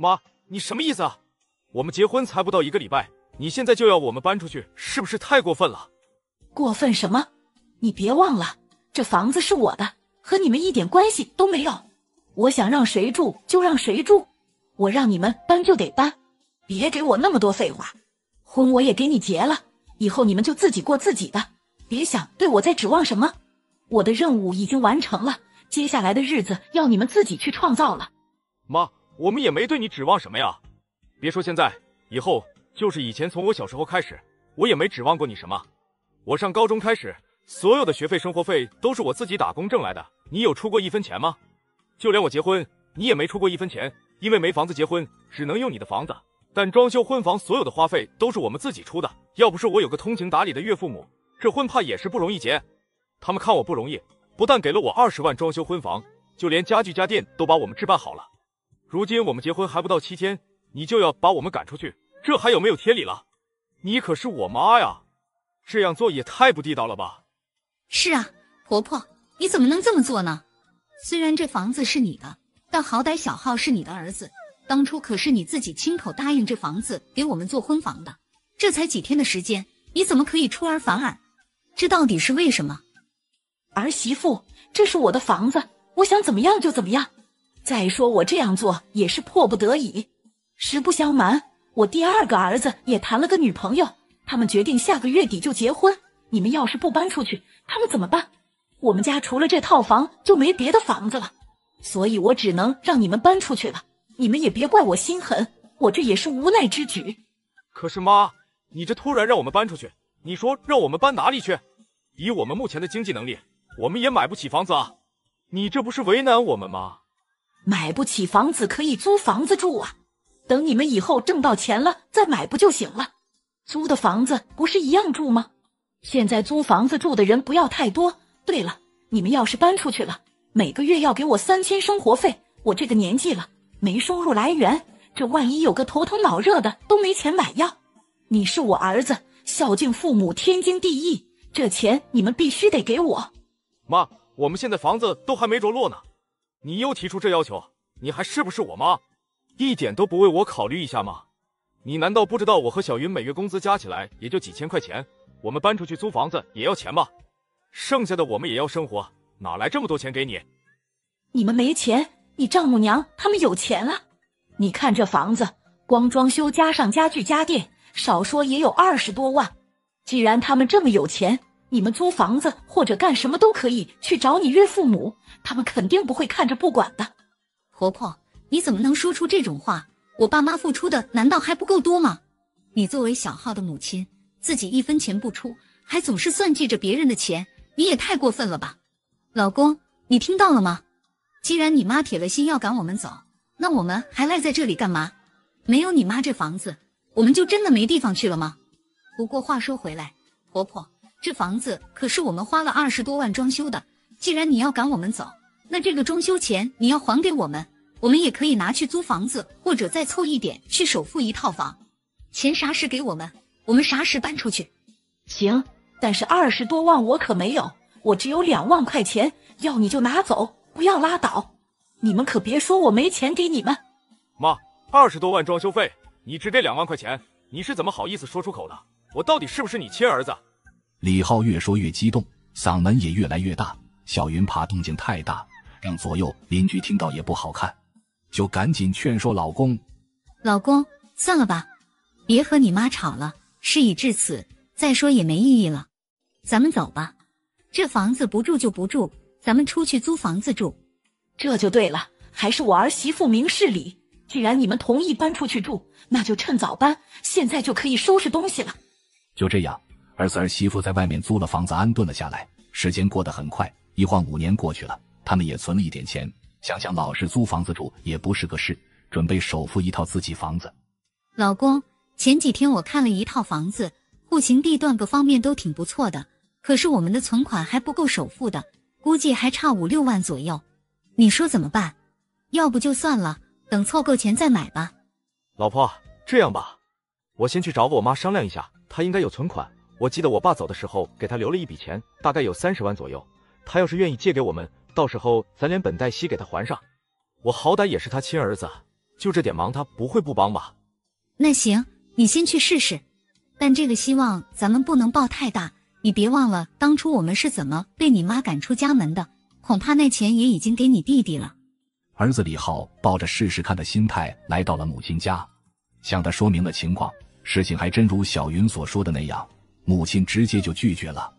妈，你什么意思啊？我们结婚才不到一个礼拜，你现在就要我们搬出去，是不是太过分了？过分什么？你别忘了，这房子是我的，和你们一点关系都没有。我想让谁住就让谁住，我让你们搬就得搬，别给我那么多废话。婚我也给你结了，以后你们就自己过自己的，别想对我再指望什么。我的任务已经完成了，接下来的日子要你们自己去创造了。妈，我们也没对你指望什么呀。别说现在，以后就是以前，从我小时候开始，我也没指望过你什么。我上高中开始，所有的学费、生活费都是我自己打工挣来的。你有出过一分钱吗？就连我结婚，你也没出过一分钱，因为没房子结婚，只能用你的房子。但装修婚房所有的花费都是我们自己出的。要不是我有个通情达理的岳父母，这婚怕也是不容易结。他们看我不容易，不但给了我二十万装修婚房，就连家具家电都把我们置办好了。如今我们结婚还不到七天，你就要把我们赶出去，这还有没有天理了？你可是我妈呀，这样做也太不地道了吧！是啊，婆婆，你怎么能这么做呢？虽然这房子是你的，但好歹小浩是你的儿子，当初可是你自己亲口答应这房子给我们做婚房的。这才几天的时间，你怎么可以出尔反尔？这到底是为什么？儿媳妇，这是我的房子，我想怎么样就怎么样。再说我这样做也是迫不得已。实不相瞒，我第二个儿子也谈了个女朋友，他们决定下个月底就结婚。你们要是不搬出去，他们怎么办？我们家除了这套房就没别的房子了，所以我只能让你们搬出去了。你们也别怪我心狠，我这也是无奈之举。可是妈，你这突然让我们搬出去，你说让我们搬哪里去？以我们目前的经济能力，我们也买不起房子啊。你这不是为难我们吗？买不起房子可以租房子住啊，等你们以后挣到钱了再买不就行了？租的房子不是一样住吗？现在租房子住的人不要太多。对了，你们要是搬出去了，每个月要给我三千生活费。我这个年纪了，没收入来源，这万一有个头疼脑热的，都没钱买药。你是我儿子，孝敬父母天经地义，这钱你们必须得给我。妈，我们现在房子都还没着落呢，你又提出这要求，你还是不是我妈？一点都不为我考虑一下吗？你难道不知道我和小云每月工资加起来也就几千块钱？我们搬出去租房子也要钱吗？剩下的我们也要生活，哪来这么多钱给你？你们没钱，你丈母娘他们有钱了。你看这房子，光装修加上家具家电，少说也有二十多万。既然他们这么有钱，你们租房子或者干什么都可以去找你岳父母，他们肯定不会看着不管的。婆婆，你怎么能说出这种话？我爸妈付出的难道还不够多吗？你作为小浩的母亲，自己一分钱不出，还总是算计着别人的钱。你也太过分了吧，老公，你听到了吗？既然你妈铁了心要赶我们走，那我们还赖在这里干嘛？没有你妈这房子，我们就真的没地方去了吗？不过话说回来，婆婆，这房子可是我们花了二十多万装修的。既然你要赶我们走，那这个装修钱你要还给我们，我们也可以拿去租房子，或者再凑一点去首付一套房。钱啥时给我们，我们啥时搬出去。行。但是二十多万我可没有，我只有两万块钱，要你就拿走，不要拉倒。你们可别说我没钱给你们。妈，二十多万装修费，你只给两万块钱，你是怎么好意思说出口的？我到底是不是你亲儿子？李浩越说越激动，嗓门也越来越大。小云怕动静太大，让左右邻居听到也不好看，就赶紧劝说老公：“老公，算了吧，别和你妈吵了。事已至此，再说也没意义了。”咱们走吧，这房子不住就不住，咱们出去租房子住，这就对了。还是我儿媳妇明事理，既然你们同意搬出去住，那就趁早搬，现在就可以收拾东西了。就这样，儿子儿媳妇在外面租了房子，安顿了下来。时间过得很快，一晃五年过去了，他们也存了一点钱，想想老是租房子住也不是个事，准备首付一套自己房子。老公，前几天我看了一套房子，户型、地段各方面都挺不错的。可是我们的存款还不够首付的，估计还差五六万左右，你说怎么办？要不就算了，等凑够钱再买吧。老婆，这样吧，我先去找我妈商量一下，她应该有存款。我记得我爸走的时候给他留了一笔钱，大概有三十万左右。他要是愿意借给我们，到时候咱连本带息给他还上。我好歹也是他亲儿子，就这点忙，他不会不帮吧？那行，你先去试试，但这个希望咱们不能抱太大。你别忘了，当初我们是怎么被你妈赶出家门的，恐怕那钱也已经给你弟弟了。儿子李浩抱着试试看的心态来到了母亲家，向他说明了情况。事情还真如小云所说的那样，母亲直接就拒绝了。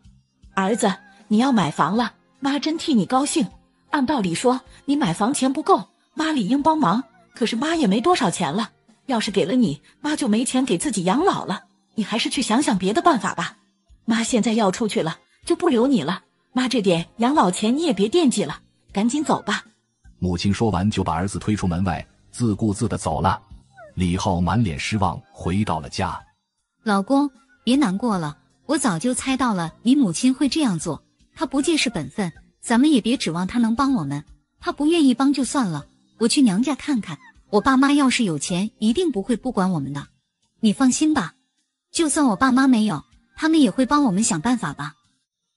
儿子，你要买房了，妈真替你高兴。按道理说，你买房钱不够，妈理应帮忙。可是妈也没多少钱了，要是给了你，妈就没钱给自己养老了。你还是去想想别的办法吧。妈现在要出去了，就不留你了。妈这点养老钱你也别惦记了，赶紧走吧。母亲说完，就把儿子推出门外，自顾自的走了。李浩满脸失望，回到了家。老公，别难过了，我早就猜到了你母亲会这样做。她不借是本分，咱们也别指望她能帮我们。她不愿意帮就算了，我去娘家看看。我爸妈要是有钱，一定不会不管我们的。你放心吧，就算我爸妈没有。他们也会帮我们想办法吧，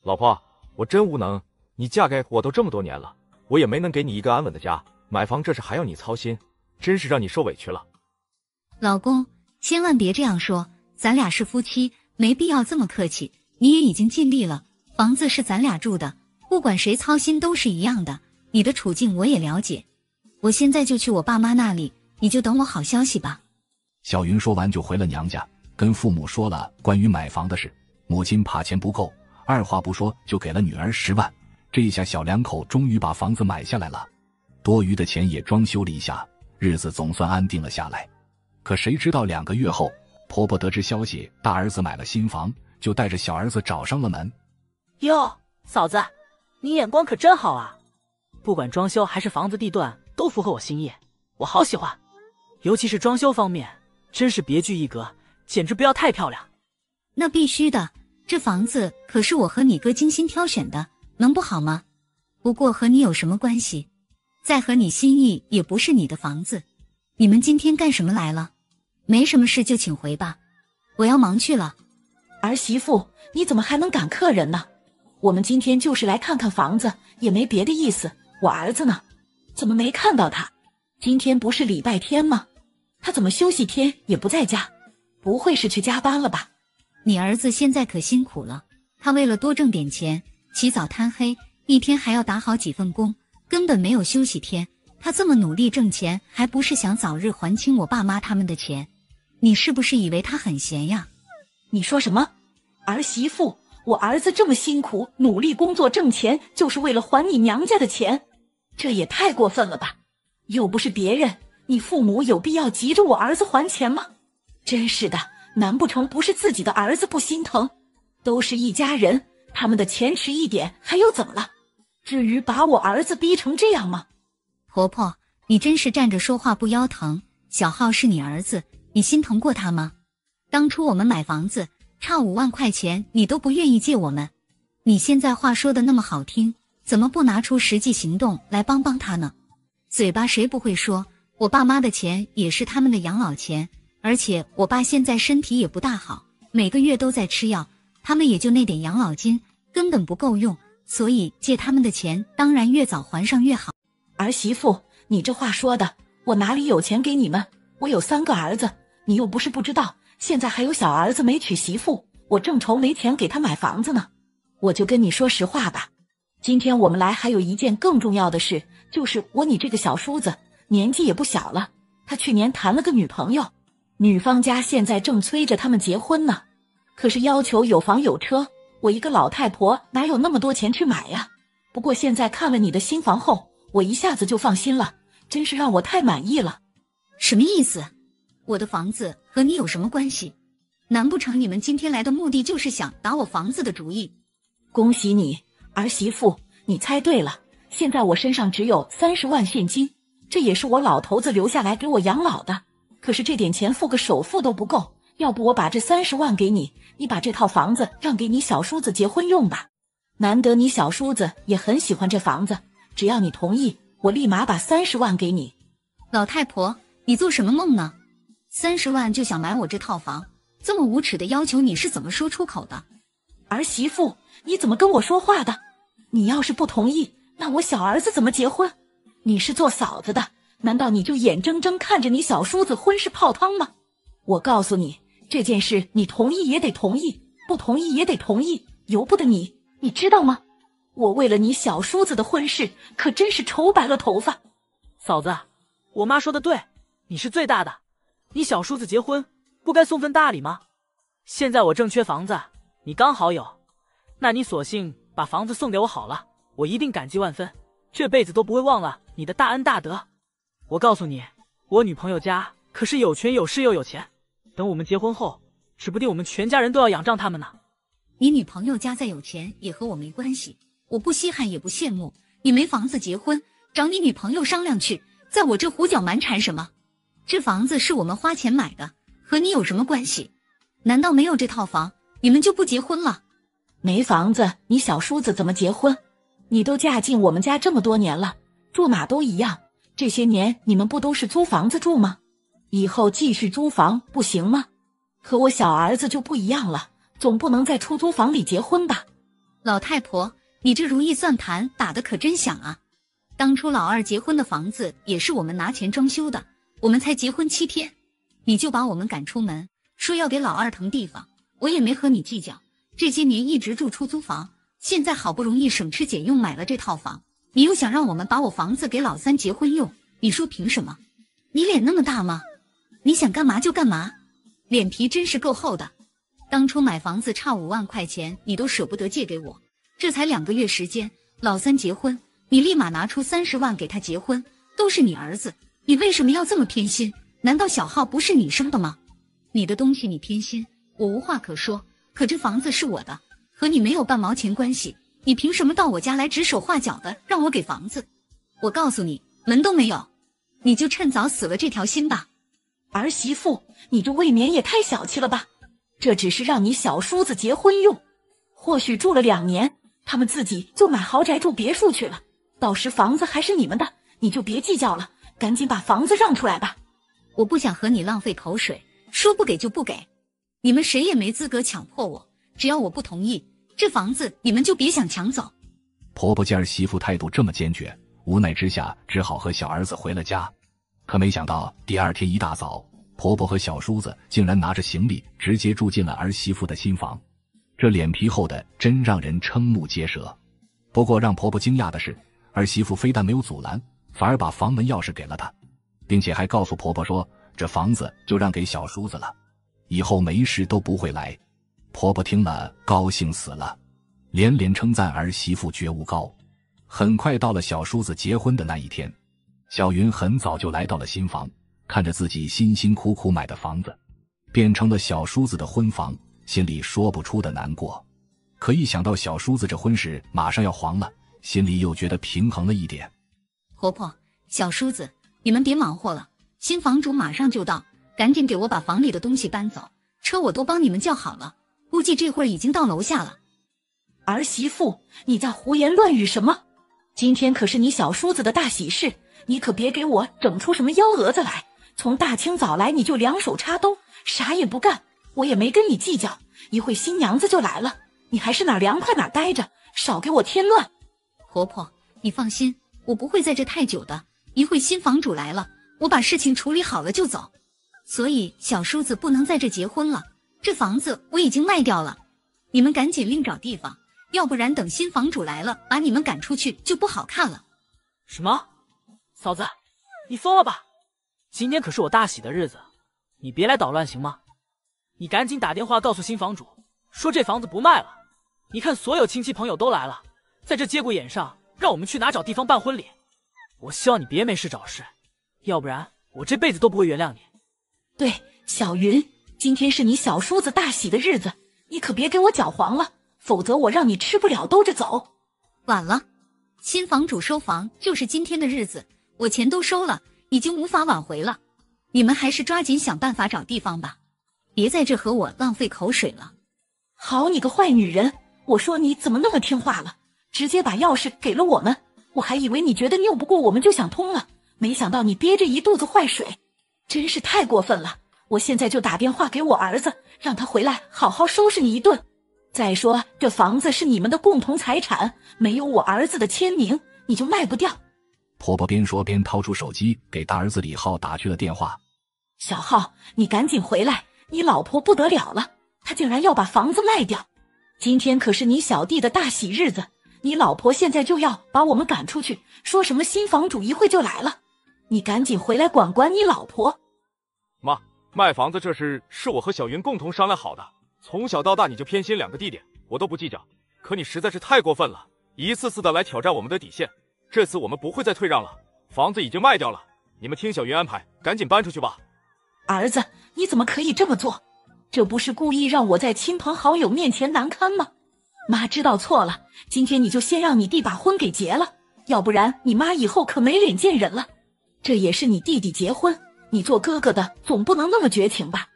老婆，我真无能。你嫁给我都这么多年了，我也没能给你一个安稳的家。买房这事还要你操心，真是让你受委屈了。老公，千万别这样说，咱俩是夫妻，没必要这么客气。你也已经尽力了，房子是咱俩住的，不管谁操心都是一样的。你的处境我也了解，我现在就去我爸妈那里，你就等我好消息吧。小云说完就回了娘家。跟父母说了关于买房的事，母亲怕钱不够，二话不说就给了女儿十万。这下小两口终于把房子买下来了，多余的钱也装修了一下，日子总算安定了下来。可谁知道两个月后，婆婆得知消息，大儿子买了新房，就带着小儿子找上了门。哟，嫂子，你眼光可真好啊！不管装修还是房子地段，都符合我心意，我好喜欢。尤其是装修方面，真是别具一格。简直不要太漂亮，那必须的。这房子可是我和你哥精心挑选的，能不好吗？不过和你有什么关系？再合你心意也不是你的房子。你们今天干什么来了？没什么事就请回吧，我要忙去了。儿媳妇，你怎么还能赶客人呢？我们今天就是来看看房子，也没别的意思。我儿子呢？怎么没看到他？今天不是礼拜天吗？他怎么休息天也不在家？不会是去加班了吧？你儿子现在可辛苦了，他为了多挣点钱，起早贪黑，一天还要打好几份工，根本没有休息天。他这么努力挣钱，还不是想早日还清我爸妈他们的钱？你是不是以为他很闲呀？你说什么？儿媳妇，我儿子这么辛苦努力工作挣钱，就是为了还你娘家的钱，这也太过分了吧？又不是别人，你父母有必要急着我儿子还钱吗？真是的，难不成不是自己的儿子不心疼？都是一家人，他们的钱迟一点还又怎么了？至于把我儿子逼成这样吗？婆婆，你真是站着说话不腰疼。小浩是你儿子，你心疼过他吗？当初我们买房子差五万块钱，你都不愿意借我们。你现在话说的那么好听，怎么不拿出实际行动来帮帮他呢？嘴巴谁不会说？我爸妈的钱也是他们的养老钱。而且我爸现在身体也不大好，每个月都在吃药，他们也就那点养老金，根本不够用，所以借他们的钱，当然越早还上越好。儿媳妇，你这话说的，我哪里有钱给你们？我有三个儿子，你又不是不知道，现在还有小儿子没娶媳妇，我正愁没钱给他买房子呢。我就跟你说实话吧，今天我们来还有一件更重要的事，就是我你这个小叔子年纪也不小了，他去年谈了个女朋友。女方家现在正催着他们结婚呢，可是要求有房有车，我一个老太婆哪有那么多钱去买呀？不过现在看了你的新房后，我一下子就放心了，真是让我太满意了。什么意思？我的房子和你有什么关系？难不成你们今天来的目的就是想打我房子的主意？恭喜你，儿媳妇，你猜对了。现在我身上只有三十万现金，这也是我老头子留下来给我养老的。可是这点钱付个首付都不够，要不我把这三十万给你，你把这套房子让给你小叔子结婚用吧。难得你小叔子也很喜欢这房子，只要你同意，我立马把三十万给你。老太婆，你做什么梦呢？三十万就想买我这套房，这么无耻的要求，你是怎么说出口的？儿媳妇，你怎么跟我说话的？你要是不同意，那我小儿子怎么结婚？你是做嫂子的。难道你就眼睁睁看着你小叔子婚事泡汤吗？我告诉你，这件事你同意也得同意，不同意也得同意，由不得你，你知道吗？我为了你小叔子的婚事，可真是愁白了头发。嫂子，我妈说的对，你是最大的，你小叔子结婚不该送份大礼吗？现在我正缺房子，你刚好有，那你索性把房子送给我好了，我一定感激万分，这辈子都不会忘了你的大恩大德。我告诉你，我女朋友家可是有权有势又有钱，等我们结婚后，指不定我们全家人都要仰仗他们呢。你女朋友家再有钱也和我没关系。我不稀罕也不羡慕，你没房子结婚，找你女朋友商量去，在我这胡搅蛮缠什么？这房子是我们花钱买的，和你有什么关系？难道没有这套房，你们就不结婚了？没房子，你小叔子怎么结婚？你都嫁进我们家这么多年了，住哪都一样。这些年你们不都是租房子住吗？以后继续租房不行吗？可我小儿子就不一样了，总不能在出租房里结婚吧？老太婆。你这如意算盘打得可真响啊！当初老二结婚的房子也是我们拿钱装修的，我们才结婚七天，你就把我们赶出门，说要给老二腾地方，我也没和你计较。这些年一直住出租房，现在好不容易省吃俭用买了这套房，你又想让我们把我房子给老三结婚用，你说凭什么？你脸那么大吗？你想干嘛就干嘛，脸皮真是够厚的。当初买房子差五万块钱，你都舍不得借给我。这才两个月时间，老三结婚，你立马拿出三十万给他结婚，都是你儿子，你为什么要这么偏心？难道小浩不是你生的吗？你的东西你偏心，我无话可说。可这房子是我的，和你没有半毛钱关系，你凭什么到我家来指手画脚的让我给房子？我告诉你，门都没有，你就趁早死了这条心吧。儿媳妇，你这未免也太小气了吧？这只是让你小叔子结婚用，或许住了两年。他们自己就买豪宅住别墅去了，到时房子还是你们的，你就别计较了，赶紧把房子让出来吧。我不想和你浪费口水，说不给就不给，你们谁也没资格强迫我。只要我不同意，这房子你们就别想抢走。婆婆见儿媳妇态度这么坚决，无奈之下只好和小儿子回了家。可没想到第二天一大早，婆婆和小叔子竟然拿着行李直接住进了儿媳妇的新房。这脸皮厚的真让人瞠目结舌。不过让婆婆惊讶的是，儿媳妇非但没有阻拦，反而把房门钥匙给了她，并且还告诉婆婆说：“这房子就让给小叔子了，以后没事都不会来。”婆婆听了高兴死了，连连称赞儿媳妇觉悟高。很快到了小叔子结婚的那一天，小云很早就来到了新房，看着自己辛辛苦苦买的房子，变成了小叔子的婚房。心里说不出的难过，可一想到小叔子这婚事马上要黄了，心里又觉得平衡了一点。婆婆，小叔子，你们别忙活了，新房主马上就到，赶紧给我把房里的东西搬走，车我都帮你们叫好了，估计这会儿已经到楼下了。儿媳妇，你在胡言乱语什么？今天可是你小叔子的大喜事，你可别给我整出什么幺蛾子来。从大清早来你就两手插兜，啥也不干。我也没跟你计较，一会新娘子就来了，你还是哪凉快哪待着，少给我添乱。婆婆，你放心，我不会在这太久的。一会新房主来了，我把事情处理好了就走。所以小叔子不能在这结婚了，这房子我已经卖掉了，你们赶紧另找地方，要不然等新房主来了，把你们赶出去就不好看了。什么？嫂子，你疯了吧？今天可是我大喜的日子，你别来捣乱行吗？你赶紧打电话告诉新房主，说这房子不卖了。你看，所有亲戚朋友都来了，在这节骨眼上，让我们去哪找地方办婚礼？我希望你别没事找事，要不然我这辈子都不会原谅你。对，小云，今天是你小叔子大喜的日子，你可别给我搅黄了，否则我让你吃不了兜着走。晚了，新房主收房就是今天的日子，我钱都收了，已经无法挽回了。你们还是抓紧想办法找地方吧。别在这和我浪费口水了！好你个坏女人！我说你怎么那么听话了？直接把钥匙给了我们，我还以为你觉得拗不过我们就想通了，没想到你憋着一肚子坏水，真是太过分了！我现在就打电话给我儿子，让他回来好好收拾你一顿。再说这房子是你们的共同财产，没有我儿子的签名，你就卖不掉。婆婆边说边掏出手机给大儿子李浩打去了电话。小浩，你赶紧回来，你老婆不得了了，她竟然要把房子卖掉。今天可是你小弟的大喜日子，你老婆现在就要把我们赶出去，说什么新房主一会就来了，你赶紧回来管管你老婆。妈，卖房子这事是我和小云共同商量好的，从小到大你就偏心两个弟弟，我都不计较，可你实在是太过分了，一次次的来挑战我们的底线。这次我们不会再退让了，房子已经卖掉了，你们听小云安排，赶紧搬出去吧。儿子，你怎么可以这么做？这不是故意让我在亲朋好友面前难堪吗？妈知道错了，今天你就先让你弟把婚给结了，要不然你妈以后可没脸见人了。这也是你弟弟结婚，你做哥哥的总不能那么绝情吧？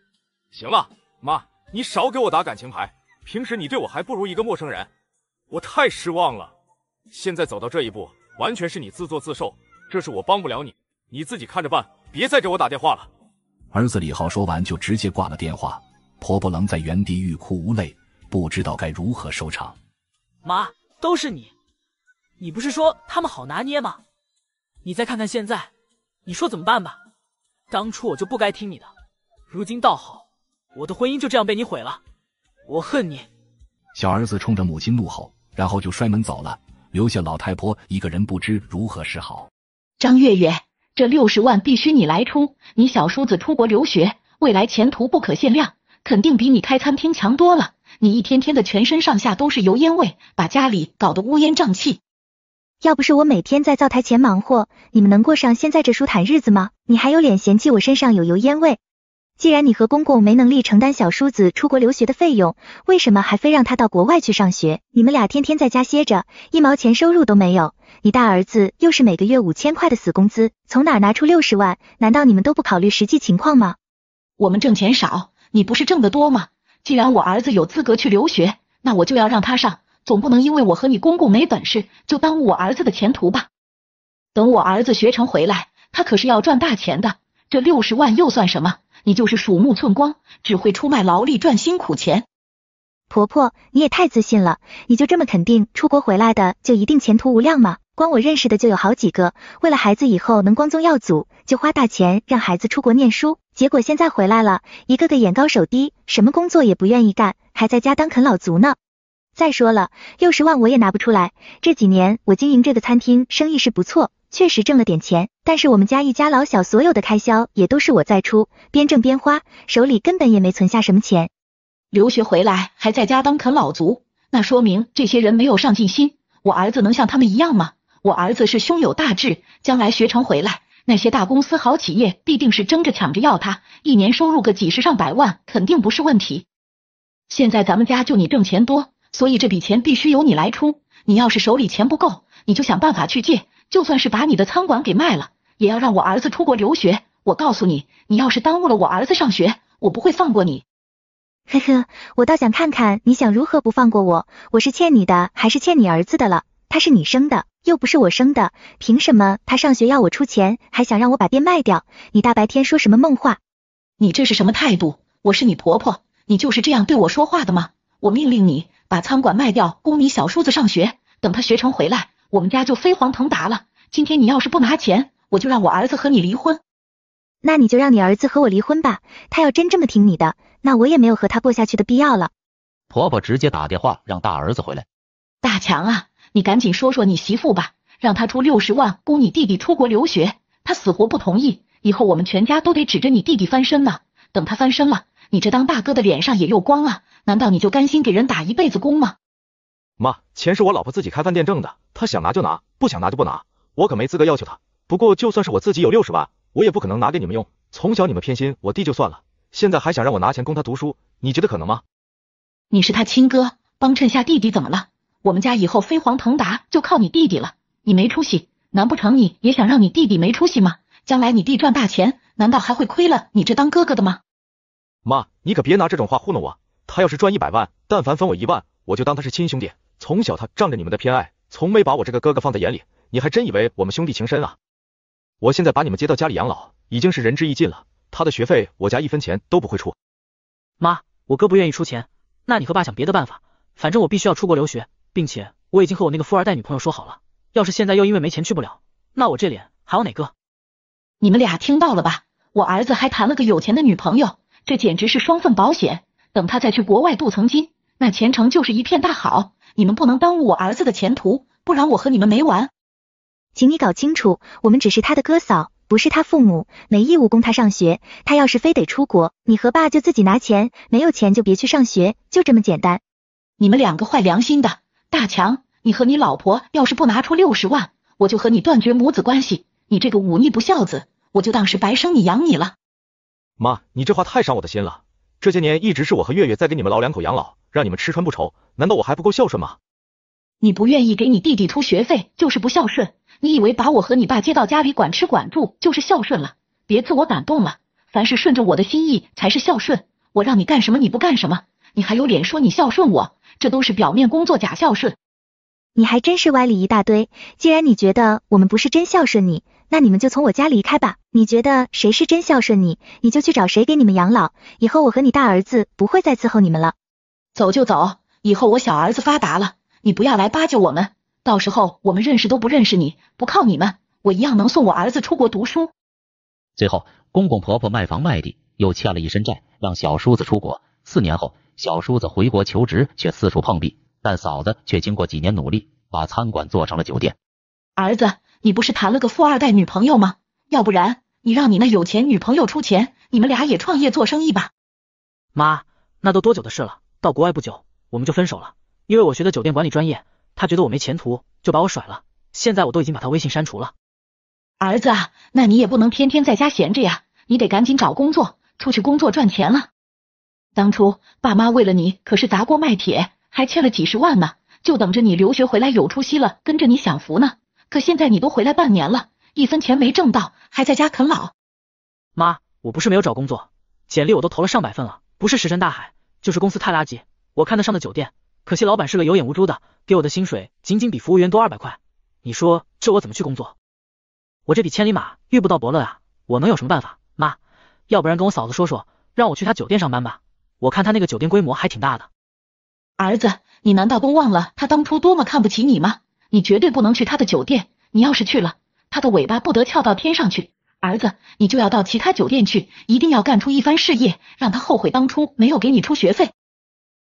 行了，妈，你少给我打感情牌，平时你对我还不如一个陌生人，我太失望了。现在走到这一步，完全是你自作自受，这是我帮不了你，你自己看着办，别再给我打电话了。儿子李浩说完就直接挂了电话，婆婆愣在原地欲哭无泪，不知道该如何收场。妈，都是你，你不是说他们好拿捏吗？你再看看现在，你说怎么办吧？当初我就不该听你的，如今倒好，我的婚姻就这样被你毁了，我恨你！小儿子冲着母亲怒吼，然后就摔门走了，留下老太婆一个人不知如何是好。张月月。这六十万必须你来出，你小叔子出国留学，未来前途不可限量，肯定比你开餐厅强多了。你一天天的全身上下都是油烟味，把家里搞得乌烟瘴气。要不是我每天在灶台前忙活，你们能过上现在这舒坦日子吗？你还有脸嫌弃我身上有油烟味？既然你和公公没能力承担小叔子出国留学的费用，为什么还非让他到国外去上学？你们俩天天在家歇着，一毛钱收入都没有。你大儿子又是每个月五千块的死工资，从哪拿出六十万？难道你们都不考虑实际情况吗？我们挣钱少，你不是挣得多吗？既然我儿子有资格去留学，那我就要让他上，总不能因为我和你公公没本事，就耽误我儿子的前途吧？等我儿子学成回来，他可是要赚大钱的，这六十万又算什么？你就是鼠目寸光，只会出卖劳力赚辛苦钱。婆婆，你也太自信了，你就这么肯定出国回来的就一定前途无量吗？光我认识的就有好几个，为了孩子以后能光宗耀祖，就花大钱让孩子出国念书，结果现在回来了，一个个眼高手低，什么工作也不愿意干，还在家当啃老族呢。再说了，六十万我也拿不出来，这几年我经营这个餐厅，生意是不错。确实挣了点钱，但是我们家一家老小所有的开销也都是我在出，边挣边花，手里根本也没存下什么钱。留学回来还在家当啃老族，那说明这些人没有上进心。我儿子能像他们一样吗？我儿子是胸有大志，将来学成回来，那些大公司好企业必定是争着抢着要他，一年收入个几十上百万肯定不是问题。现在咱们家就你挣钱多，所以这笔钱必须由你来出。你要是手里钱不够，你就想办法去借。就算是把你的餐馆给卖了，也要让我儿子出国留学。我告诉你，你要是耽误了我儿子上学，我不会放过你。呵呵，我倒想看看你想如何不放过我。我是欠你的，还是欠你儿子的了？他是你生的，又不是我生的，凭什么他上学要我出钱，还想让我把店卖掉？你大白天说什么梦话？你这是什么态度？我是你婆婆，你就是这样对我说话的吗？我命令你把餐馆卖掉，供你小叔子上学，等他学成回来。我们家就飞黄腾达了。今天你要是不拿钱，我就让我儿子和你离婚。那你就让你儿子和我离婚吧。他要真这么听你的，那我也没有和他过下去的必要了。婆婆直接打电话让大儿子回来。大强啊，你赶紧说说你媳妇吧，让她出六十万供你弟弟出国留学。她死活不同意，以后我们全家都得指着你弟弟翻身呢。等他翻身了，你这当大哥的脸上也有光啊。难道你就甘心给人打一辈子工吗？妈，钱是我老婆自己开饭店挣的，她想拿就拿，不想拿就不拿，我可没资格要求她。不过就算是我自己有六十万，我也不可能拿给你们用。从小你们偏心我弟就算了，现在还想让我拿钱供他读书，你觉得可能吗？你是他亲哥，帮衬下弟弟怎么了？我们家以后飞黄腾达就靠你弟弟了。你没出息，难不成你也想让你弟弟没出息吗？将来你弟赚大钱，难道还会亏了你这当哥哥的吗？妈，你可别拿这种话糊弄我。他要是赚一百万，但凡分我一万，我就当他是亲兄弟。从小他仗着你们的偏爱，从没把我这个哥哥放在眼里。你还真以为我们兄弟情深啊？我现在把你们接到家里养老，已经是仁至义尽了。他的学费我家一分钱都不会出。妈，我哥不愿意出钱，那你和爸想别的办法。反正我必须要出国留学，并且我已经和我那个富二代女朋友说好了，要是现在又因为没钱去不了，那我这脸还有哪个？你们俩听到了吧？我儿子还谈了个有钱的女朋友，这简直是双份保险。等他再去国外镀层金，那前程就是一片大好。你们不能耽误我儿子的前途，不然我和你们没完。请你搞清楚，我们只是他的哥嫂，不是他父母，没义务供他上学。他要是非得出国，你和爸就自己拿钱，没有钱就别去上学，就这么简单。你们两个坏良心的，大强，你和你老婆要是不拿出六十万，我就和你断绝母子关系。你这个忤逆不孝子，我就当是白生你养你了。妈，你这话太伤我的心了。这些年一直是我和月月在给你们老两口养老，让你们吃穿不愁，难道我还不够孝顺吗？你不愿意给你弟弟出学费就是不孝顺，你以为把我和你爸接到家里管吃管住就是孝顺了？别自我感动了，凡是顺着我的心意才是孝顺。我让你干什么你不干什么，你还有脸说你孝顺我？这都是表面工作假孝顺。你还真是歪理一大堆。既然你觉得我们不是真孝顺你，那你们就从我家离开吧。你觉得谁是真孝顺你，你就去找谁给你们养老。以后我和你大儿子不会再伺候你们了。走就走，以后我小儿子发达了，你不要来巴结我们。到时候我们认识都不认识你，不靠你们，我一样能送我儿子出国读书。最后，公公婆婆卖房卖地，又欠了一身债，让小叔子出国。四年后，小叔子回国求职，却四处碰壁。但嫂子却经过几年努力，把餐馆做成了酒店。儿子，你不是谈了个富二代女朋友吗？要不然你让你那有钱女朋友出钱，你们俩也创业做生意吧。妈，那都多久的事了？到国外不久，我们就分手了。因为我学的酒店管理专业，他觉得我没前途，就把我甩了。现在我都已经把他微信删除了。儿子，那你也不能天天在家闲着呀，你得赶紧找工作，出去工作赚钱了。当初爸妈为了你可是砸锅卖铁。还欠了几十万呢，就等着你留学回来有出息了，跟着你享福呢。可现在你都回来半年了，一分钱没挣到，还在家啃老。妈，我不是没有找工作，简历我都投了上百份了，不是石沉大海，就是公司太垃圾。我看得上的酒店，可惜老板是个有眼无珠的，给我的薪水仅仅比服务员多二百块。你说这我怎么去工作？我这匹千里马遇不到伯乐啊，我能有什么办法？妈，要不然跟我嫂子说说，让我去她酒店上班吧，我看他那个酒店规模还挺大的。儿子，你难道都忘了他当初多么看不起你吗？你绝对不能去他的酒店，你要是去了，他的尾巴不得翘到天上去。儿子，你就要到其他酒店去，一定要干出一番事业，让他后悔当初没有给你出学费。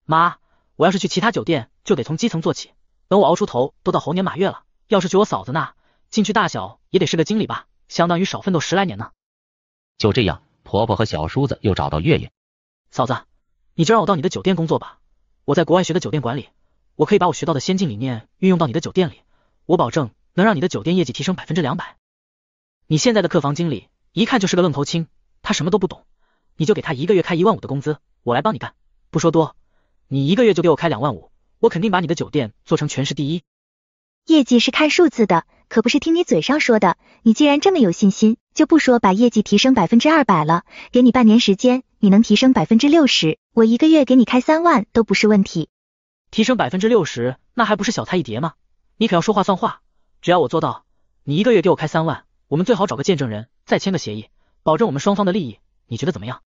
妈，我要是去其他酒店，就得从基层做起，等我熬出头，都到猴年马月了。要是去我嫂子那，进去大小也得是个经理吧，相当于少奋斗十来年呢。就这样，婆婆和小叔子又找到月月。嫂子，你就让我到你的酒店工作吧。我在国外学的酒店管理，我可以把我学到的先进理念运用到你的酒店里，我保证能让你的酒店业绩提升百分之两百。你现在的客房经理一看就是个愣头青，他什么都不懂，你就给他一个月开一万五的工资，我来帮你干，不说多，你一个月就给我开两万五，我肯定把你的酒店做成全市第一。业绩是看数字的，可不是听你嘴上说的。你既然这么有信心，就不说把业绩提升百分之二百了，给你半年时间，你能提升百分之六十，我一个月给你开三万都不是问题。提升百分之六十，那还不是小菜一碟吗？你可要说话算话，只要我做到，你一个月给我开三万，我们最好找个见证人，再签个协议，保证我们双方的利益，你觉得怎么样？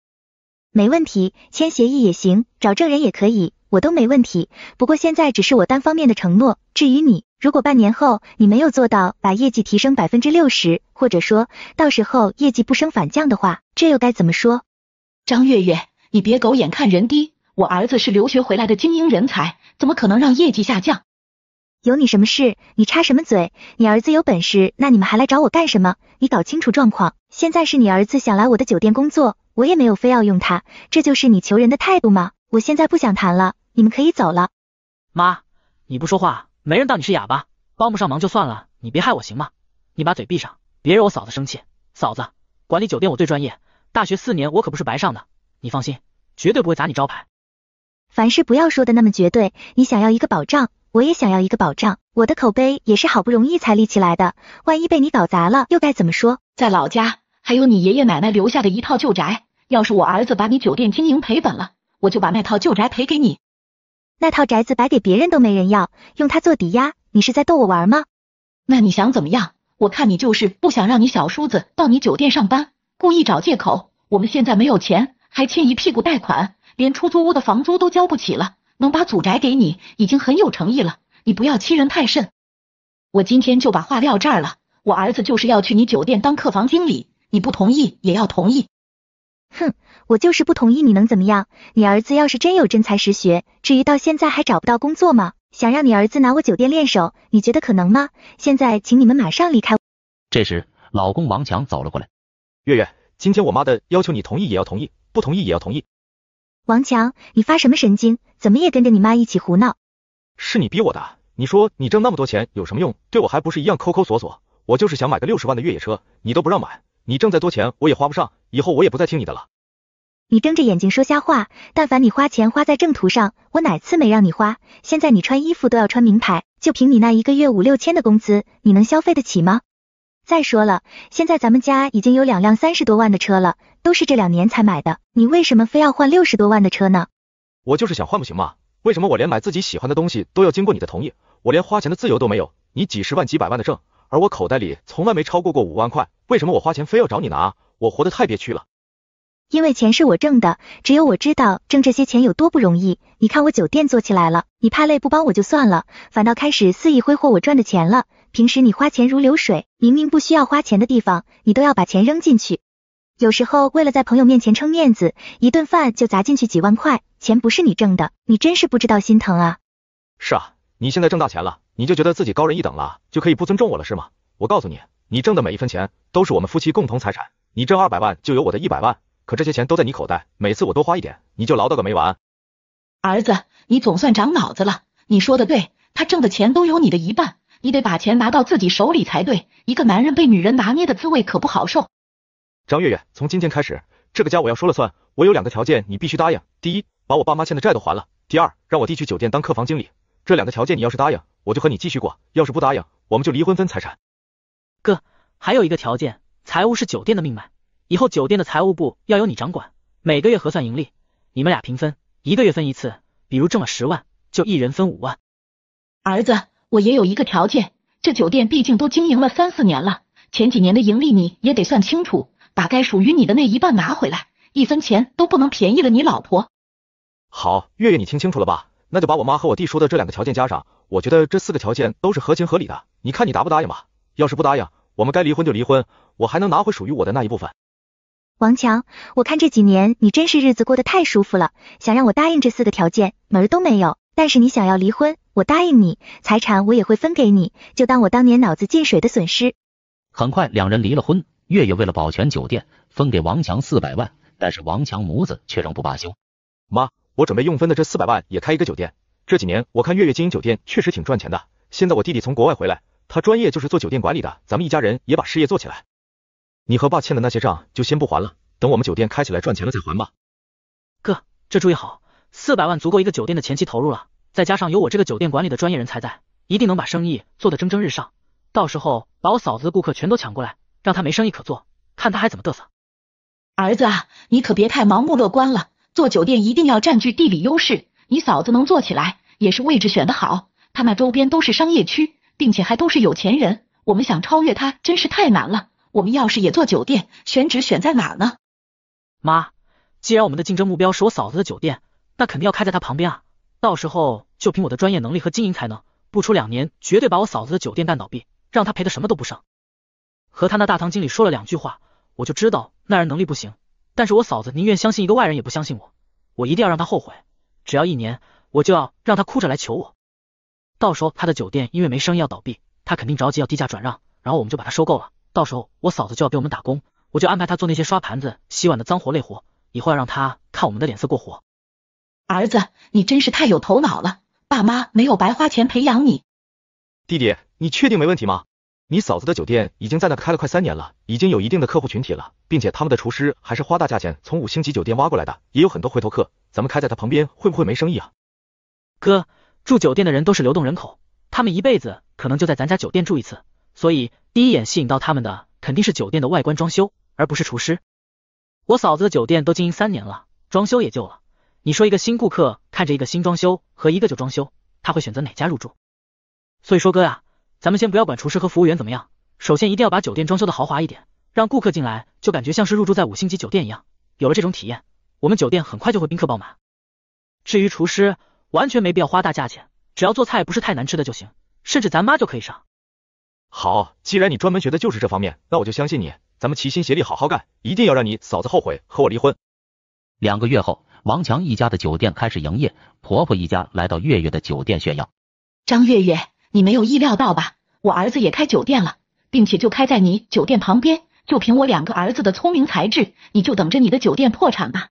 没问题，签协议也行，找证人也可以，我都没问题。不过现在只是我单方面的承诺，至于你。如果半年后你没有做到把业绩提升百分之六十，或者说到时候业绩不升反降的话，这又该怎么说？张月月，你别狗眼看人低，我儿子是留学回来的精英人才，怎么可能让业绩下降？有你什么事？你插什么嘴？你儿子有本事，那你们还来找我干什么？你搞清楚状况。现在是你儿子想来我的酒店工作，我也没有非要用他，这就是你求人的态度吗？我现在不想谈了，你们可以走了。妈，你不说话。没人当你是哑巴，帮不上忙就算了，你别害我行吗？你把嘴闭上，别惹我嫂子生气。嫂子，管理酒店我最专业，大学四年我可不是白上的，你放心，绝对不会砸你招牌。凡事不要说的那么绝对，你想要一个保障，我也想要一个保障。我的口碑也是好不容易才立起来的，万一被你搞砸了，又该怎么说？在老家还有你爷爷奶奶留下的一套旧宅，要是我儿子把你酒店经营赔本了，我就把那套旧宅赔给你。那套宅子摆给别人都没人要，用它做抵押，你是在逗我玩吗？那你想怎么样？我看你就是不想让你小叔子到你酒店上班，故意找借口。我们现在没有钱，还欠一屁股贷款，连出租屋的房租都交不起了。能把祖宅给你，已经很有诚意了。你不要欺人太甚。我今天就把话撂这儿了，我儿子就是要去你酒店当客房经理，你不同意也要同意。哼，我就是不同意，你能怎么样？你儿子要是真有真才实学，至于到现在还找不到工作吗？想让你儿子拿我酒店练手，你觉得可能吗？现在请你们马上离开。这时，老公王强走了过来。月月，今天我妈的要求你同意也要同意，不同意也要同意。王强，你发什么神经？怎么也跟着你妈一起胡闹？是你逼我的。你说你挣那么多钱有什么用？对我还不是一样抠抠索索？我就是想买个六十万的越野车，你都不让买。你挣再多钱我也花不上，以后我也不再听你的了。你睁着眼睛说瞎话，但凡你花钱花在正途上，我哪次没让你花？现在你穿衣服都要穿名牌，就凭你那一个月五六千的工资，你能消费得起吗？再说了，现在咱们家已经有两辆三十多万的车了，都是这两年才买的，你为什么非要换六十多万的车呢？我就是想换不行吗？为什么我连买自己喜欢的东西都要经过你的同意？我连花钱的自由都没有，你几十万几百万的挣，而我口袋里从来没超过过五万块，为什么我花钱非要找你拿？我活得太憋屈了。因为钱是我挣的，只有我知道挣这些钱有多不容易。你看我酒店做起来了，你怕累不帮我就算了，反倒开始肆意挥霍我赚的钱了。平时你花钱如流水，明明不需要花钱的地方，你都要把钱扔进去。有时候为了在朋友面前撑面子，一顿饭就砸进去几万块，钱不是你挣的，你真是不知道心疼啊！是啊，你现在挣大钱了，你就觉得自己高人一等了，就可以不尊重我了是吗？我告诉你，你挣的每一分钱都是我们夫妻共同财产，你挣二百万就有我的一百万。可这些钱都在你口袋，每次我多花一点，你就唠叨个没完。儿子，你总算长脑子了。你说的对，他挣的钱都有你的一半，你得把钱拿到自己手里才对。一个男人被女人拿捏的滋味可不好受。张月月，从今天开始，这个家我要说了算。我有两个条件，你必须答应。第一，把我爸妈欠的债都还了；第二，让我弟去酒店当客房经理。这两个条件你要是答应，我就和你继续过；要是不答应，我们就离婚分财产。哥，还有一个条件，财务是酒店的命脉。以后酒店的财务部要由你掌管，每个月核算盈利，你们俩平分，一个月分一次。比如挣了十万，就一人分五万。儿子，我也有一个条件，这酒店毕竟都经营了三四年了，前几年的盈利你也得算清楚，把该属于你的那一半拿回来，一分钱都不能便宜了你老婆。好，月月你听清楚了吧？那就把我妈和我弟说的这两个条件加上，我觉得这四个条件都是合情合理的，你看你答不答应吧？要是不答应，我们该离婚就离婚，我还能拿回属于我的那一部分。王强，我看这几年你真是日子过得太舒服了，想让我答应这四个条件门儿都没有。但是你想要离婚，我答应你，财产我也会分给你，就当我当年脑子进水的损失。很快两人离了婚，月月为了保全酒店，分给王强四百万，但是王强母子却仍不罢休。妈，我准备用分的这四百万也开一个酒店。这几年我看月月经营酒店确实挺赚钱的，现在我弟弟从国外回来，他专业就是做酒店管理的，咱们一家人也把事业做起来。你和爸欠的那些账就先不还了，等我们酒店开起来赚钱了再还吧。哥，这主意好，四百万足够一个酒店的前期投入了，再加上有我这个酒店管理的专业人才在，一定能把生意做得蒸蒸日上。到时候把我嫂子的顾客全都抢过来，让他没生意可做，看他还怎么嘚瑟。儿子啊，你可别太盲目乐观了，做酒店一定要占据地理优势。你嫂子能做起来，也是位置选得好，他那周边都是商业区，并且还都是有钱人，我们想超越他真是太难了。我们要是也做酒店，选址选在哪儿呢？妈，既然我们的竞争目标是我嫂子的酒店，那肯定要开在她旁边啊！到时候就凭我的专业能力和经营才能，不出两年绝对把我嫂子的酒店干倒闭，让她赔的什么都不剩。和他那大堂经理说了两句话，我就知道那人能力不行。但是我嫂子宁愿相信一个外人，也不相信我。我一定要让他后悔。只要一年，我就要让他哭着来求我。到时候他的酒店因为没生意要倒闭，他肯定着急要低价转让，然后我们就把他收购了。到时候我嫂子就要给我们打工，我就安排她做那些刷盘子、洗碗的脏活累活，以后要让她看我们的脸色过活。儿子，你真是太有头脑了，爸妈没有白花钱培养你。弟弟，你确定没问题吗？你嫂子的酒店已经在那开了快三年了，已经有一定的客户群体了，并且他们的厨师还是花大价钱从五星级酒店挖过来的，也有很多回头客。咱们开在他旁边会不会没生意啊？哥，住酒店的人都是流动人口，他们一辈子可能就在咱家酒店住一次，所以。第一眼吸引到他们的肯定是酒店的外观装修，而不是厨师。我嫂子的酒店都经营三年了，装修也旧了。你说一个新顾客看着一个新装修和一个旧装修，他会选择哪家入住？所以说哥呀，咱们先不要管厨师和服务员怎么样，首先一定要把酒店装修的豪华一点，让顾客进来就感觉像是入住在五星级酒店一样。有了这种体验，我们酒店很快就会宾客爆满。至于厨师，完全没必要花大价钱，只要做菜不是太难吃的就行，甚至咱妈就可以上。好，既然你专门学的就是这方面，那我就相信你。咱们齐心协力，好好干，一定要让你嫂子后悔和我离婚。两个月后，王强一家的酒店开始营业，婆婆一家来到月月的酒店炫耀。张月月，你没有意料到吧？我儿子也开酒店了，并且就开在你酒店旁边。就凭我两个儿子的聪明才智，你就等着你的酒店破产吧。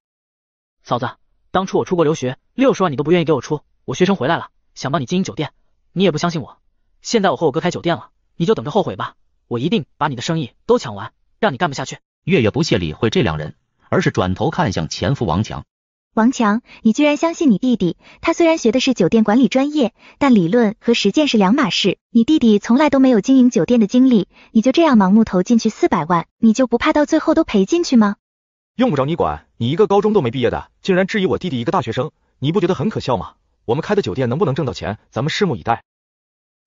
嫂子，当初我出国留学，六十万你都不愿意给我出，我学成回来了，想帮你经营酒店，你也不相信我。现在我和我哥开酒店了，你就等着后悔吧。我一定把你的生意都抢完，让你干不下去。月月不屑理会这两人，而是转头看向前夫王强。王强，你居然相信你弟弟？他虽然学的是酒店管理专业，但理论和实践是两码事。你弟弟从来都没有经营酒店的经历，你就这样盲目投进去四百万，你就不怕到最后都赔进去吗？用不着你管，你一个高中都没毕业的，竟然质疑我弟弟一个大学生，你不觉得很可笑吗？我们开的酒店能不能挣到钱，咱们拭目以待。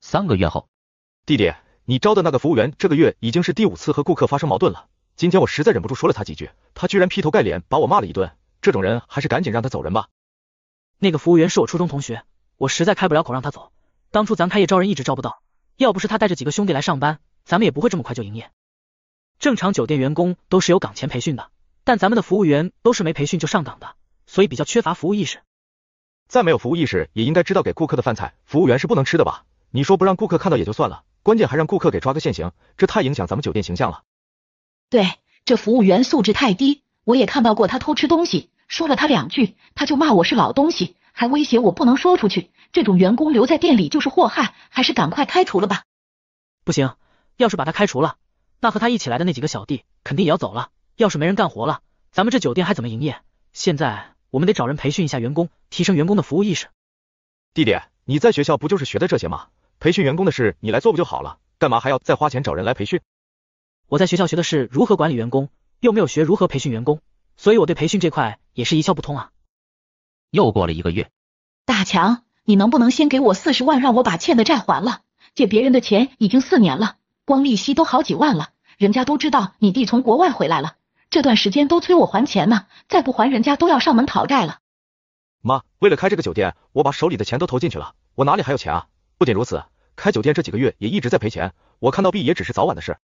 三个月后，弟弟，你招的那个服务员这个月已经是第五次和顾客发生矛盾了，今天我实在忍不住说了他几句，他居然劈头盖脸把我骂了一顿。这种人还是赶紧让他走人吧。那个服务员是我初中同学，我实在开不了口让他走。当初咱开业招人一直招不到，要不是他带着几个兄弟来上班，咱们也不会这么快就营业。正常酒店员工都是有岗前培训的，但咱们的服务员都是没培训就上岗的，所以比较缺乏服务意识。再没有服务意识，也应该知道给顾客的饭菜，服务员是不能吃的吧？你说不让顾客看到也就算了，关键还让顾客给抓个现行，这太影响咱们酒店形象了。对，这服务员素质太低，我也看到过他偷吃东西。说了他两句，他就骂我是老东西，还威胁我不能说出去。这种员工留在店里就是祸害，还是赶快开除了吧。不行，要是把他开除了，那和他一起来的那几个小弟肯定也要走了。要是没人干活了，咱们这酒店还怎么营业？现在我们得找人培训一下员工，提升员工的服务意识。弟弟，你在学校不就是学的这些吗？培训员工的事你来做不就好了？干嘛还要再花钱找人来培训？我在学校学的是如何管理员工，又没有学如何培训员工。所以我对培训这块也是一窍不通啊。又过了一个月，大强，你能不能先给我四十万，让我把欠的债还了？借别人的钱已经四年了，光利息都好几万了，人家都知道你弟从国外回来了，这段时间都催我还钱呢，再不还人家都要上门讨债了。妈，为了开这个酒店，我把手里的钱都投进去了，我哪里还有钱啊？不仅如此，开酒店这几个月也一直在赔钱，我看到币也只是早晚的事。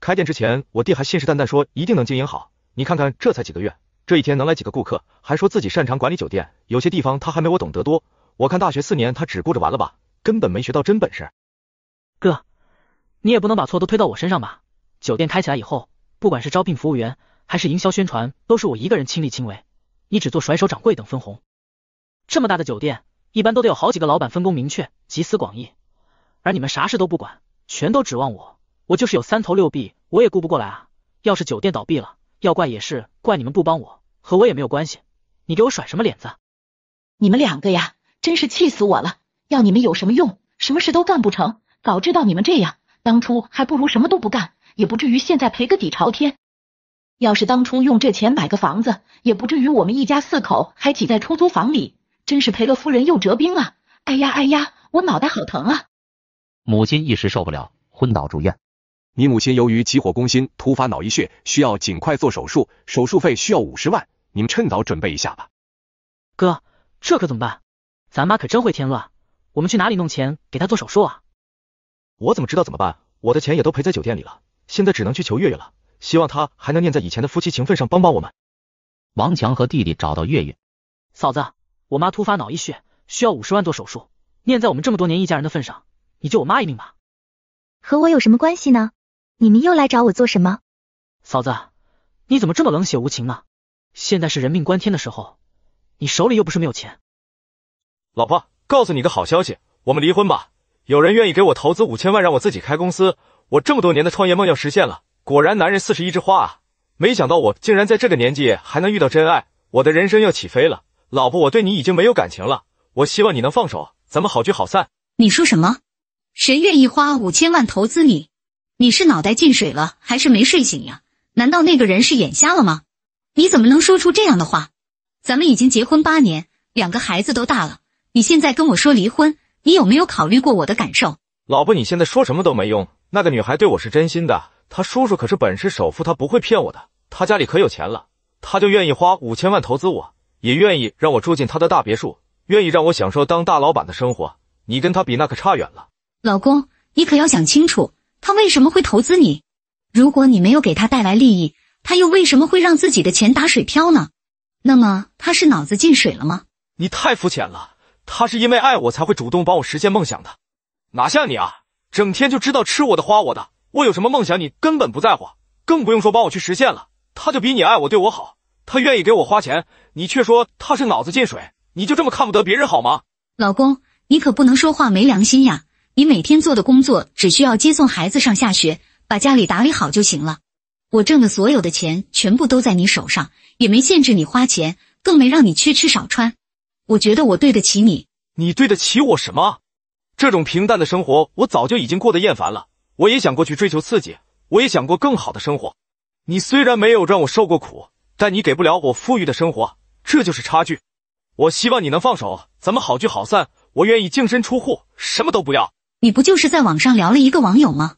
开店之前，我弟还信誓旦旦说一定能经营好。你看看，这才几个月，这一天能来几个顾客，还说自己擅长管理酒店，有些地方他还没我懂得多。我看大学四年他只顾着玩了吧，根本没学到真本事。哥，你也不能把错都推到我身上吧？酒店开起来以后，不管是招聘服务员还是营销宣传，都是我一个人亲力亲为，你只做甩手掌柜等分红。这么大的酒店，一般都得有好几个老板分工明确，集思广益，而你们啥事都不管，全都指望我，我就是有三头六臂，我也顾不过来啊。要是酒店倒闭了，要怪也是怪你们不帮我，和我也没有关系。你给我甩什么脸子？你们两个呀，真是气死我了！要你们有什么用？什么事都干不成。早知道你们这样，当初还不如什么都不干，也不至于现在赔个底朝天。要是当初用这钱买个房子，也不至于我们一家四口还挤在出租房里。真是赔了夫人又折兵啊！哎呀哎呀，我脑袋好疼啊！母亲一时受不了，昏倒住院。你母亲由于急火攻心，突发脑溢血，需要尽快做手术，手术费需要五十万，你们趁早准备一下吧。哥，这可怎么办？咱妈可真会添乱，我们去哪里弄钱给她做手术啊？我怎么知道怎么办？我的钱也都赔在酒店里了，现在只能去求月月了，希望她还能念在以前的夫妻情分上帮帮我们。王强和弟弟找到月月，嫂子，我妈突发脑溢血，需要五十万做手术，念在我们这么多年一家人的份上，你救我妈一命吧。和我有什么关系呢？你们又来找我做什么？嫂子，你怎么这么冷血无情呢？现在是人命关天的时候，你手里又不是没有钱。老婆，告诉你个好消息，我们离婚吧。有人愿意给我投资五千万，让我自己开公司。我这么多年的创业梦要实现了。果然，男人四十一枝花啊！没想到我竟然在这个年纪还能遇到真爱，我的人生要起飞了。老婆，我对你已经没有感情了，我希望你能放手，咱们好聚好散。你说什么？谁愿意花五千万投资你？你是脑袋进水了，还是没睡醒呀？难道那个人是眼瞎了吗？你怎么能说出这样的话？咱们已经结婚八年，两个孩子都大了，你现在跟我说离婚，你有没有考虑过我的感受？老婆，你现在说什么都没用。那个女孩对我是真心的，她叔叔可是本市首富，他不会骗我的。他家里可有钱了，他就愿意花五千万投资我，也愿意让我住进他的大别墅，愿意让我享受当大老板的生活。你跟他比，那可差远了。老公，你可要想清楚。他为什么会投资你？如果你没有给他带来利益，他又为什么会让自己的钱打水漂呢？那么他是脑子进水了吗？你太肤浅了，他是因为爱我才会主动帮我实现梦想的，哪像你啊，整天就知道吃我的花我的，我有什么梦想你根本不在乎，更不用说帮我去实现了。他就比你爱我对我好，他愿意给我花钱，你却说他是脑子进水，你就这么看不得别人好吗？老公，你可不能说话没良心呀！你每天做的工作只需要接送孩子上下学，把家里打理好就行了。我挣的所有的钱全部都在你手上，也没限制你花钱，更没让你缺吃少穿。我觉得我对得起你。你对得起我什么？这种平淡的生活我早就已经过得厌烦了。我也想过去追求刺激，我也想过更好的生活。你虽然没有让我受过苦，但你给不了我富裕的生活，这就是差距。我希望你能放手，咱们好聚好散。我愿意净身出户，什么都不要。你不就是在网上聊了一个网友吗？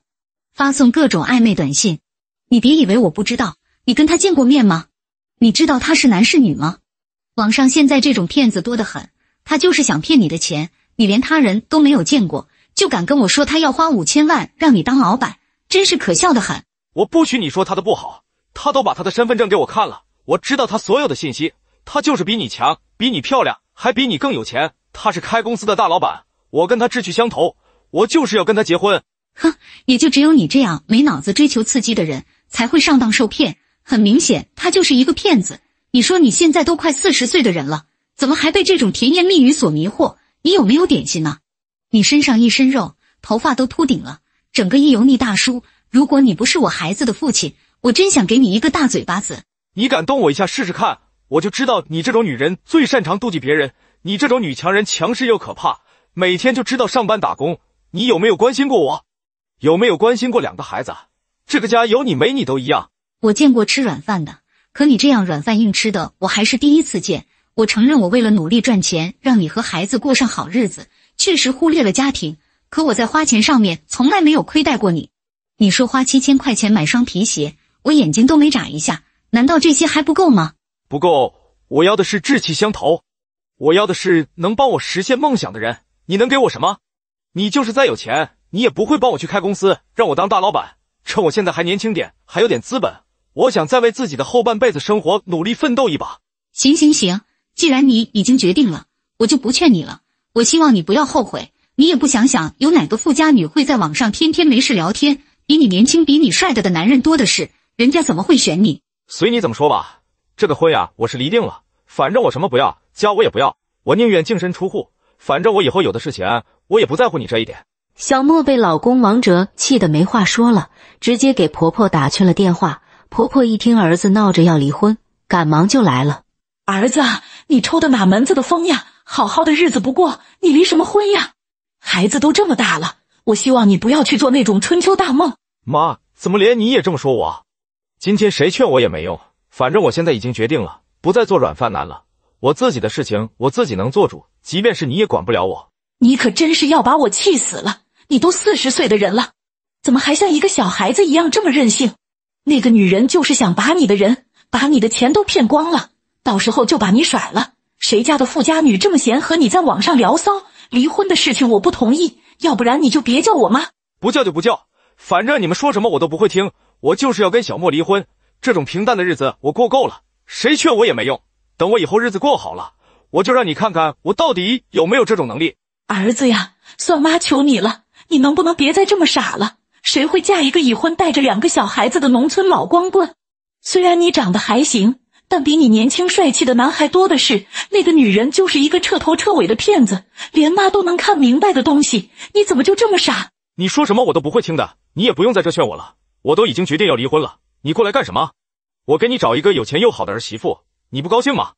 发送各种暧昧短信。你别以为我不知道，你跟他见过面吗？你知道他是男是女吗？网上现在这种骗子多得很，他就是想骗你的钱，你连他人都没有见过，就敢跟我说他要花五千万让你当老板，真是可笑的很。我不许你说他的不好，他都把他的身份证给我看了，我知道他所有的信息，他就是比你强，比你漂亮，还比你更有钱，他是开公司的大老板，我跟他志趣相投，我就是要跟他结婚。哼，也就只有你这样没脑子、追求刺激的人。才会上当受骗，很明显他就是一个骗子。你说你现在都快四十岁的人了，怎么还被这种甜言蜜语所迷惑？你有没有点心呢？你身上一身肉，头发都秃顶了，整个一油腻大叔。如果你不是我孩子的父亲，我真想给你一个大嘴巴子。你敢动我一下试试看，我就知道你这种女人最擅长妒忌别人。你这种女强人强势又可怕，每天就知道上班打工。你有没有关心过我？有没有关心过两个孩子？这个家有你没你都一样。我见过吃软饭的，可你这样软饭硬吃的，我还是第一次见。我承认，我为了努力赚钱，让你和孩子过上好日子，确实忽略了家庭。可我在花钱上面从来没有亏待过你。你说花七千块钱买双皮鞋，我眼睛都没眨一下。难道这些还不够吗？不够，我要的是志气相投，我要的是能帮我实现梦想的人。你能给我什么？你就是再有钱，你也不会帮我去开公司，让我当大老板。趁我现在还年轻点，还有点资本，我想再为自己的后半辈子生活努力奋斗一把。行行行，既然你已经决定了，我就不劝你了。我希望你不要后悔，你也不想想有哪个富家女会在网上天天没事聊天，比你年轻、比你帅的的男人多的是，人家怎么会选你？随你怎么说吧，这个婚呀，我是离定了。反正我什么不要，家我也不要，我宁愿净身出户。反正我以后有的是钱，我也不在乎你这一点。小莫被老公王哲气得没话说了，直接给婆婆打去了电话。婆婆一听儿子闹着要离婚，赶忙就来了。儿子，你抽的哪门子的风呀？好好的日子不过，你离什么婚呀？孩子都这么大了，我希望你不要去做那种春秋大梦。妈，怎么连你也这么说我？今天谁劝我也没用，反正我现在已经决定了，不再做软饭男了。我自己的事情我自己能做主，即便是你也管不了我。你可真是要把我气死了！你都四十岁的人了，怎么还像一个小孩子一样这么任性？那个女人就是想把你的人、把你的钱都骗光了，到时候就把你甩了。谁家的富家女这么闲，和你在网上聊骚？离婚的事情我不同意，要不然你就别叫我妈。不叫就不叫，反正你们说什么我都不会听。我就是要跟小莫离婚，这种平淡的日子我过够了，谁劝我也没用。等我以后日子过好了，我就让你看看我到底有没有这种能力。儿子呀，算妈求你了。你能不能别再这么傻了？谁会嫁一个已婚带着两个小孩子的农村老光棍？虽然你长得还行，但比你年轻帅气的男孩多的是。那个女人就是一个彻头彻尾的骗子，连妈都能看明白的东西，你怎么就这么傻？你说什么我都不会听的，你也不用在这劝我了。我都已经决定要离婚了，你过来干什么？我给你找一个有钱又好的儿媳妇，你不高兴吗？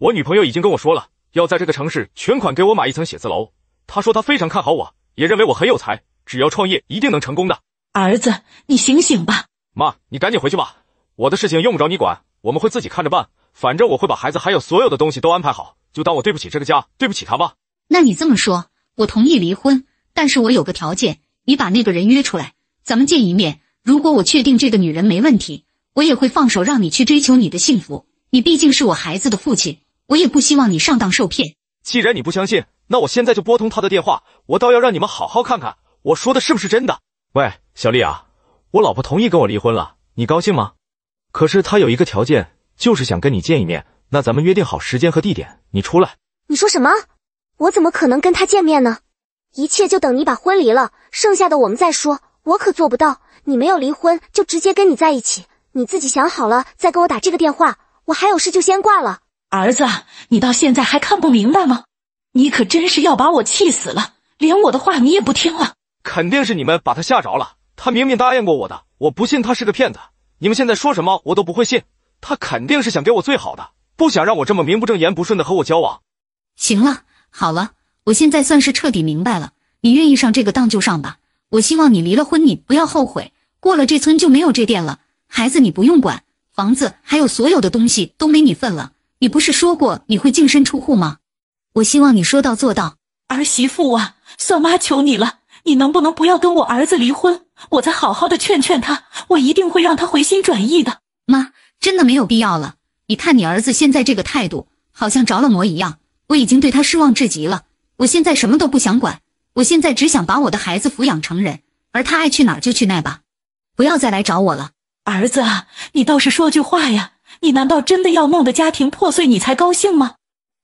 我女朋友已经跟我说了，要在这个城市全款给我买一层写字楼。她说她非常看好我。也认为我很有才，只要创业一定能成功的。儿子，你醒醒吧！妈，你赶紧回去吧，我的事情用不着你管，我们会自己看着办。反正我会把孩子还有所有的东西都安排好，就当我对不起这个家，对不起他吧。那你这么说，我同意离婚，但是我有个条件，你把那个人约出来，咱们见一面。如果我确定这个女人没问题，我也会放手让你去追求你的幸福。你毕竟是我孩子的父亲，我也不希望你上当受骗。既然你不相信。那我现在就拨通他的电话，我倒要让你们好好看看我说的是不是真的。喂，小丽啊，我老婆同意跟我离婚了，你高兴吗？可是她有一个条件，就是想跟你见一面。那咱们约定好时间和地点，你出来。你说什么？我怎么可能跟他见面呢？一切就等你把婚离了，剩下的我们再说。我可做不到。你没有离婚，就直接跟你在一起。你自己想好了再给我打这个电话。我还有事就先挂了。儿子，你到现在还看不明白吗？你可真是要把我气死了，连我的话你也不听了。肯定是你们把他吓着了。他明明答应过我的，我不信他是个骗子。你们现在说什么我都不会信。他肯定是想给我最好的。不想让我这么名不正言不顺的和我交往。行了，好了，我现在算是彻底明白了。你愿意上这个当就上吧。我希望你离了婚，你不要后悔。过了这村就没有这店了，孩子你不用管，房子还有所有的东西都没你份了。你不是说过你会净身出户吗？我希望你说到做到。儿媳妇啊，算妈求你了，你能不能不要跟我儿子离婚？我再好好的劝劝他，我一定会让他回心转意的。妈，真的没有必要了。你看你儿子现在这个态度，好像着了魔一样。我已经对他失望至极了。我现在什么都不想管，我现在只想把我的孩子抚养成人，而他爱去哪儿就去哪吧，不要再来找我了。儿子啊，你倒是说句话呀！你难道真的要弄得家庭破碎你才高兴吗？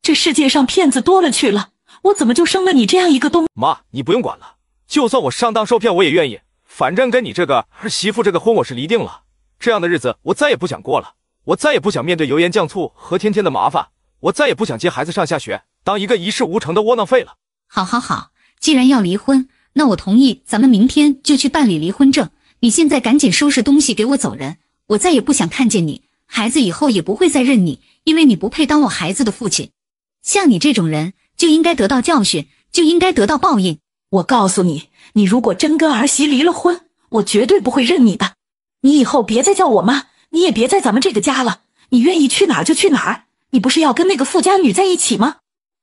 这世界上骗子多了去了，我怎么就生了你这样一个东？妈，你不用管了，就算我上当受骗，我也愿意。反正跟你这个儿媳妇这个婚我是离定了，这样的日子我再也不想过了。我再也不想面对油盐酱醋和天天的麻烦，我再也不想接孩子上下学，当一个一事无成的窝囊废了。好，好，好，既然要离婚，那我同意，咱们明天就去办理离婚证。你现在赶紧收拾东西给我走人，我再也不想看见你，孩子以后也不会再认你，因为你不配当我孩子的父亲。像你这种人就应该得到教训，就应该得到报应。我告诉你，你如果真跟儿媳离了婚，我绝对不会认你的。你以后别再叫我妈。你也别在咱们这个家了，你愿意去哪儿就去哪儿。你不是要跟那个富家女在一起吗？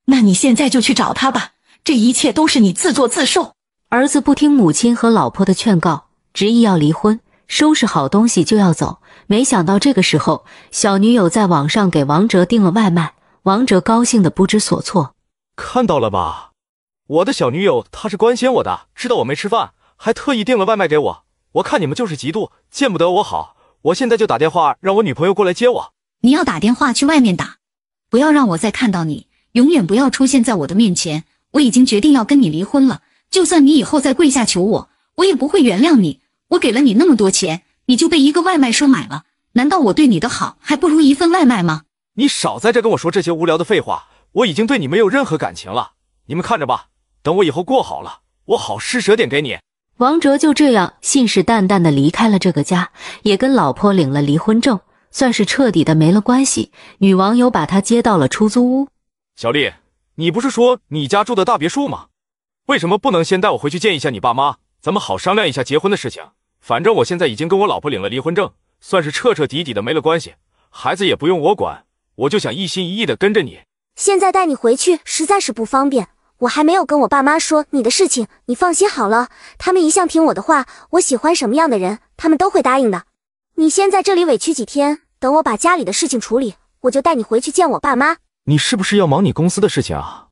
那你现在就去找她吧。这一切都是你自作自受。儿子不听母亲和老婆的劝告，执意要离婚，收拾好东西就要走。没想到这个时候，小女友在网上给王哲订了外卖，王哲高兴的不知所措。看到了吧，我的小女友她是关心我的，知道我没吃饭，还特意订了外卖给我。我看你们就是嫉妒，见不得我好。我现在就打电话让我女朋友过来接我。你要打电话去外面打，不要让我再看到你，永远不要出现在我的面前。我已经决定要跟你离婚了，就算你以后再跪下求我，我也不会原谅你。我给了你那么多钱，你就被一个外卖收买了？难道我对你的好还不如一份外卖吗？你少在这跟我说这些无聊的废话，我已经对你没有任何感情了。你们看着吧，等我以后过好了，我好施舍点给你。王哲就这样信誓旦旦的离开了这个家，也跟老婆领了离婚证，算是彻底的没了关系。女网友把他接到了出租屋。小丽，你不是说你家住的大别墅吗？为什么不能先带我回去见一下你爸妈，咱们好商量一下结婚的事情？反正我现在已经跟我老婆领了离婚证，算是彻彻底底的没了关系，孩子也不用我管，我就想一心一意的跟着你。现在带你回去实在是不方便。我还没有跟我爸妈说你的事情，你放心好了，他们一向听我的话，我喜欢什么样的人，他们都会答应的。你先在这里委屈几天，等我把家里的事情处理，我就带你回去见我爸妈。你是不是要忙你公司的事情啊？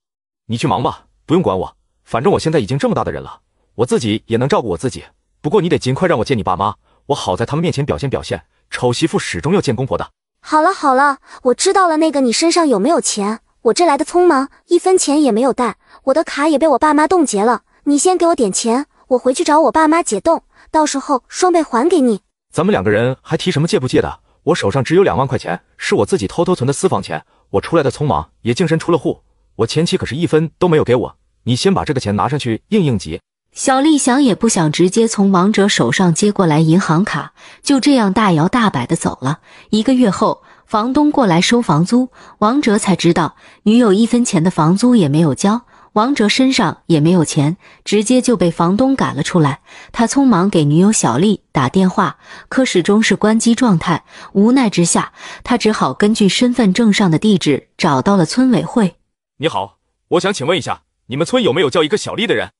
你去忙吧，不用管我，反正我现在已经这么大的人了，我自己也能照顾我自己。不过你得尽快让我见你爸妈，我好在他们面前表现表现。丑媳妇始终要见公婆的。好了好了，我知道了。那个你身上有没有钱？我这来的匆忙，一分钱也没有带，我的卡也被我爸妈冻结了。你先给我点钱，我回去找我爸妈解冻，到时候双倍还给你。咱们两个人还提什么借不借的？我手上只有两万块钱，是我自己偷偷存的私房钱。我出来的匆忙，也净身出了户。我前妻可是一分都没有给我。你先把这个钱拿上去应应急。小丽想也不想，直接从王哲手上接过来银行卡，就这样大摇大摆的走了。一个月后。房东过来收房租，王哲才知道女友一分钱的房租也没有交，王哲身上也没有钱，直接就被房东赶了出来。他匆忙给女友小丽打电话，可始终是关机状态。无奈之下，他只好根据身份证上的地址找到了村委会。你好，我想请问一下，你们村有没有叫一个小丽的人？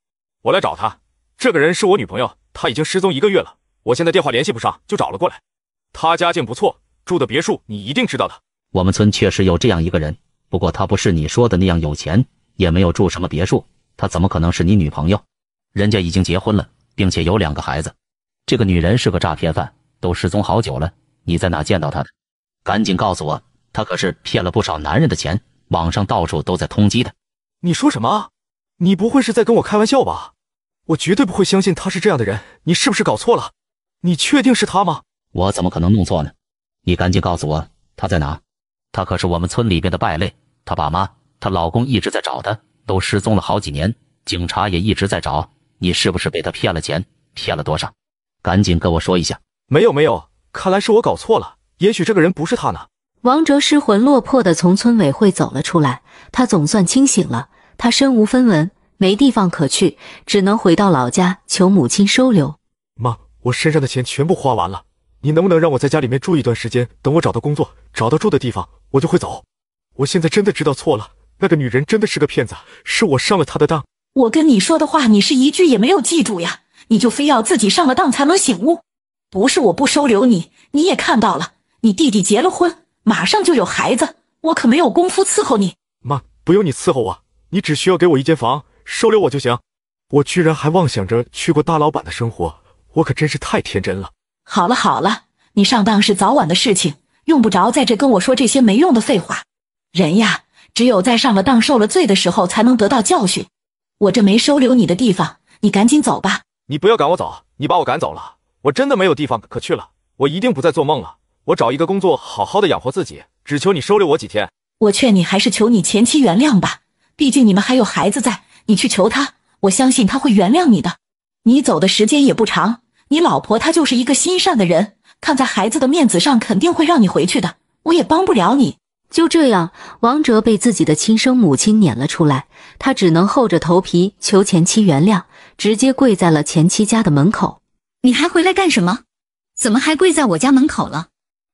我来找她，这个人是我女朋友，她已经失踪一个月了，我现在电话联系不上，就找了过来。她家境不错。住的别墅你一定知道的。我们村确实有这样一个人，不过他不是你说的那样有钱，也没有住什么别墅，他怎么可能是你女朋友？人家已经结婚了，并且有两个孩子。这个女人是个诈骗犯，都失踪好久了。你在哪见到她的？赶紧告诉我！她可是骗了不少男人的钱，网上到处都在通缉的。你说什么？你不会是在跟我开玩笑吧？我绝对不会相信他是这样的人。你是不是搞错了？你确定是他吗？我怎么可能弄错呢？你赶紧告诉我他在哪？他可是我们村里边的败类，他爸妈、她老公一直在找他，都失踪了好几年，警察也一直在找。你是不是被他骗了钱？骗了多少？赶紧跟我说一下。没有没有，看来是我搞错了。也许这个人不是他呢。王哲失魂落魄的从村委会走了出来，他总算清醒了。他身无分文，没地方可去，只能回到老家求母亲收留。妈，我身上的钱全部花完了，你能不能让我在家里面住一段时间？等我找到工作，找到住的地方，我就会走。我现在真的知道错了，那个女人真的是个骗子，是我上了她的当。我跟你说的话，你是一句也没有记住呀？你就非要自己上了当才能醒悟？不是我不收留你，你也看到了，你弟弟结了婚，马上就有孩子，我可没有功夫伺候你。妈，不用你伺候我，你只需要给我一间房，收留我就行。我居然还妄想着去过大老板的生活，我可真是太天真了。好了好了，你上当是早晚的事情，用不着在这跟我说这些没用的废话。人呀，只有在上了当、受了罪的时候，才能得到教训。我这没收留你的地方，你赶紧走吧。你不要赶我走，你把我赶走了，我真的没有地方可去了。我一定不再做梦了，我找一个工作，好好的养活自己。只求你收留我几天。我劝你还是求你前妻原谅吧，毕竟你们还有孩子在。你去求他，我相信他会原谅你的。你走的时间也不长，你老婆她就是一个心善的人，看在孩子的面子上，肯定会让你回去的。我也帮不了你。就这样，王哲被自己的亲生母亲撵了出来，他只能厚着头皮求前妻原谅。直接跪在了前妻家的门口，你还回来干什么？怎么还跪在我家门口了？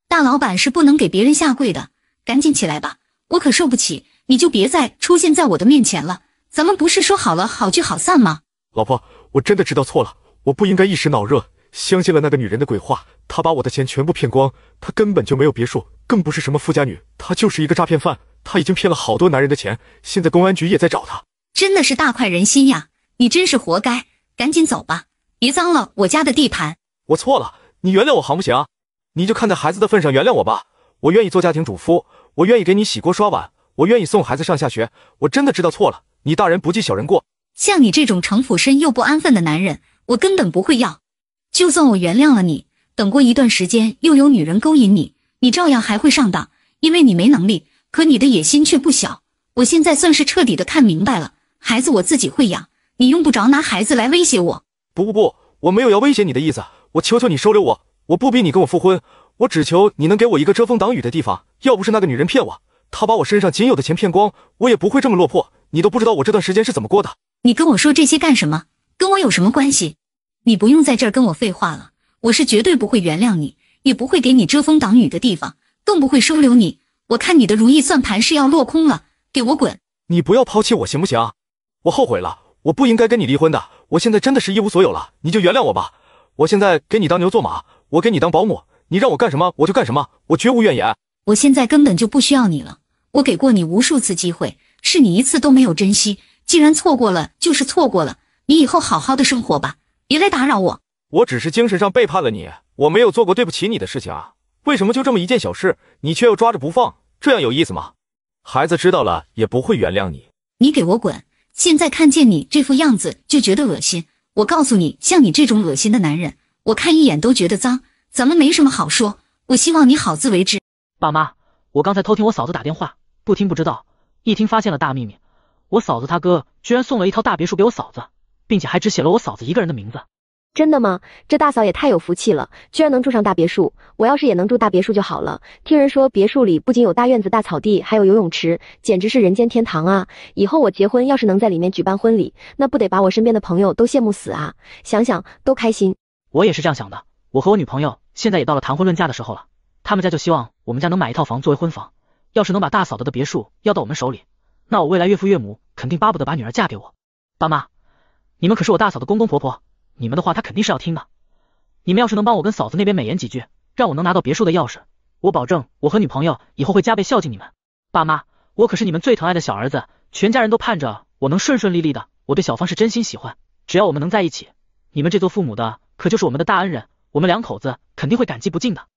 大老板是不能给别人下跪的，赶紧起来吧，我可受不起！你就别再出现在我的面前了，咱们不是说好了好聚好散吗？老婆，我真的知道错了，我不应该一时脑热，相信了那个女人的鬼话，她把我的钱全部骗光，她根本就没有别墅，更不是什么富家女，她就是一个诈骗犯，她已经骗了好多男人的钱，现在公安局也在找她，真的是大快人心呀！你真是活该，赶紧走吧，别脏了我家的地盘。我错了，你原谅我行不行？你就看在孩子的份上原谅我吧。我愿意做家庭主夫，我愿意给你洗锅刷碗，我愿意送孩子上下学。我真的知道错了，你大人不计小人过。像你这种城府深又不安分的男人，我根本不会要。就算我原谅了你，等过一段时间又有女人勾引你，你照样还会上当，因为你没能力，可你的野心却不小。我现在算是彻底的看明白了，孩子我自己会养。你用不着拿孩子来威胁我。不不不，我没有要威胁你的意思。我求求你收留我，我不逼你跟我复婚，我只求你能给我一个遮风挡雨的地方。要不是那个女人骗我，她把我身上仅有的钱骗光，我也不会这么落魄。你都不知道我这段时间是怎么过的。你跟我说这些干什么？跟我有什么关系？你不用在这儿跟我废话了。我是绝对不会原谅你，也不会给你遮风挡雨的地方，更不会收留你。我看你的如意算盘是要落空了，给我滚！你不要抛弃我行不行？我后悔了。我不应该跟你离婚的，我现在真的是一无所有了，你就原谅我吧。我现在给你当牛做马，我给你当保姆，你让我干什么我就干什么，我绝无怨言。我现在根本就不需要你了，我给过你无数次机会，是你一次都没有珍惜。既然错过了，就是错过了，你以后好好的生活吧，别来打扰我。我只是精神上背叛了你，我没有做过对不起你的事情啊。为什么就这么一件小事，你却又抓着不放，这样有意思吗？孩子知道了也不会原谅你。你给我滚！现在看见你这副样子就觉得恶心。我告诉你，像你这种恶心的男人，我看一眼都觉得脏。咱们没什么好说，我希望你好自为之。爸妈，我刚才偷听我嫂子打电话，不听不知道，一听发现了大秘密。我嫂子她哥居然送了一套大别墅给我嫂子，并且还只写了我嫂子一个人的名字。真的吗？这大嫂也太有福气了，居然能住上大别墅。我要是也能住大别墅就好了。听人说别墅里不仅有大院子、大草地，还有游泳池，简直是人间天堂啊！以后我结婚要是能在里面举办婚礼，那不得把我身边的朋友都羡慕死啊！想想都开心。我也是这样想的。我和我女朋友现在也到了谈婚论嫁的时候了，他们家就希望我们家能买一套房作为婚房。要是能把大嫂子的别墅要到我们手里，那我未来岳父岳母肯定巴不得把女儿嫁给我。爸妈，你们可是我大嫂的公公婆婆。你们的话他肯定是要听的。你们要是能帮我跟嫂子那边美言几句，让我能拿到别墅的钥匙，我保证我和女朋友以后会加倍孝敬你们。爸妈，我可是你们最疼爱的小儿子，全家人都盼着我能顺顺利利的。我对小芳是真心喜欢，只要我们能在一起，你们这做父母的可就是我们的大恩人，我们两口子肯定会感激不尽的。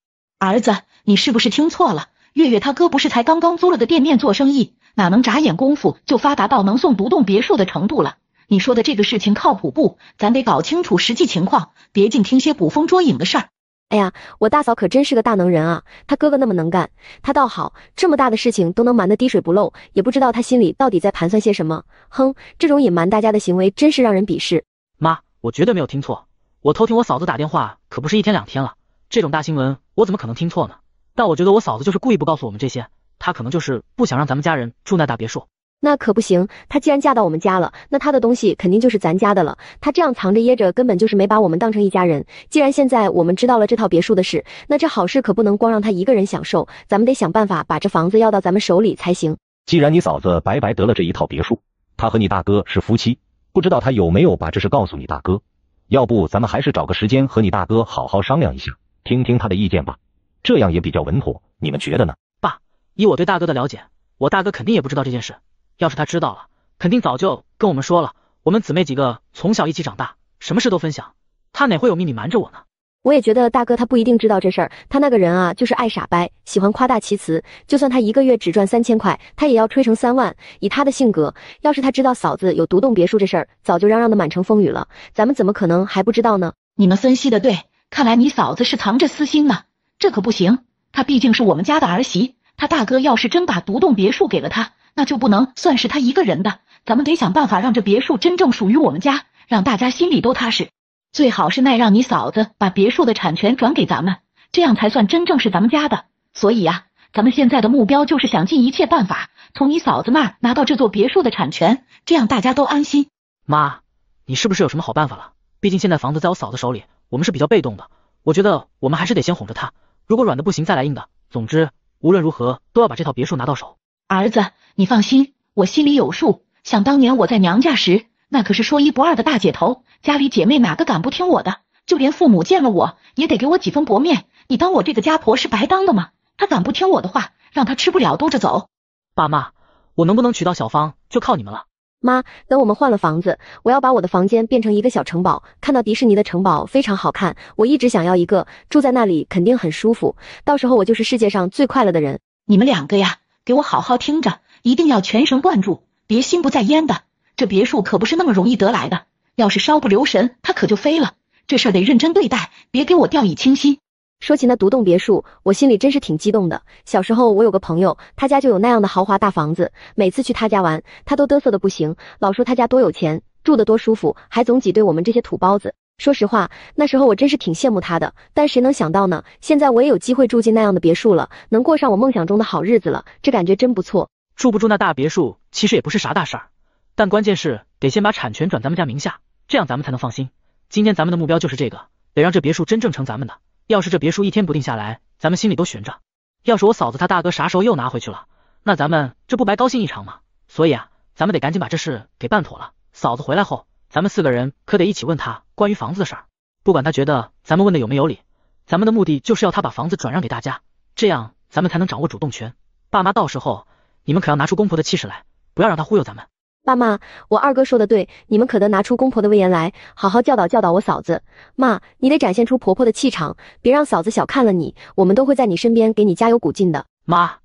儿子，你是不是听错了？月月他哥不是才刚刚租了个店面做生意，哪能眨眼功夫就发达到能送独栋别墅的程度了？你说的这个事情靠谱不？咱得搞清楚实际情况，别净听些捕风捉影的事儿。哎呀，我大嫂可真是个大能人啊！她哥哥那么能干，他倒好，这么大的事情都能瞒得滴水不漏，也不知道他心里到底在盘算些什么。哼，这种隐瞒大家的行为真是让人鄙视。妈，我绝对没有听错，我偷听我嫂子打电话可不是一天两天了，这种大新闻我怎么可能听错呢？但我觉得我嫂子就是故意不告诉我们这些，她可能就是不想让咱们家人住那大别墅。那可不行，她既然嫁到我们家了，那她的东西肯定就是咱家的了。她这样藏着掖着，根本就是没把我们当成一家人。既然现在我们知道了这套别墅的事，那这好事可不能光让她一个人享受，咱们得想办法把这房子要到咱们手里才行。既然你嫂子白白得了这一套别墅，她和你大哥是夫妻，不知道她有没有把这事告诉你大哥？要不咱们还是找个时间和你大哥好好商量一下，听听他的意见吧。这样也比较稳妥，你们觉得呢？爸，以我对大哥的了解，我大哥肯定也不知道这件事。要是他知道了，肯定早就跟我们说了。我们姊妹几个从小一起长大，什么事都分享，他哪会有秘密瞒着我呢？我也觉得大哥他不一定知道这事儿，他那个人啊，就是爱傻掰，喜欢夸大其词。就算他一个月只赚三千块，他也要吹成三万。以他的性格，要是他知道嫂子有独栋别墅这事儿，早就嚷嚷的满城风雨了。咱们怎么可能还不知道呢？你们分析的对，看来你嫂子是藏着私心呢。这可不行，她毕竟是我们家的儿媳，她大哥要是真把独栋别墅给了她，那就不能算是她一个人的。咱们得想办法让这别墅真正属于我们家，让大家心里都踏实。最好是那让你嫂子把别墅的产权转给咱们，这样才算真正是咱们家的。所以呀，咱们现在的目标就是想尽一切办法从你嫂子那儿拿到这座别墅的产权，这样大家都安心。妈，你是不是有什么好办法了？毕竟现在房子在我嫂子手里，我们是比较被动的。我觉得我们还是得先哄着她，如果软的不行再来硬的。总之，无论如何都要把这套别墅拿到手。儿子，你放心，我心里有数。想当年我在娘家时，那可是说一不二的大姐头，家里姐妹哪个敢不听我的？就连父母见了我也得给我几分薄面。你当我这个家婆是白当的吗？他敢不听我的话，让他吃不了兜着走。爸妈，我能不能娶到小芳，就靠你们了。妈，等我们换了房子，我要把我的房间变成一个小城堡。看到迪士尼的城堡非常好看，我一直想要一个，住在那里肯定很舒服。到时候我就是世界上最快乐的人。你们两个呀，给我好好听着，一定要全神贯注，别心不在焉的。这别墅可不是那么容易得来的，要是稍不留神，它可就飞了。这事儿得认真对待，别给我掉以轻心。说起那独栋别墅，我心里真是挺激动的。小时候我有个朋友，他家就有那样的豪华大房子，每次去他家玩，他都嘚瑟的不行，老说他家多有钱，住的多舒服，还总挤兑我们这些土包子。说实话，那时候我真是挺羡慕他的。但谁能想到呢？现在我也有机会住进那样的别墅了，能过上我梦想中的好日子了，这感觉真不错。住不住那大别墅，其实也不是啥大事儿，但关键是得先把产权转咱们家名下，这样咱们才能放心。今天咱们的目标就是这个，得让这别墅真正成咱们的。要是这别墅一天不定下来，咱们心里都悬着。要是我嫂子她大哥啥时候又拿回去了，那咱们这不白高兴一场吗？所以啊，咱们得赶紧把这事给办妥了。嫂子回来后，咱们四个人可得一起问她关于房子的事儿。不管她觉得咱们问的有没有理，咱们的目的就是要她把房子转让给大家，这样咱们才能掌握主动权。爸妈，到时候你们可要拿出公婆的气势来，不要让她忽悠咱们。爸妈，我二哥说的对，你们可得拿出公婆的威严来，好好教导教导我嫂子。妈，你得展现出婆婆的气场，别让嫂子小看了你。我们都会在你身边给你加油鼓劲的。妈，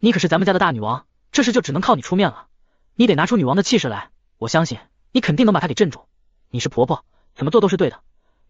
你可是咱们家的大女王，这事就只能靠你出面了。你得拿出女王的气势来，我相信你肯定能把她给镇住。你是婆婆，怎么做都是对的，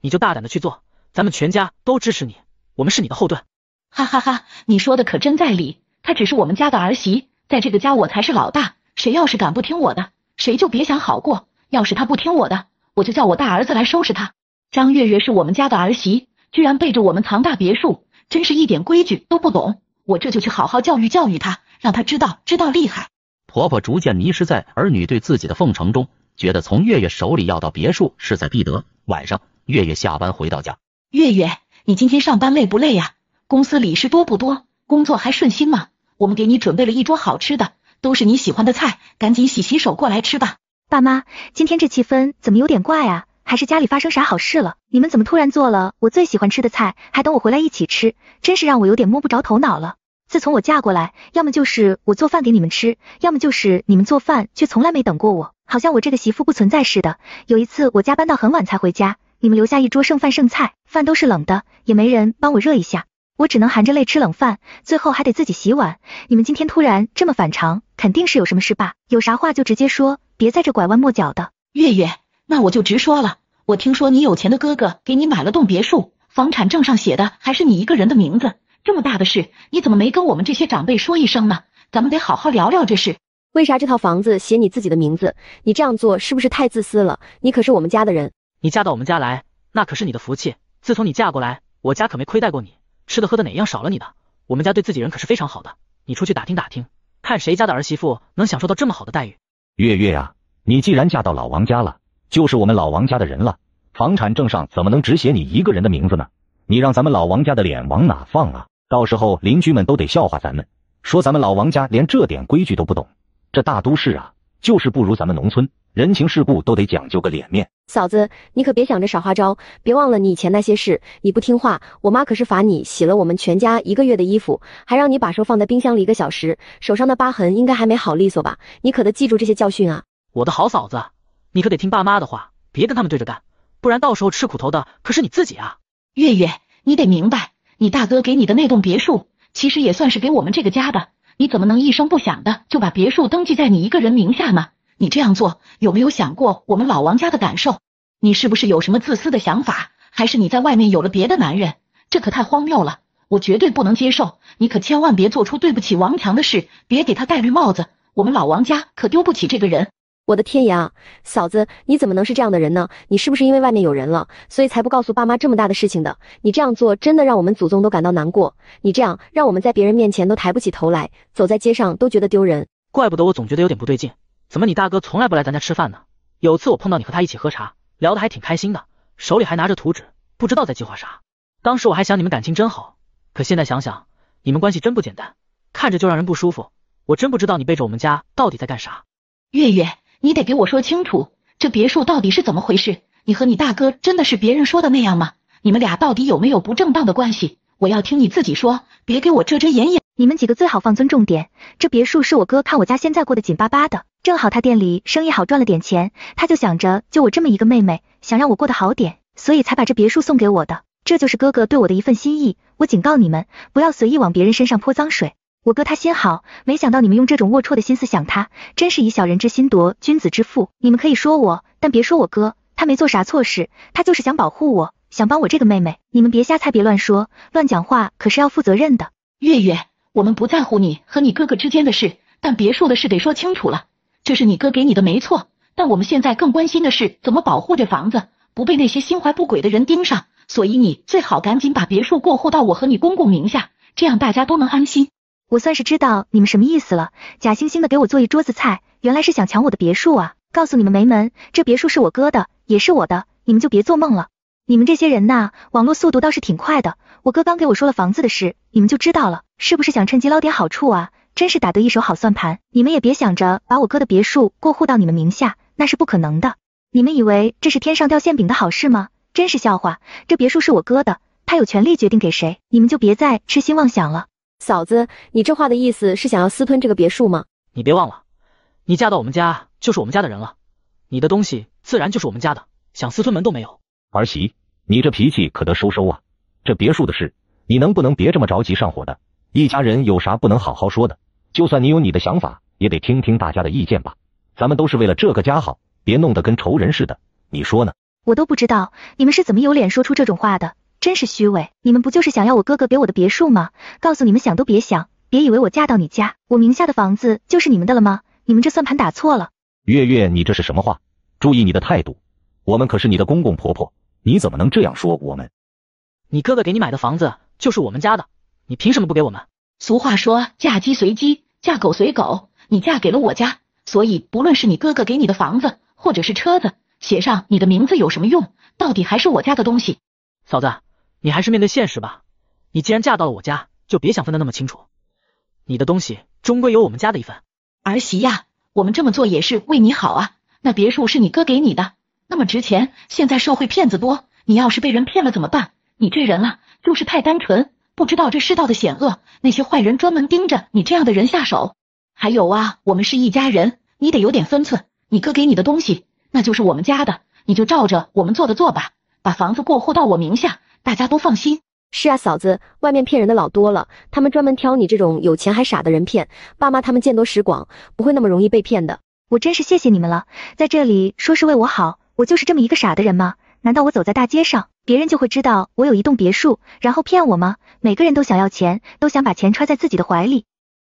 你就大胆的去做，咱们全家都支持你，我们是你的后盾。哈哈哈，你说的可真在理。她只是我们家的儿媳，在这个家我才是老大。谁要是敢不听我的，谁就别想好过。要是他不听我的，我就叫我大儿子来收拾他。张月月是我们家的儿媳，居然背着我们藏大别墅，真是一点规矩都不懂。我这就去好好教育教育他，让他知道知道厉害。婆婆逐渐迷失在儿女对自己的奉承中，觉得从月月手里要到别墅势在必得。晚上，月月下班回到家，月月，你今天上班累不累呀？公司里事多不多？工作还顺心吗？我们给你准备了一桌好吃的。都是你喜欢的菜，赶紧洗洗手过来吃吧。爸妈，今天这气氛怎么有点怪啊？还是家里发生啥好事了？你们怎么突然做了我最喜欢吃的菜，还等我回来一起吃？真是让我有点摸不着头脑了。自从我嫁过来，要么就是我做饭给你们吃，要么就是你们做饭却从来没等过我，好像我这个媳妇不存在似的。有一次我加班到很晚才回家，你们留下一桌剩饭剩菜，饭都是冷的，也没人帮我热一下，我只能含着泪吃冷饭，最后还得自己洗碗。你们今天突然这么反常，肯定是有什么事吧？有啥话就直接说，别在这拐弯抹角的。月月，那我就直说了。我听说你有钱的哥哥给你买了栋别墅，房产证上写的还是你一个人的名字。这么大的事，你怎么没跟我们这些长辈说一声呢？咱们得好好聊聊这事。为啥这套房子写你自己的名字？你这样做是不是太自私了？你可是我们家的人，你嫁到我们家来，那可是你的福气。自从你嫁过来，我家可没亏待过你，吃的喝的哪样少了你的？我们家对自己人可是非常好的。你出去打听打听，看谁家的儿媳妇能享受到这么好的待遇。月月呀，你既然嫁到老王家了。就是我们老王家的人了，房产证上怎么能只写你一个人的名字呢？你让咱们老王家的脸往哪放啊？到时候邻居们都得笑话咱们，说咱们老王家连这点规矩都不懂。这大都市啊，就是不如咱们农村，人情世故都得讲究个脸面。嫂子，你可别想着耍花招，别忘了你以前那些事。你不听话，我妈可是罚你洗了我们全家一个月的衣服，还让你把手放在冰箱里一个小时，手上的疤痕应该还没好利索吧？你可得记住这些教训啊！我的好嫂子。你可得听爸妈的话，别跟他们对着干，不然到时候吃苦头的可是你自己啊！月月，你得明白，你大哥给你的那栋别墅，其实也算是给我们这个家的，你怎么能一声不响的就把别墅登记在你一个人名下呢？你这样做有没有想过我们老王家的感受？你是不是有什么自私的想法？还是你在外面有了别的男人？这可太荒谬了，我绝对不能接受！你可千万别做出对不起王强的事，别给他戴绿帽子，我们老王家可丢不起这个人。我的天呀，嫂子，你怎么能是这样的人呢？你是不是因为外面有人了，所以才不告诉爸妈这么大的事情的？你这样做真的让我们祖宗都感到难过。你这样让我们在别人面前都抬不起头来，走在街上都觉得丢人。怪不得我总觉得有点不对劲，怎么你大哥从来不来咱家吃饭呢？有次我碰到你和他一起喝茶，聊得还挺开心的，手里还拿着图纸，不知道在计划啥。当时我还想你们感情真好，可现在想想，你们关系真不简单，看着就让人不舒服。我真不知道你背着我们家到底在干啥，月月。你得给我说清楚，这别墅到底是怎么回事？你和你大哥真的是别人说的那样吗？你们俩到底有没有不正当的关系？我要听你自己说，别给我遮遮掩掩。你们几个最好放尊重点。这别墅是我哥看我家现在过得紧巴巴的，正好他店里生意好赚了点钱，他就想着就我这么一个妹妹，想让我过得好点，所以才把这别墅送给我的。这就是哥哥对我的一份心意。我警告你们，不要随意往别人身上泼脏水。我哥他心好，没想到你们用这种龌龊的心思想他，真是以小人之心夺君子之腹。你们可以说我，但别说我哥，他没做啥错事，他就是想保护我，想帮我这个妹妹。你们别瞎猜，别乱说，乱讲话可是要负责任的。月月，我们不在乎你和你哥哥之间的事，但别墅的事得说清楚了。这是你哥给你的没错，但我们现在更关心的是怎么保护这房子，不被那些心怀不轨的人盯上。所以你最好赶紧把别墅过户到我和你公公名下，这样大家都能安心。我算是知道你们什么意思了，假惺惺的给我做一桌子菜，原来是想抢我的别墅啊！告诉你们没门，这别墅是我哥的，也是我的，你们就别做梦了。你们这些人呐，网络速度倒是挺快的，我哥刚给我说了房子的事，你们就知道了，是不是想趁机捞点好处啊？真是打得一手好算盘，你们也别想着把我哥的别墅过户到你们名下，那是不可能的。你们以为这是天上掉馅饼的好事吗？真是笑话！这别墅是我哥的，他有权利决定给谁，你们就别再痴心妄想了。嫂子，你这话的意思是想要私吞这个别墅吗？你别忘了，你嫁到我们家就是我们家的人了，你的东西自然就是我们家的，想私吞门都没有。儿媳，你这脾气可得收收啊！这别墅的事，你能不能别这么着急上火的？一家人有啥不能好好说的？就算你有你的想法，也得听听大家的意见吧。咱们都是为了这个家好，别弄得跟仇人似的，你说呢？我都不知道你们是怎么有脸说出这种话的。真是虚伪！你们不就是想要我哥哥给我的别墅吗？告诉你们想都别想，别以为我嫁到你家，我名下的房子就是你们的了吗？你们这算盘打错了。月月，你这是什么话？注意你的态度，我们可是你的公公婆婆，你怎么能这样说我们？你哥哥给你买的房子就是我们家的，你凭什么不给我们？俗话说嫁鸡随鸡，嫁狗随狗，你嫁给了我家，所以不论是你哥哥给你的房子，或者是车子，写上你的名字有什么用？到底还是我家的东西。嫂子。你还是面对现实吧。你既然嫁到了我家，就别想分得那么清楚。你的东西终归有我们家的一份。儿媳呀，我们这么做也是为你好啊。那别墅是你哥给你的，那么值钱。现在社会骗子多，你要是被人骗了怎么办？你这人啊，就是太单纯，不知道这世道的险恶，那些坏人专门盯着你这样的人下手。还有啊，我们是一家人，你得有点分寸。你哥给你的东西，那就是我们家的，你就照着我们做的做吧，把房子过户到我名下，大家都放心。是啊，嫂子，外面骗人的老多了，他们专门挑你这种有钱还傻的人骗。爸妈他们见多识广，不会那么容易被骗的。我真是谢谢你们了，在这里说是为我好，我就是这么一个傻的人吗？难道我走在大街上，别人就会知道我有一栋别墅，然后骗我吗？每个人都想要钱，都想把钱揣在自己的怀里。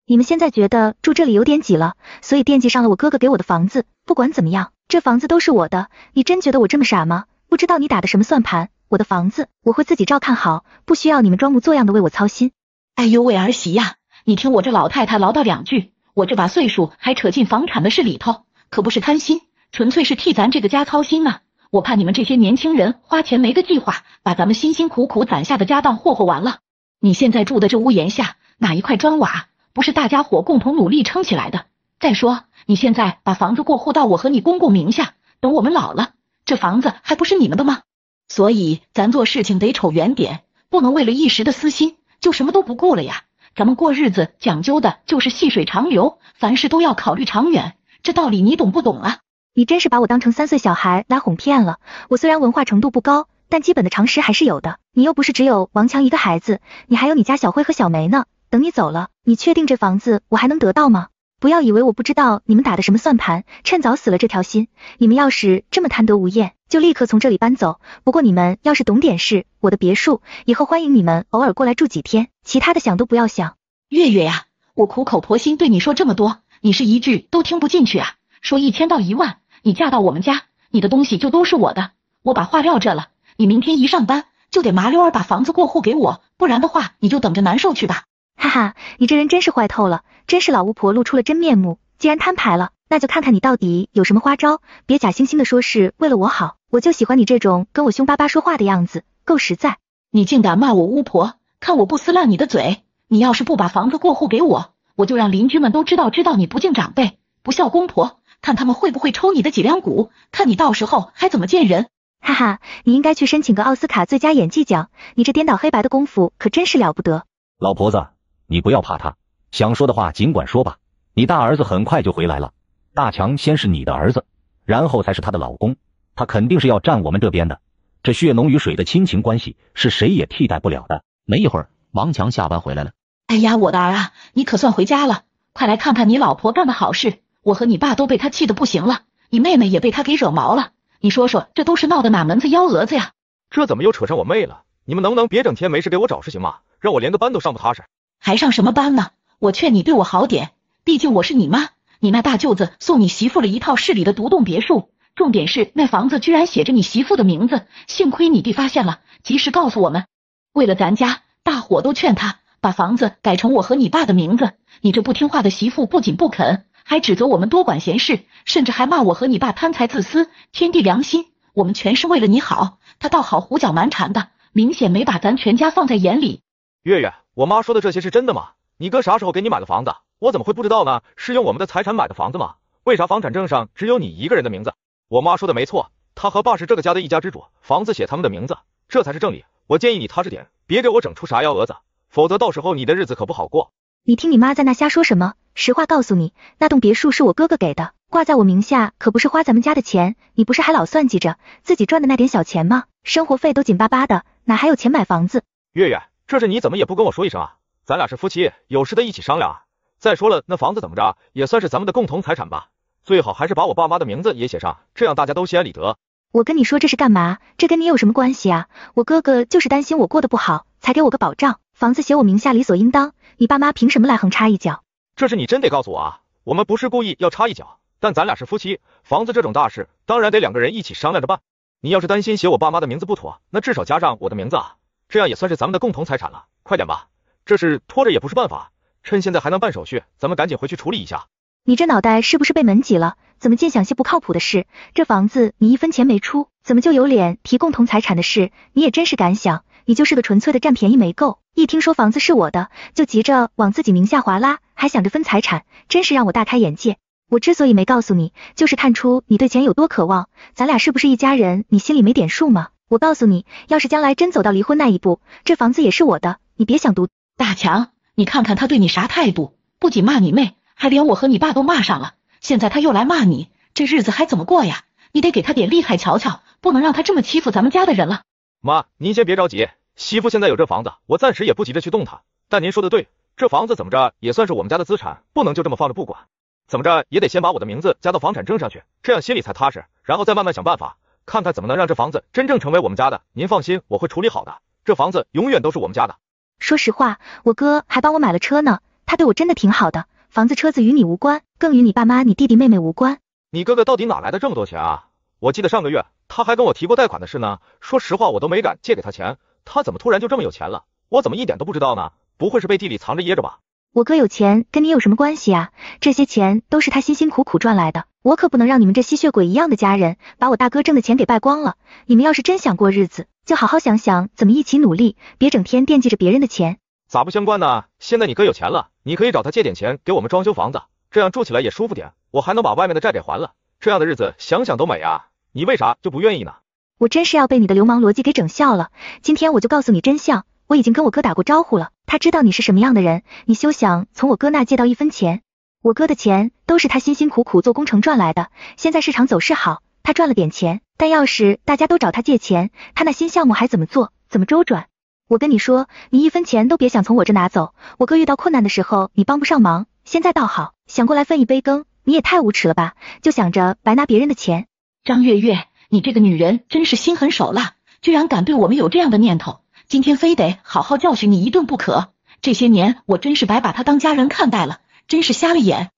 你们现在觉得住这里有点挤了，所以惦记上了我哥哥给我的房子。不管怎么样，这房子都是我的。你真觉得我这么傻吗？不知道你打的什么算盘？我的房子我会自己照看好，不需要你们装模作样的为我操心。哎呦喂，儿媳呀，你听我这老太太唠叨两句，我这把岁数还扯进房产的事里头，可不是贪心，纯粹是替咱这个家操心啊。我怕你们这些年轻人花钱没个计划，把咱们辛辛苦苦攒下的家当霍霍完了。你现在住的这屋檐下哪一块砖瓦不是大家伙共同努力撑起来的？再说你现在把房子过户到我和你公公名下，等我们老了，这房子还不是你们的吗？所以咱做事情得瞅远点，不能为了一时的私心就什么都不顾了呀。咱们过日子讲究的就是细水长流，凡事都要考虑长远，这道理你懂不懂啊？你真是把我当成三岁小孩来哄骗了。我虽然文化程度不高，但基本的常识还是有的。你又不是只有王强一个孩子，你还有你家小辉和小梅呢。等你走了，你确定这房子我还能得到吗？不要以为我不知道你们打的什么算盘，趁早死了这条心。你们要是这么贪得无厌，就立刻从这里搬走。不过你们要是懂点事，我的别墅以后欢迎你们偶尔过来住几天，其他的想都不要想。月月呀，我苦口婆心对你说这么多，你是一句都听不进去啊？说一千到一万。你嫁到我们家，你的东西就都是我的。我把话撂这了，你明天一上班就得麻溜儿把房子过户给我，不然的话你就等着难受去吧。哈哈，你这人真是坏透了，真是老巫婆露出了真面目。既然摊牌了，那就看看你到底有什么花招，别假惺惺的说是为了我好。我就喜欢你这种跟我凶巴巴说话的样子，够实在。你竟敢骂我巫婆，看我不撕烂你的嘴！你要是不把房子过户给我，我就让邻居们都知道，知道你不敬长辈，不孝公婆。看他们会不会抽你的脊梁骨，看你到时候还怎么见人！哈哈，你应该去申请个奥斯卡最佳演技奖，你这颠倒黑白的功夫可真是了不得。老婆子，你不要怕他，想说的话尽管说吧。你大儿子很快就回来了，大强先是你的儿子，然后才是他的老公，他肯定是要站我们这边的。这血浓于水的亲情关系是谁也替代不了的。没一会儿，王强下班回来了。哎呀，我的儿啊，你可算回家了，快来看看你老婆干的好事。我和你爸都被他气得不行了，你妹妹也被他给惹毛了。你说说，这都是闹的哪门子幺蛾子呀？这怎么又扯上我妹了？你们能不能别整天没事给我找事行吗？让我连个班都上不踏实。还上什么班呢？我劝你对我好点，毕竟我是你妈。你那大舅子送你媳妇了一套市里的独栋别墅，重点是那房子居然写着你媳妇的名字。幸亏你弟发现了，及时告诉我们。为了咱家，大伙都劝他把房子改成我和你爸的名字。你这不听话的媳妇不仅不肯。还指责我们多管闲事，甚至还骂我和你爸贪财自私、天地良心。我们全是为了你好，他倒好胡搅蛮缠的，明显没把咱全家放在眼里。月月，我妈说的这些是真的吗？你哥啥时候给你买的房子？我怎么会不知道呢？是用我们的财产买的房子吗？为啥房产证上只有你一个人的名字？我妈说的没错，他和爸是这个家的一家之主，房子写他们的名字，这才是正理。我建议你踏实点，别给我整出啥幺蛾子，否则到时候你的日子可不好过。你听你妈在那瞎说什么？实话告诉你，那栋别墅是我哥哥给的，挂在我名下，可不是花咱们家的钱。你不是还老算计着自己赚的那点小钱吗？生活费都紧巴巴的，哪还有钱买房子？月月，这事你怎么也不跟我说一声啊？咱俩是夫妻，有事的一起商量啊。再说了，那房子怎么着也算是咱们的共同财产吧？最好还是把我爸妈的名字也写上，这样大家都心安理得。我跟你说这是干嘛？这跟你有什么关系啊？我哥哥就是担心我过得不好，才给我个保障。房子写我名下理所应当，你爸妈凭什么来横插一脚？这事你真得告诉我啊！我们不是故意要插一脚，但咱俩是夫妻，房子这种大事当然得两个人一起商量着办。你要是担心写我爸妈的名字不妥，那至少加上我的名字啊，这样也算是咱们的共同财产了。快点吧，这事拖着也不是办法，趁现在还能办手续，咱们赶紧回去处理一下。你这脑袋是不是被门挤了？怎么尽想些不靠谱的事？这房子你一分钱没出，怎么就有脸提共同财产的事？你也真是敢想，你就是个纯粹的占便宜没够。一听说房子是我的，就急着往自己名下划拉，还想着分财产，真是让我大开眼界。我之所以没告诉你，就是看出你对钱有多渴望。咱俩是不是一家人？你心里没点数吗？我告诉你，要是将来真走到离婚那一步，这房子也是我的，你别想独。大强，你看看他对你啥态度？不仅骂你妹，还连我和你爸都骂上了。现在他又来骂你，这日子还怎么过呀？你得给他点厉害瞧瞧，不能让他这么欺负咱们家的人了。妈，您先别着急，媳妇现在有这房子，我暂时也不急着去动它。但您说的对，这房子怎么着也算是我们家的资产，不能就这么放着不管。怎么着也得先把我的名字加到房产证上去，这样心里才踏实，然后再慢慢想办法，看看怎么能让这房子真正成为我们家的。您放心，我会处理好的，这房子永远都是我们家的。说实话，我哥还帮我买了车呢，他对我真的挺好的。房子车子与你无关，更与你爸妈、你弟弟妹妹无关。你哥哥到底哪来的这么多钱啊？我记得上个月他还跟我提过贷款的事呢。说实话，我都没敢借给他钱，他怎么突然就这么有钱了？我怎么一点都不知道呢？不会是被地里藏着掖着吧？我哥有钱跟你有什么关系啊？这些钱都是他辛辛苦苦赚来的，我可不能让你们这吸血鬼一样的家人把我大哥挣的钱给败光了。你们要是真想过日子，就好好想想怎么一起努力，别整天惦记着别人的钱。咋不相关呢？现在你哥有钱了，你可以找他借点钱给我们装修房子，这样住起来也舒服点，我还能把外面的债给还了，这样的日子想想都美啊！你为啥就不愿意呢？我真是要被你的流氓逻辑给整笑了。今天我就告诉你真相，我已经跟我哥打过招呼了，他知道你是什么样的人，你休想从我哥那借到一分钱。我哥的钱都是他辛辛苦苦做工程赚来的，现在市场走势好，他赚了点钱，但要是大家都找他借钱，他那新项目还怎么做，怎么周转？我跟你说，你一分钱都别想从我这拿走。我哥遇到困难的时候，你帮不上忙，现在倒好，想过来分一杯羹，你也太无耻了吧！就想着白拿别人的钱。张月月，你这个女人真是心狠手辣，居然敢对我们有这样的念头，今天非得好好教训你一顿不可。这些年我真是白把她当家人看待了，真是瞎了眼。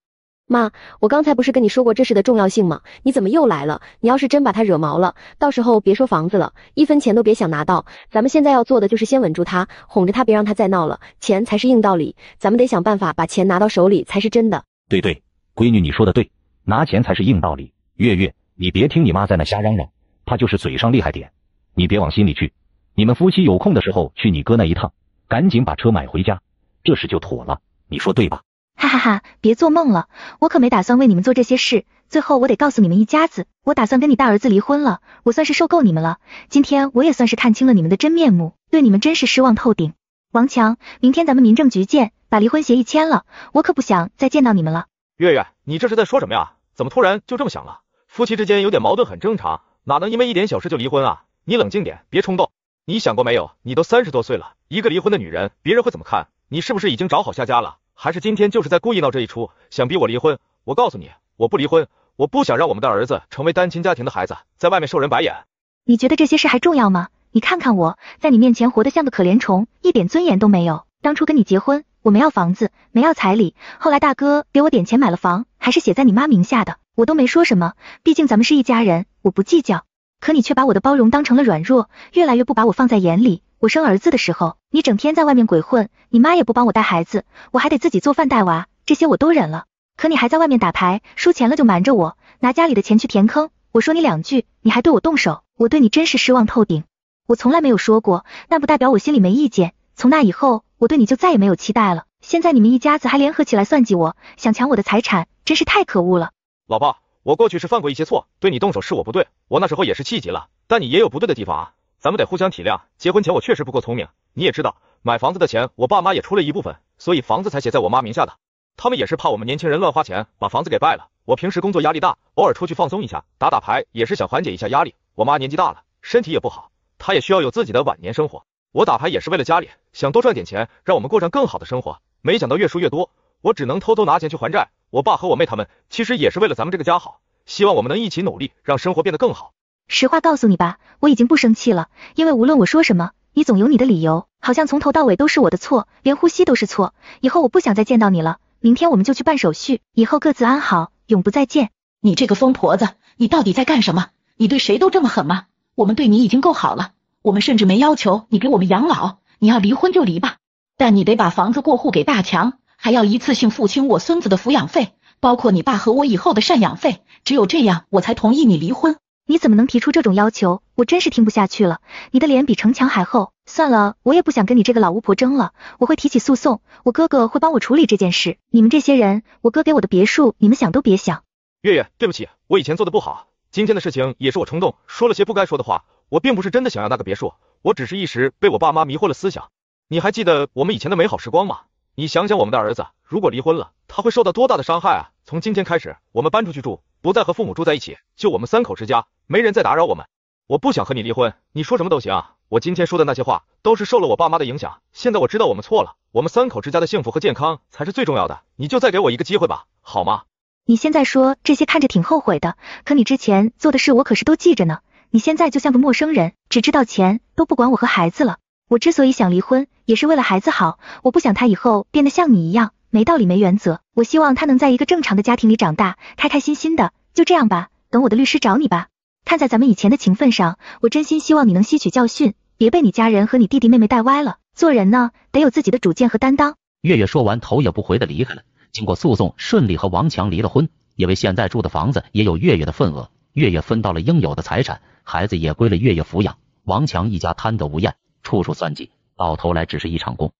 妈，我刚才不是跟你说过这事的重要性吗？你怎么又来了？你要是真把他惹毛了，到时候别说房子了，一分钱都别想拿到。咱们现在要做的就是先稳住他，哄着他，别让他再闹了。钱才是硬道理，咱们得想办法把钱拿到手里才是真的。对对，闺女你说的对，拿钱才是硬道理。月月，你别听你妈在那瞎嚷嚷，她就是嘴上厉害点，你别往心里去。你们夫妻有空的时候去你哥那一趟，赶紧把车买回家，这事就妥了。你说对吧？哈哈哈，别做梦了，我可没打算为你们做这些事。最后我得告诉你们一家子，我打算跟你大儿子离婚了。我算是受够你们了，今天我也算是看清了你们的真面目，对你们真是失望透顶。王强，明天咱们民政局见，把离婚协议签了。我可不想再见到你们了。月月，你这是在说什么呀？怎么突然就这么想了？夫妻之间有点矛盾很正常，哪能因为一点小事就离婚啊？你冷静点，别冲动。你想过没有？你都三十多岁了，一个离婚的女人，别人会怎么看？你是不是已经找好下家了？还是今天就是在故意闹这一出，想逼我离婚？我告诉你，我不离婚，我不想让我们的儿子成为单亲家庭的孩子，在外面受人白眼。你觉得这些事还重要吗？你看看我在你面前活得像个可怜虫，一点尊严都没有。当初跟你结婚，我没要房子，没要彩礼，后来大哥给我点钱买了房，还是写在你妈名下的，我都没说什么，毕竟咱们是一家人，我不计较。可你却把我的包容当成了软弱，越来越不把我放在眼里。我生儿子的时候，你整天在外面鬼混，你妈也不帮我带孩子，我还得自己做饭带娃，这些我都忍了。可你还在外面打牌，输钱了就瞒着我，拿家里的钱去填坑。我说你两句，你还对我动手，我对你真是失望透顶。我从来没有说过，那不代表我心里没意见。从那以后，我对你就再也没有期待了。现在你们一家子还联合起来算计我，想抢我的财产，真是太可恶了。老婆，我过去是犯过一些错，对你动手是我不对，我那时候也是气急了，但你也有不对的地方啊。咱们得互相体谅。结婚前我确实不够聪明，你也知道，买房子的钱我爸妈也出了一部分，所以房子才写在我妈名下的。他们也是怕我们年轻人乱花钱，把房子给败了。我平时工作压力大，偶尔出去放松一下，打打牌也是想缓解一下压力。我妈年纪大了，身体也不好，她也需要有自己的晚年生活。我打牌也是为了家里，想多赚点钱，让我们过上更好的生活。没想到越输越多，我只能偷偷拿钱去还债。我爸和我妹他们其实也是为了咱们这个家好，希望我们能一起努力，让生活变得更好。实话告诉你吧，我已经不生气了，因为无论我说什么，你总有你的理由，好像从头到尾都是我的错，连呼吸都是错。以后我不想再见到你了，明天我们就去办手续，以后各自安好，永不再见。你这个疯婆子，你到底在干什么？你对谁都这么狠吗？我们对你已经够好了，我们甚至没要求你给我们养老，你要离婚就离吧，但你得把房子过户给大强，还要一次性付清我孙子的抚养费，包括你爸和我以后的赡养费，只有这样我才同意你离婚。你怎么能提出这种要求？我真是听不下去了。你的脸比城墙还厚。算了，我也不想跟你这个老巫婆争了。我会提起诉讼，我哥哥会帮我处理这件事。你们这些人，我哥给我的别墅，你们想都别想。月月，对不起，我以前做的不好，今天的事情也是我冲动，说了些不该说的话。我并不是真的想要那个别墅，我只是一时被我爸妈迷惑了思想。你还记得我们以前的美好时光吗？你想想我们的儿子，如果离婚了，他会受到多大的伤害啊！从今天开始，我们搬出去住，不再和父母住在一起，就我们三口之家，没人再打扰我们。我不想和你离婚，你说什么都行。我今天说的那些话，都是受了我爸妈的影响。现在我知道我们错了，我们三口之家的幸福和健康才是最重要的。你就再给我一个机会吧，好吗？你现在说这些看着挺后悔的，可你之前做的事我可是都记着呢。你现在就像个陌生人，只知道钱，都不管我和孩子了。我之所以想离婚，也是为了孩子好。我不想他以后变得像你一样没道理、没原则。我希望他能在一个正常的家庭里长大，开开心心的。就这样吧，等我的律师找你吧。看在咱们以前的情分上，我真心希望你能吸取教训，别被你家人和你弟弟妹妹带歪了。做人呢，得有自己的主见和担当。月月说完，头也不回的离开了。经过诉讼，顺利和王强离了婚，因为现在住的房子也有月月的份额，月月分到了应有的财产，孩子也归了月月抚养。王强一家贪得无厌。处处算计，到头来只是一场空。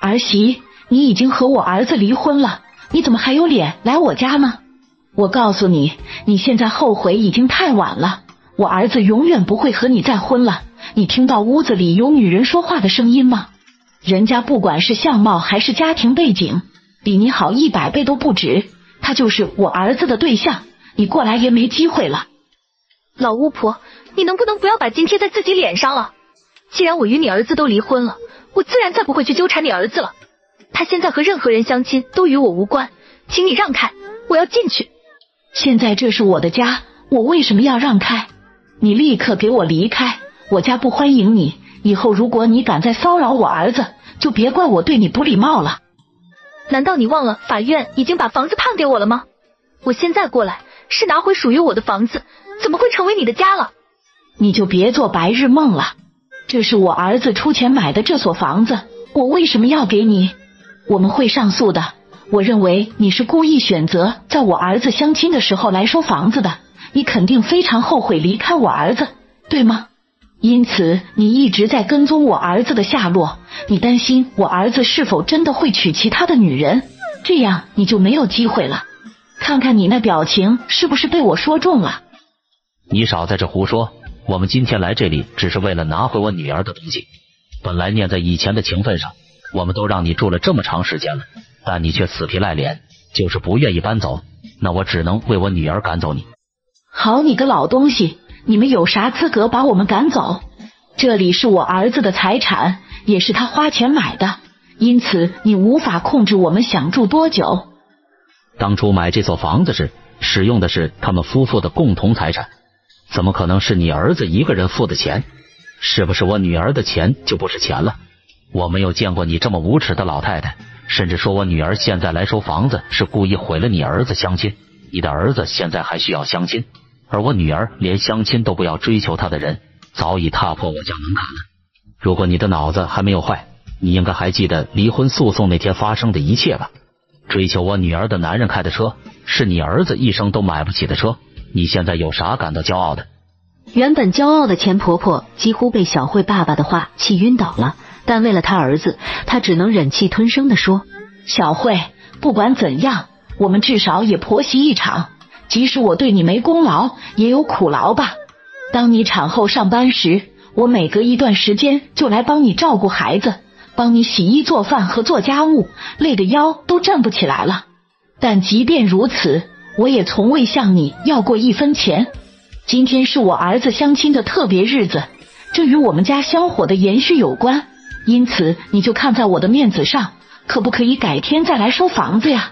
儿媳，你已经和我儿子离婚了，你怎么还有脸来我家呢？我告诉你，你现在后悔已经太晚了。我儿子永远不会和你再婚了。你听到屋子里有女人说话的声音吗？人家不管是相貌还是家庭背景，比你好一百倍都不止。他就是我儿子的对象，你过来也没机会了。老巫婆，你能不能不要把金贴在自己脸上了？既然我与你儿子都离婚了，我自然再不会去纠缠你儿子了。他现在和任何人相亲都与我无关，请你让开，我要进去。现在这是我的家，我为什么要让开？你立刻给我离开，我家不欢迎你。以后如果你敢再骚扰我儿子，就别怪我对你不礼貌了。难道你忘了法院已经把房子判给我了吗？我现在过来是拿回属于我的房子，怎么会成为你的家了？你就别做白日梦了。这是我儿子出钱买的这所房子，我为什么要给你？我们会上诉的。我认为你是故意选择在我儿子相亲的时候来收房子的，你肯定非常后悔离开我儿子，对吗？因此你一直在跟踪我儿子的下落，你担心我儿子是否真的会娶其他的女人，这样你就没有机会了。看看你那表情，是不是被我说中了？你少在这胡说。我们今天来这里，只是为了拿回我女儿的东西。本来念在以前的情分上，我们都让你住了这么长时间了，但你却死皮赖脸，就是不愿意搬走。那我只能为我女儿赶走你。好你个老东西，你们有啥资格把我们赶走？这里是我儿子的财产，也是他花钱买的，因此你无法控制我们想住多久。当初买这所房子时，使用的是他们夫妇的共同财产。怎么可能是你儿子一个人付的钱？是不是我女儿的钱就不是钱了？我没有见过你这么无耻的老太太，甚至说我女儿现在来收房子是故意毁了你儿子相亲。你的儿子现在还需要相亲，而我女儿连相亲都不要追求他的人，早已踏破我家门槛了。如果你的脑子还没有坏，你应该还记得离婚诉讼那天发生的一切吧？追求我女儿的男人开的车，是你儿子一生都买不起的车。你现在有啥感到骄傲的？原本骄傲的钱婆婆几乎被小慧爸爸的话气晕倒了，但为了她儿子，她只能忍气吞声的说：“小慧，不管怎样，我们至少也婆媳一场。即使我对你没功劳，也有苦劳吧。当你产后上班时，我每隔一段时间就来帮你照顾孩子，帮你洗衣做饭和做家务，累得腰都站不起来了。但即便如此。”我也从未向你要过一分钱。今天是我儿子相亲的特别日子，这与我们家香火的延续有关，因此你就看在我的面子上，可不可以改天再来收房子呀？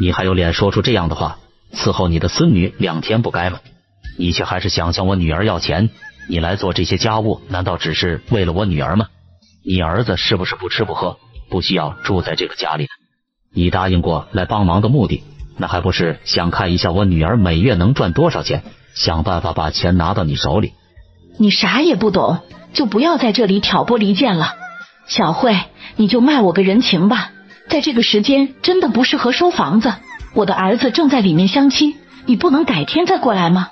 你还有脸说出这样的话？伺候你的孙女两天不该吗？你却还是想向我女儿要钱？你来做这些家务，难道只是为了我女儿吗？你儿子是不是不吃不喝，不需要住在这个家里？你答应过来帮忙的目的？那还不是想看一下我女儿每月能赚多少钱，想办法把钱拿到你手里。你啥也不懂，就不要在这里挑拨离间了。小慧，你就卖我个人情吧。在这个时间真的不适合收房子，我的儿子正在里面相亲，你不能改天再过来吗？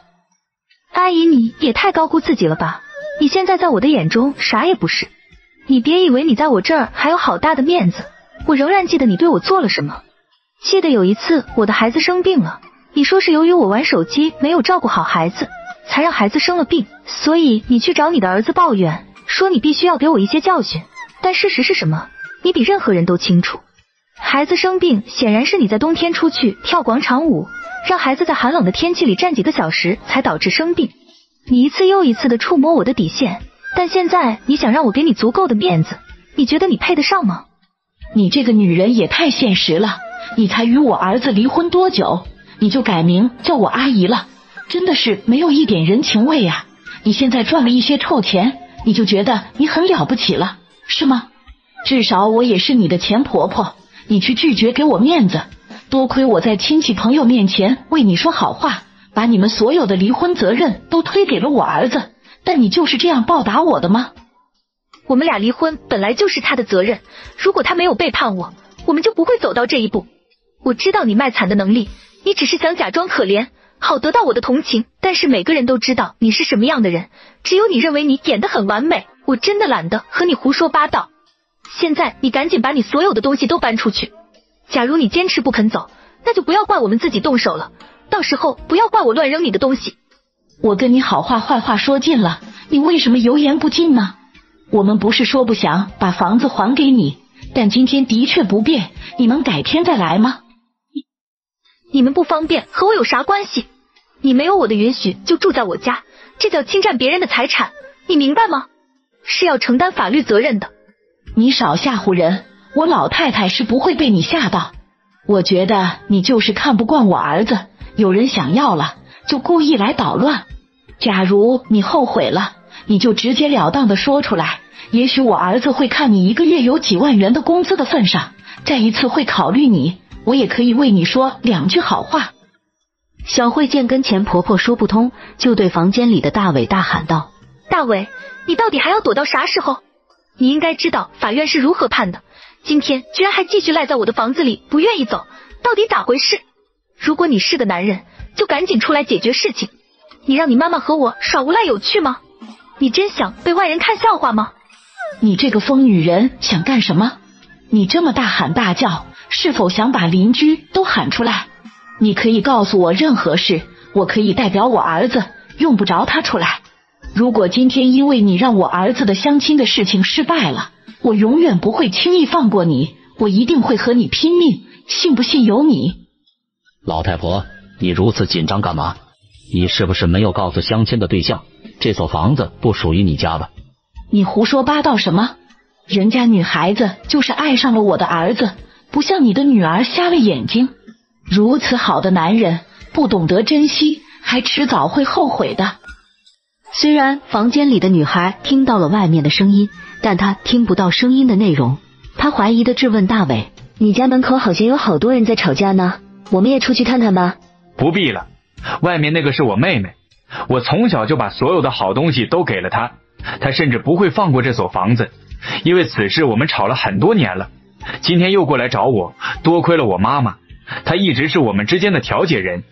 阿姨，你也太高估自己了吧？你现在在我的眼中啥也不是。你别以为你在我这儿还有好大的面子，我仍然记得你对我做了什么。记得有一次，我的孩子生病了，你说是由于我玩手机没有照顾好孩子，才让孩子生了病，所以你去找你的儿子抱怨，说你必须要给我一些教训。但事实是什么？你比任何人都清楚。孩子生病，显然是你在冬天出去跳广场舞，让孩子在寒冷的天气里站几个小时，才导致生病。你一次又一次的触摸我的底线，但现在你想让我给你足够的面子，你觉得你配得上吗？你这个女人也太现实了！你才与我儿子离婚多久，你就改名叫我阿姨了，真的是没有一点人情味啊！你现在赚了一些臭钱，你就觉得你很了不起了，是吗？至少我也是你的前婆婆，你去拒绝给我面子。多亏我在亲戚朋友面前为你说好话，把你们所有的离婚责任都推给了我儿子。但你就是这样报答我的吗？我们俩离婚本来就是他的责任，如果他没有背叛我，我们就不会走到这一步。我知道你卖惨的能力，你只是想假装可怜，好得到我的同情。但是每个人都知道你是什么样的人，只有你认为你演的很完美。我真的懒得和你胡说八道。现在你赶紧把你所有的东西都搬出去。假如你坚持不肯走，那就不要怪我们自己动手了。到时候不要怪我乱扔你的东西。我跟你好话坏话说尽了，你为什么油盐不进呢？我们不是说不想把房子还给你，但今天的确不便，你能改天再来吗？你们不方便和我有啥关系？你没有我的允许就住在我家，这叫侵占别人的财产，你明白吗？是要承担法律责任的。你少吓唬人，我老太太是不会被你吓到。我觉得你就是看不惯我儿子，有人想要了就故意来捣乱。假如你后悔了，你就直截了当的说出来，也许我儿子会看你一个月有几万元的工资的份上，再一次会考虑你。我也可以为你说两句好话。小慧见跟前婆婆说不通，就对房间里的大伟大喊道：“大伟，你到底还要躲到啥时候？你应该知道法院是如何判的。今天居然还继续赖在我的房子里，不愿意走，到底咋回事？如果你是个男人，就赶紧出来解决事情。你让你妈妈和我耍无赖有趣吗？你真想被外人看笑话吗？你这个疯女人想干什么？你这么大喊大叫！”是否想把邻居都喊出来？你可以告诉我任何事，我可以代表我儿子，用不着他出来。如果今天因为你让我儿子的相亲的事情失败了，我永远不会轻易放过你，我一定会和你拼命，信不信由你。老太婆，你如此紧张干嘛？你是不是没有告诉相亲的对象，这所房子不属于你家了？你胡说八道什么？人家女孩子就是爱上了我的儿子。不像你的女儿瞎了眼睛，如此好的男人不懂得珍惜，还迟早会后悔的。虽然房间里的女孩听到了外面的声音，但她听不到声音的内容。她怀疑的质问大伟：“你家门口好像有好多人在吵架呢，我们也出去看看吧。”不必了，外面那个是我妹妹，我从小就把所有的好东西都给了她，她甚至不会放过这所房子，因为此事我们吵了很多年了。今天又过来找我，多亏了我妈妈，她一直是我们之间的调解人。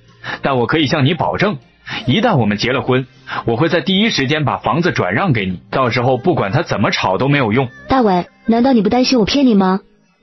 但我可以向你保证，一旦我们结了婚，我会在第一时间把房子转让给你。到时候不管他怎么吵都没有用。大伟，难道你不担心我骗你吗？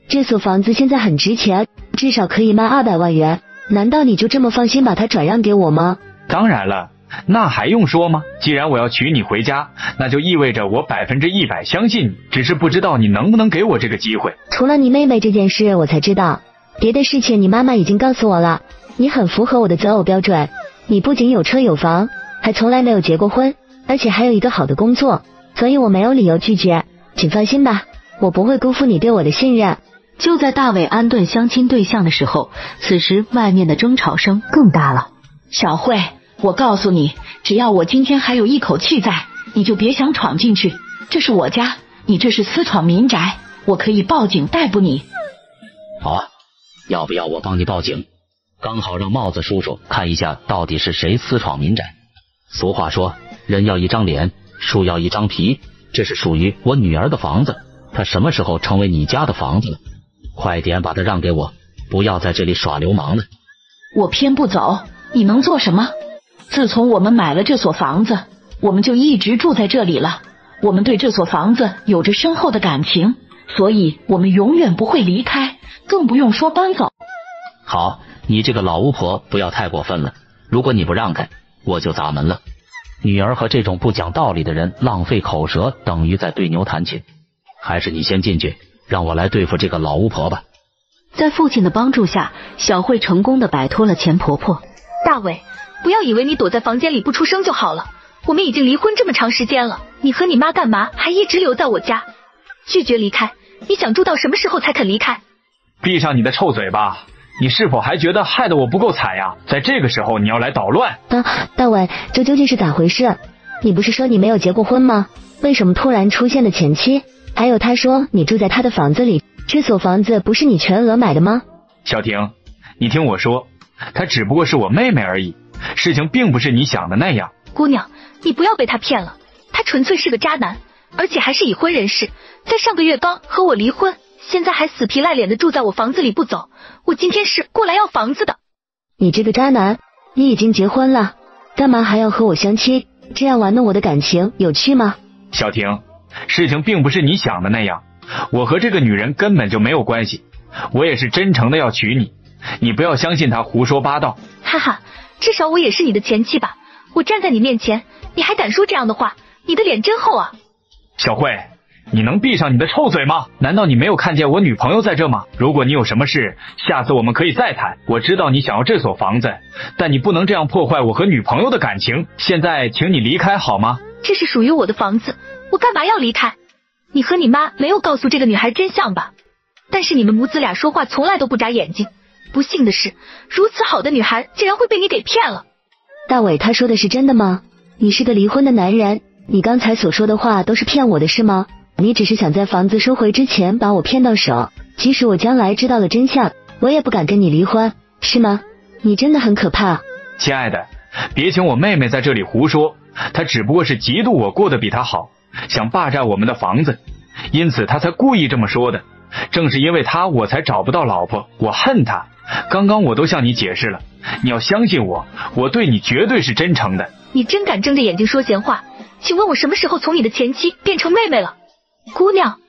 这所房子现在很值钱，至少可以卖二百万元。难道你就这么放心把它转让给我吗？当然了。那还用说吗？既然我要娶你回家，那就意味着我百分之一百相信你。只是不知道你能不能给我这个机会。除了你妹妹这件事，我才知道，别的事情你妈妈已经告诉我了。你很符合我的择偶标准，你不仅有车有房，还从来没有结过婚，而且还有一个好的工作，所以我没有理由拒绝。请放心吧，我不会辜负你对我的信任。就在大伟安顿相亲对象的时候，此时外面的争吵声更大了。小慧。我告诉你，只要我今天还有一口气在，你就别想闯进去。这是我家，你这是私闯民宅，我可以报警逮捕你。好啊，要不要我帮你报警？刚好让帽子叔叔看一下到底是谁私闯民宅。俗话说，人要一张脸，树要一张皮。这是属于我女儿的房子，她什么时候成为你家的房子了？快点把它让给我，不要在这里耍流氓了。我偏不走，你能做什么？自从我们买了这所房子，我们就一直住在这里了。我们对这所房子有着深厚的感情，所以我们永远不会离开，更不用说搬走。好，你这个老巫婆不要太过分了。如果你不让开，我就砸门了。女儿和这种不讲道理的人浪费口舌，等于在对牛弹琴。还是你先进去，让我来对付这个老巫婆吧。在父亲的帮助下，小慧成功的摆脱了钱婆婆。大伟，不要以为你躲在房间里不出声就好了。我们已经离婚这么长时间了，你和你妈干嘛还一直留在我家？拒绝离开？你想住到什么时候才肯离开？闭上你的臭嘴巴！你是否还觉得害得我不够惨呀？在这个时候你要来捣乱？大大伟，这究竟是咋回事？你不是说你没有结过婚吗？为什么突然出现了前妻？还有他说你住在他的房子里，这所房子不是你全额买的吗？小婷，你听我说，她只不过是我妹妹而已，事情并不是你想的那样。姑娘，你不要被他骗了，他纯粹是个渣男，而且还是已婚人士，在上个月刚和我离婚，现在还死皮赖脸的住在我房子里不走。我今天是过来要房子的。你这个渣男，你已经结婚了，干嘛还要和我相亲？这样玩弄我的感情有趣吗？小婷。事情并不是你想的那样，我和这个女人根本就没有关系，我也是真诚的要娶你，你不要相信她胡说八道。哈哈，至少我也是你的前妻吧？我站在你面前，你还敢说这样的话？你的脸真厚啊！小慧，你能闭上你的臭嘴吗？难道你没有看见我女朋友在这吗？如果你有什么事，下次我们可以再谈。我知道你想要这所房子，但你不能这样破坏我和女朋友的感情。现在，请你离开好吗？这是属于我的房子。我干嘛要离开？你和你妈没有告诉这个女孩真相吧？但是你们母子俩说话从来都不眨眼睛。不幸的是，如此好的女孩竟然会被你给骗了。大伟，他说的是真的吗？你是个离婚的男人，你刚才所说的话都是骗我的是吗？你只是想在房子收回之前把我骗到手，即使我将来知道了真相，我也不敢跟你离婚，是吗？你真的很可怕。亲爱的，别请我妹妹在这里胡说，她只不过是嫉妒我过得比她好。想霸占我们的房子，因此他才故意这么说的。正是因为他，我才找不到老婆。我恨他。刚刚我都向你解释了，你要相信我，我对你绝对是真诚的。你真敢睁着眼睛说闲话？请问我什么时候从你的前妻变成妹妹了？姑娘，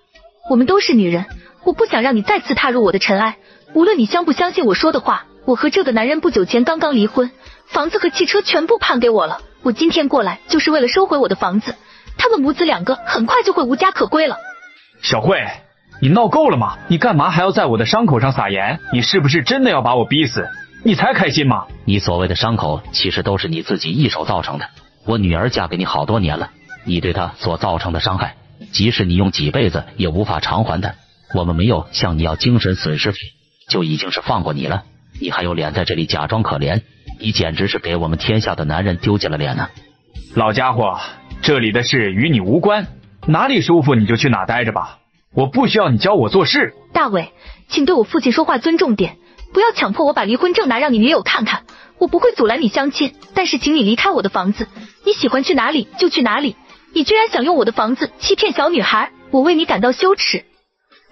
我们都是女人，我不想让你再次踏入我的尘埃。无论你相不相信我说的话，我和这个男人不久前刚刚离婚，房子和汽车全部判给我了。我今天过来就是为了收回我的房子。他们母子两个很快就会无家可归了。小慧，你闹够了吗？你干嘛还要在我的伤口上撒盐？你是不是真的要把我逼死？你才开心吗？你所谓的伤口，其实都是你自己一手造成的。我女儿嫁给你好多年了，你对她所造成的伤害，即使你用几辈子也无法偿还的。我们没有向你要精神损失费，就已经是放过你了。你还有脸在这里假装可怜？你简直是给我们天下的男人丢尽了脸呢！老家伙。这里的事与你无关，哪里舒服你就去哪待着吧。我不需要你教我做事。大伟，请对我父亲说话尊重点，不要强迫我把离婚证拿让你女友看看。我不会阻拦你相亲，但是请你离开我的房子。你喜欢去哪里就去哪里。你居然想用我的房子欺骗小女孩，我为你感到羞耻。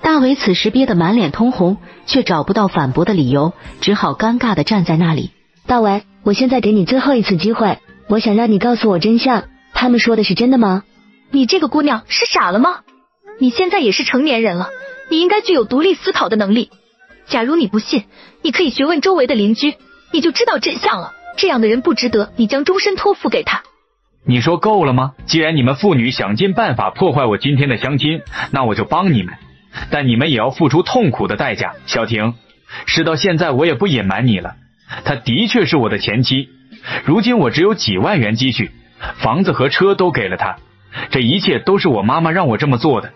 大伟此时憋得满脸通红，却找不到反驳的理由，只好尴尬的站在那里。大伟，我现在给你最后一次机会，我想让你告诉我真相。他们说的是真的吗？你这个姑娘是傻了吗？你现在也是成年人了，你应该具有独立思考的能力。假如你不信，你可以询问周围的邻居，你就知道真相了。这样的人不值得你将终身托付给他。你说够了吗？既然你们父女想尽办法破坏我今天的相亲，那我就帮你们，但你们也要付出痛苦的代价。小婷，事到现在我也不隐瞒你了，她的确是我的前妻。如今我只有几万元积蓄。房子和车都给了他，这一切都是我妈妈让我这么做的。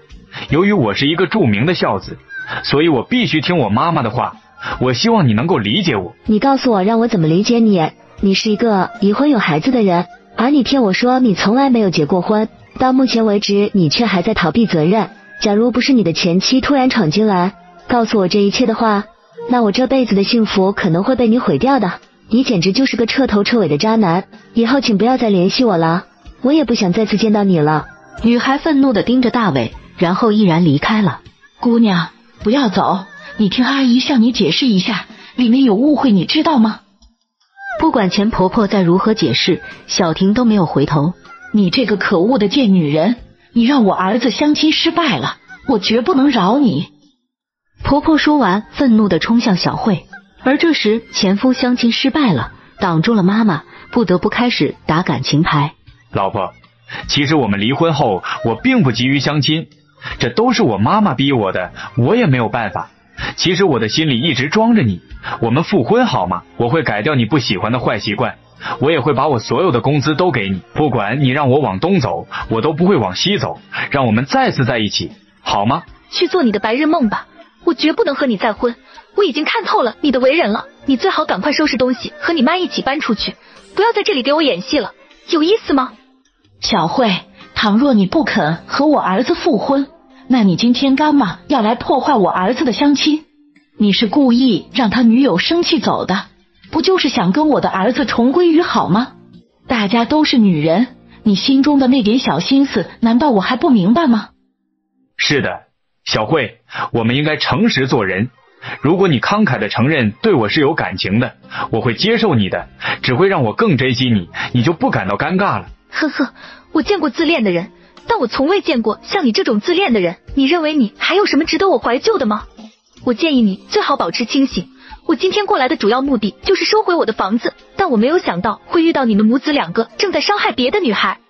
由于我是一个著名的孝子，所以我必须听我妈妈的话。我希望你能够理解我。你告诉我，让我怎么理解你？你是一个已婚有孩子的人，而你骗我说你从来没有结过婚。到目前为止，你却还在逃避责任。假如不是你的前妻突然闯进来，告诉我这一切的话，那我这辈子的幸福可能会被你毁掉的。你简直就是个彻头彻尾的渣男，以后请不要再联系我了，我也不想再次见到你了。女孩愤怒的盯着大伟，然后毅然离开了。姑娘，不要走，你听阿姨向你解释一下，里面有误会，你知道吗？不管钱婆婆再如何解释，小婷都没有回头。你这个可恶的贱女人，你让我儿子相亲失败了，我绝不能饶你。婆婆说完，愤怒的冲向小慧。而这时，前夫相亲失败了，挡住了妈妈，不得不开始打感情牌。老婆，其实我们离婚后，我并不急于相亲，这都是我妈妈逼我的，我也没有办法。其实我的心里一直装着你，我们复婚好吗？我会改掉你不喜欢的坏习惯，我也会把我所有的工资都给你，不管你让我往东走，我都不会往西走，让我们再次在一起，好吗？去做你的白日梦吧，我绝不能和你再婚。我已经看透了你的为人了，你最好赶快收拾东西，和你妈一起搬出去，不要在这里给我演戏了，有意思吗？小慧，倘若你不肯和我儿子复婚，那你今天干嘛要来破坏我儿子的相亲？你是故意让他女友生气走的，不就是想跟我的儿子重归于好吗？大家都是女人，你心中的那点小心思，难道我还不明白吗？是的，小慧，我们应该诚实做人。如果你慷慨的承认对我是有感情的，我会接受你的，只会让我更珍惜你，你就不感到尴尬了。呵呵，我见过自恋的人，但我从未见过像你这种自恋的人。你认为你还有什么值得我怀旧的吗？我建议你最好保持清醒。我今天过来的主要目的就是收回我的房子，但我没有想到会遇到你们母子两个正在伤害别的女孩。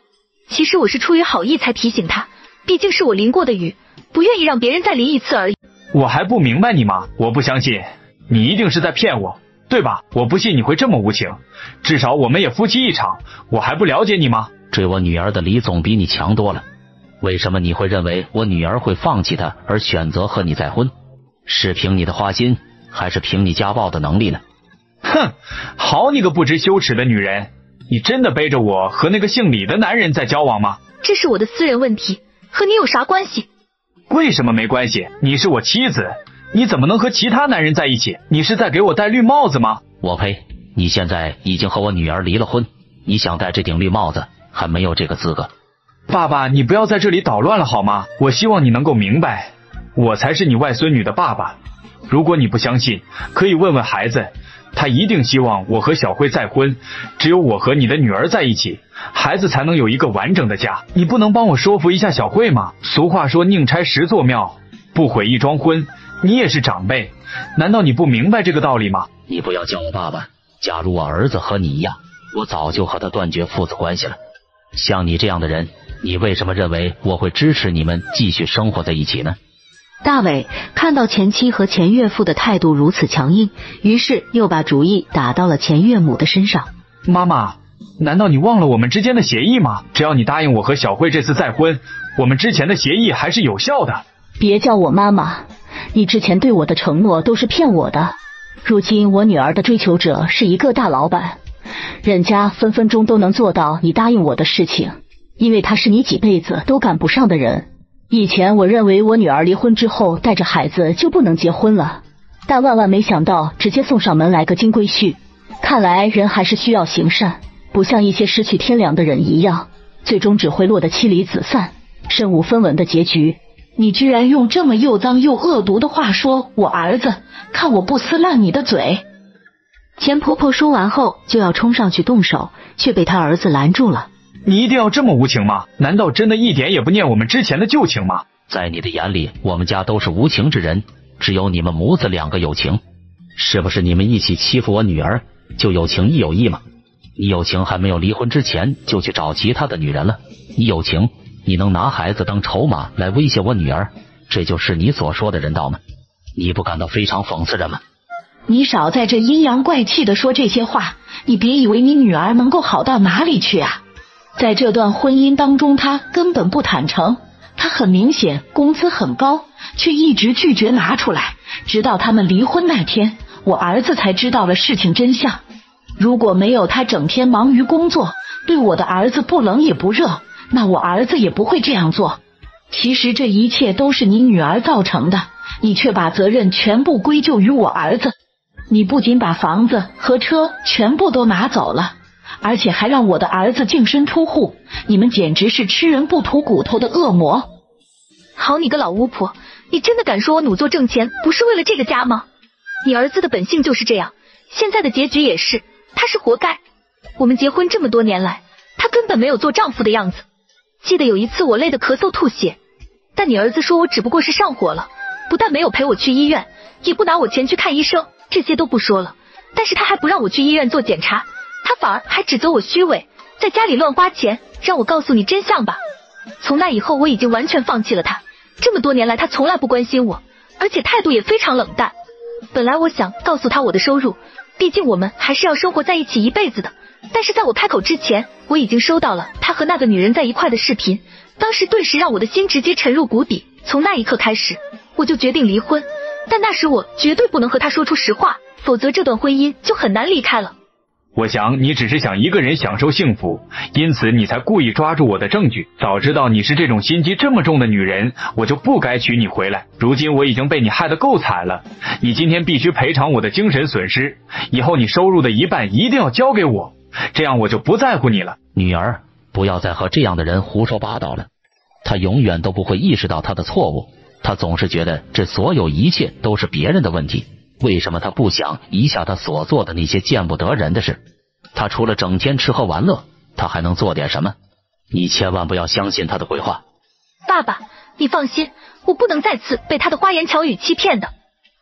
其实我是出于好意才提醒他，毕竟是我淋过的雨，不愿意让别人再淋一次而已。我还不明白你吗？我不相信，你一定是在骗我，对吧？我不信你会这么无情，至少我们也夫妻一场，我还不了解你吗？追我女儿的李总比你强多了，为什么你会认为我女儿会放弃他而选择和你再婚？是凭你的花心，还是凭你家暴的能力呢？哼，好你个不知羞耻的女人，你真的背着我和那个姓李的男人在交往吗？这是我的私人问题，和你有啥关系？为什么没关系？你是我妻子，你怎么能和其他男人在一起？你是在给我戴绿帽子吗？我呸！你现在已经和我女儿离了婚，你想戴这顶绿帽子还没有这个资格。爸爸，你不要在这里捣乱了好吗？我希望你能够明白，我才是你外孙女的爸爸。如果你不相信，可以问问孩子。他一定希望我和小慧再婚，只有我和你的女儿在一起，孩子才能有一个完整的家。你不能帮我说服一下小慧吗？俗话说宁拆十座庙，不毁一桩婚。你也是长辈，难道你不明白这个道理吗？你不要叫我爸爸。假如我儿子和你一样，我早就和他断绝父子关系了。像你这样的人，你为什么认为我会支持你们继续生活在一起呢？大伟看到前妻和前岳父的态度如此强硬，于是又把主意打到了前岳母的身上。妈妈，难道你忘了我们之间的协议吗？只要你答应我和小慧这次再婚，我们之前的协议还是有效的。别叫我妈妈，你之前对我的承诺都是骗我的。如今我女儿的追求者是一个大老板，人家分分钟都能做到你答应我的事情，因为他是你几辈子都赶不上的人。以前我认为我女儿离婚之后带着孩子就不能结婚了，但万万没想到直接送上门来个金龟婿。看来人还是需要行善，不像一些失去天良的人一样，最终只会落得妻离子散、身无分文的结局。你居然用这么又脏又恶毒的话说我儿子，看我不撕烂你的嘴！钱婆婆说完后就要冲上去动手，却被她儿子拦住了。你一定要这么无情吗？难道真的一点也不念我们之前的旧情吗？在你的眼里，我们家都是无情之人，只有你们母子两个有情。是不是你们一起欺负我女儿就有情亦有义吗？你有情还没有离婚之前就去找其他的女人了？你有情，你能拿孩子当筹码来威胁我女儿？这就是你所说的人道吗？你不感到非常讽刺人吗？你少在这阴阳怪气的说这些话！你别以为你女儿能够好到哪里去啊！在这段婚姻当中，他根本不坦诚。他很明显工资很高，却一直拒绝拿出来。直到他们离婚那天，我儿子才知道了事情真相。如果没有他整天忙于工作，对我的儿子不冷也不热，那我儿子也不会这样做。其实这一切都是你女儿造成的，你却把责任全部归咎于我儿子。你不仅把房子和车全部都拿走了。而且还让我的儿子净身出户，你们简直是吃人不吐骨头的恶魔！好你个老巫婆，你真的敢说我努作挣钱不是为了这个家吗？你儿子的本性就是这样，现在的结局也是，他是活该。我们结婚这么多年来，他根本没有做丈夫的样子。记得有一次我累得咳嗽吐血，但你儿子说我只不过是上火了，不但没有陪我去医院，也不拿我钱去看医生，这些都不说了，但是他还不让我去医院做检查。他反而还指责我虚伪，在家里乱花钱，让我告诉你真相吧。从那以后，我已经完全放弃了他，这么多年来他从来不关心我，而且态度也非常冷淡。本来我想告诉他我的收入，毕竟我们还是要生活在一起一辈子的。但是在我开口之前，我已经收到了他和那个女人在一块的视频，当时顿时让我的心直接沉入谷底。从那一刻开始，我就决定离婚。但那时我绝对不能和他说出实话，否则这段婚姻就很难离开了。我想你只是想一个人享受幸福，因此你才故意抓住我的证据。早知道你是这种心机这么重的女人，我就不该娶你回来。如今我已经被你害得够惨了，你今天必须赔偿我的精神损失。以后你收入的一半一定要交给我，这样我就不在乎你了。女儿，不要再和这样的人胡说八道了。他永远都不会意识到他的错误，他总是觉得这所有一切都是别人的问题。为什么他不想一下他所做的那些见不得人的事？他除了整天吃喝玩乐，他还能做点什么？你千万不要相信他的鬼话。爸爸，你放心，我不能再次被他的花言巧语欺骗的。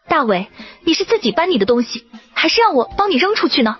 大伟，你是自己搬你的东西，还是让我帮你扔出去呢？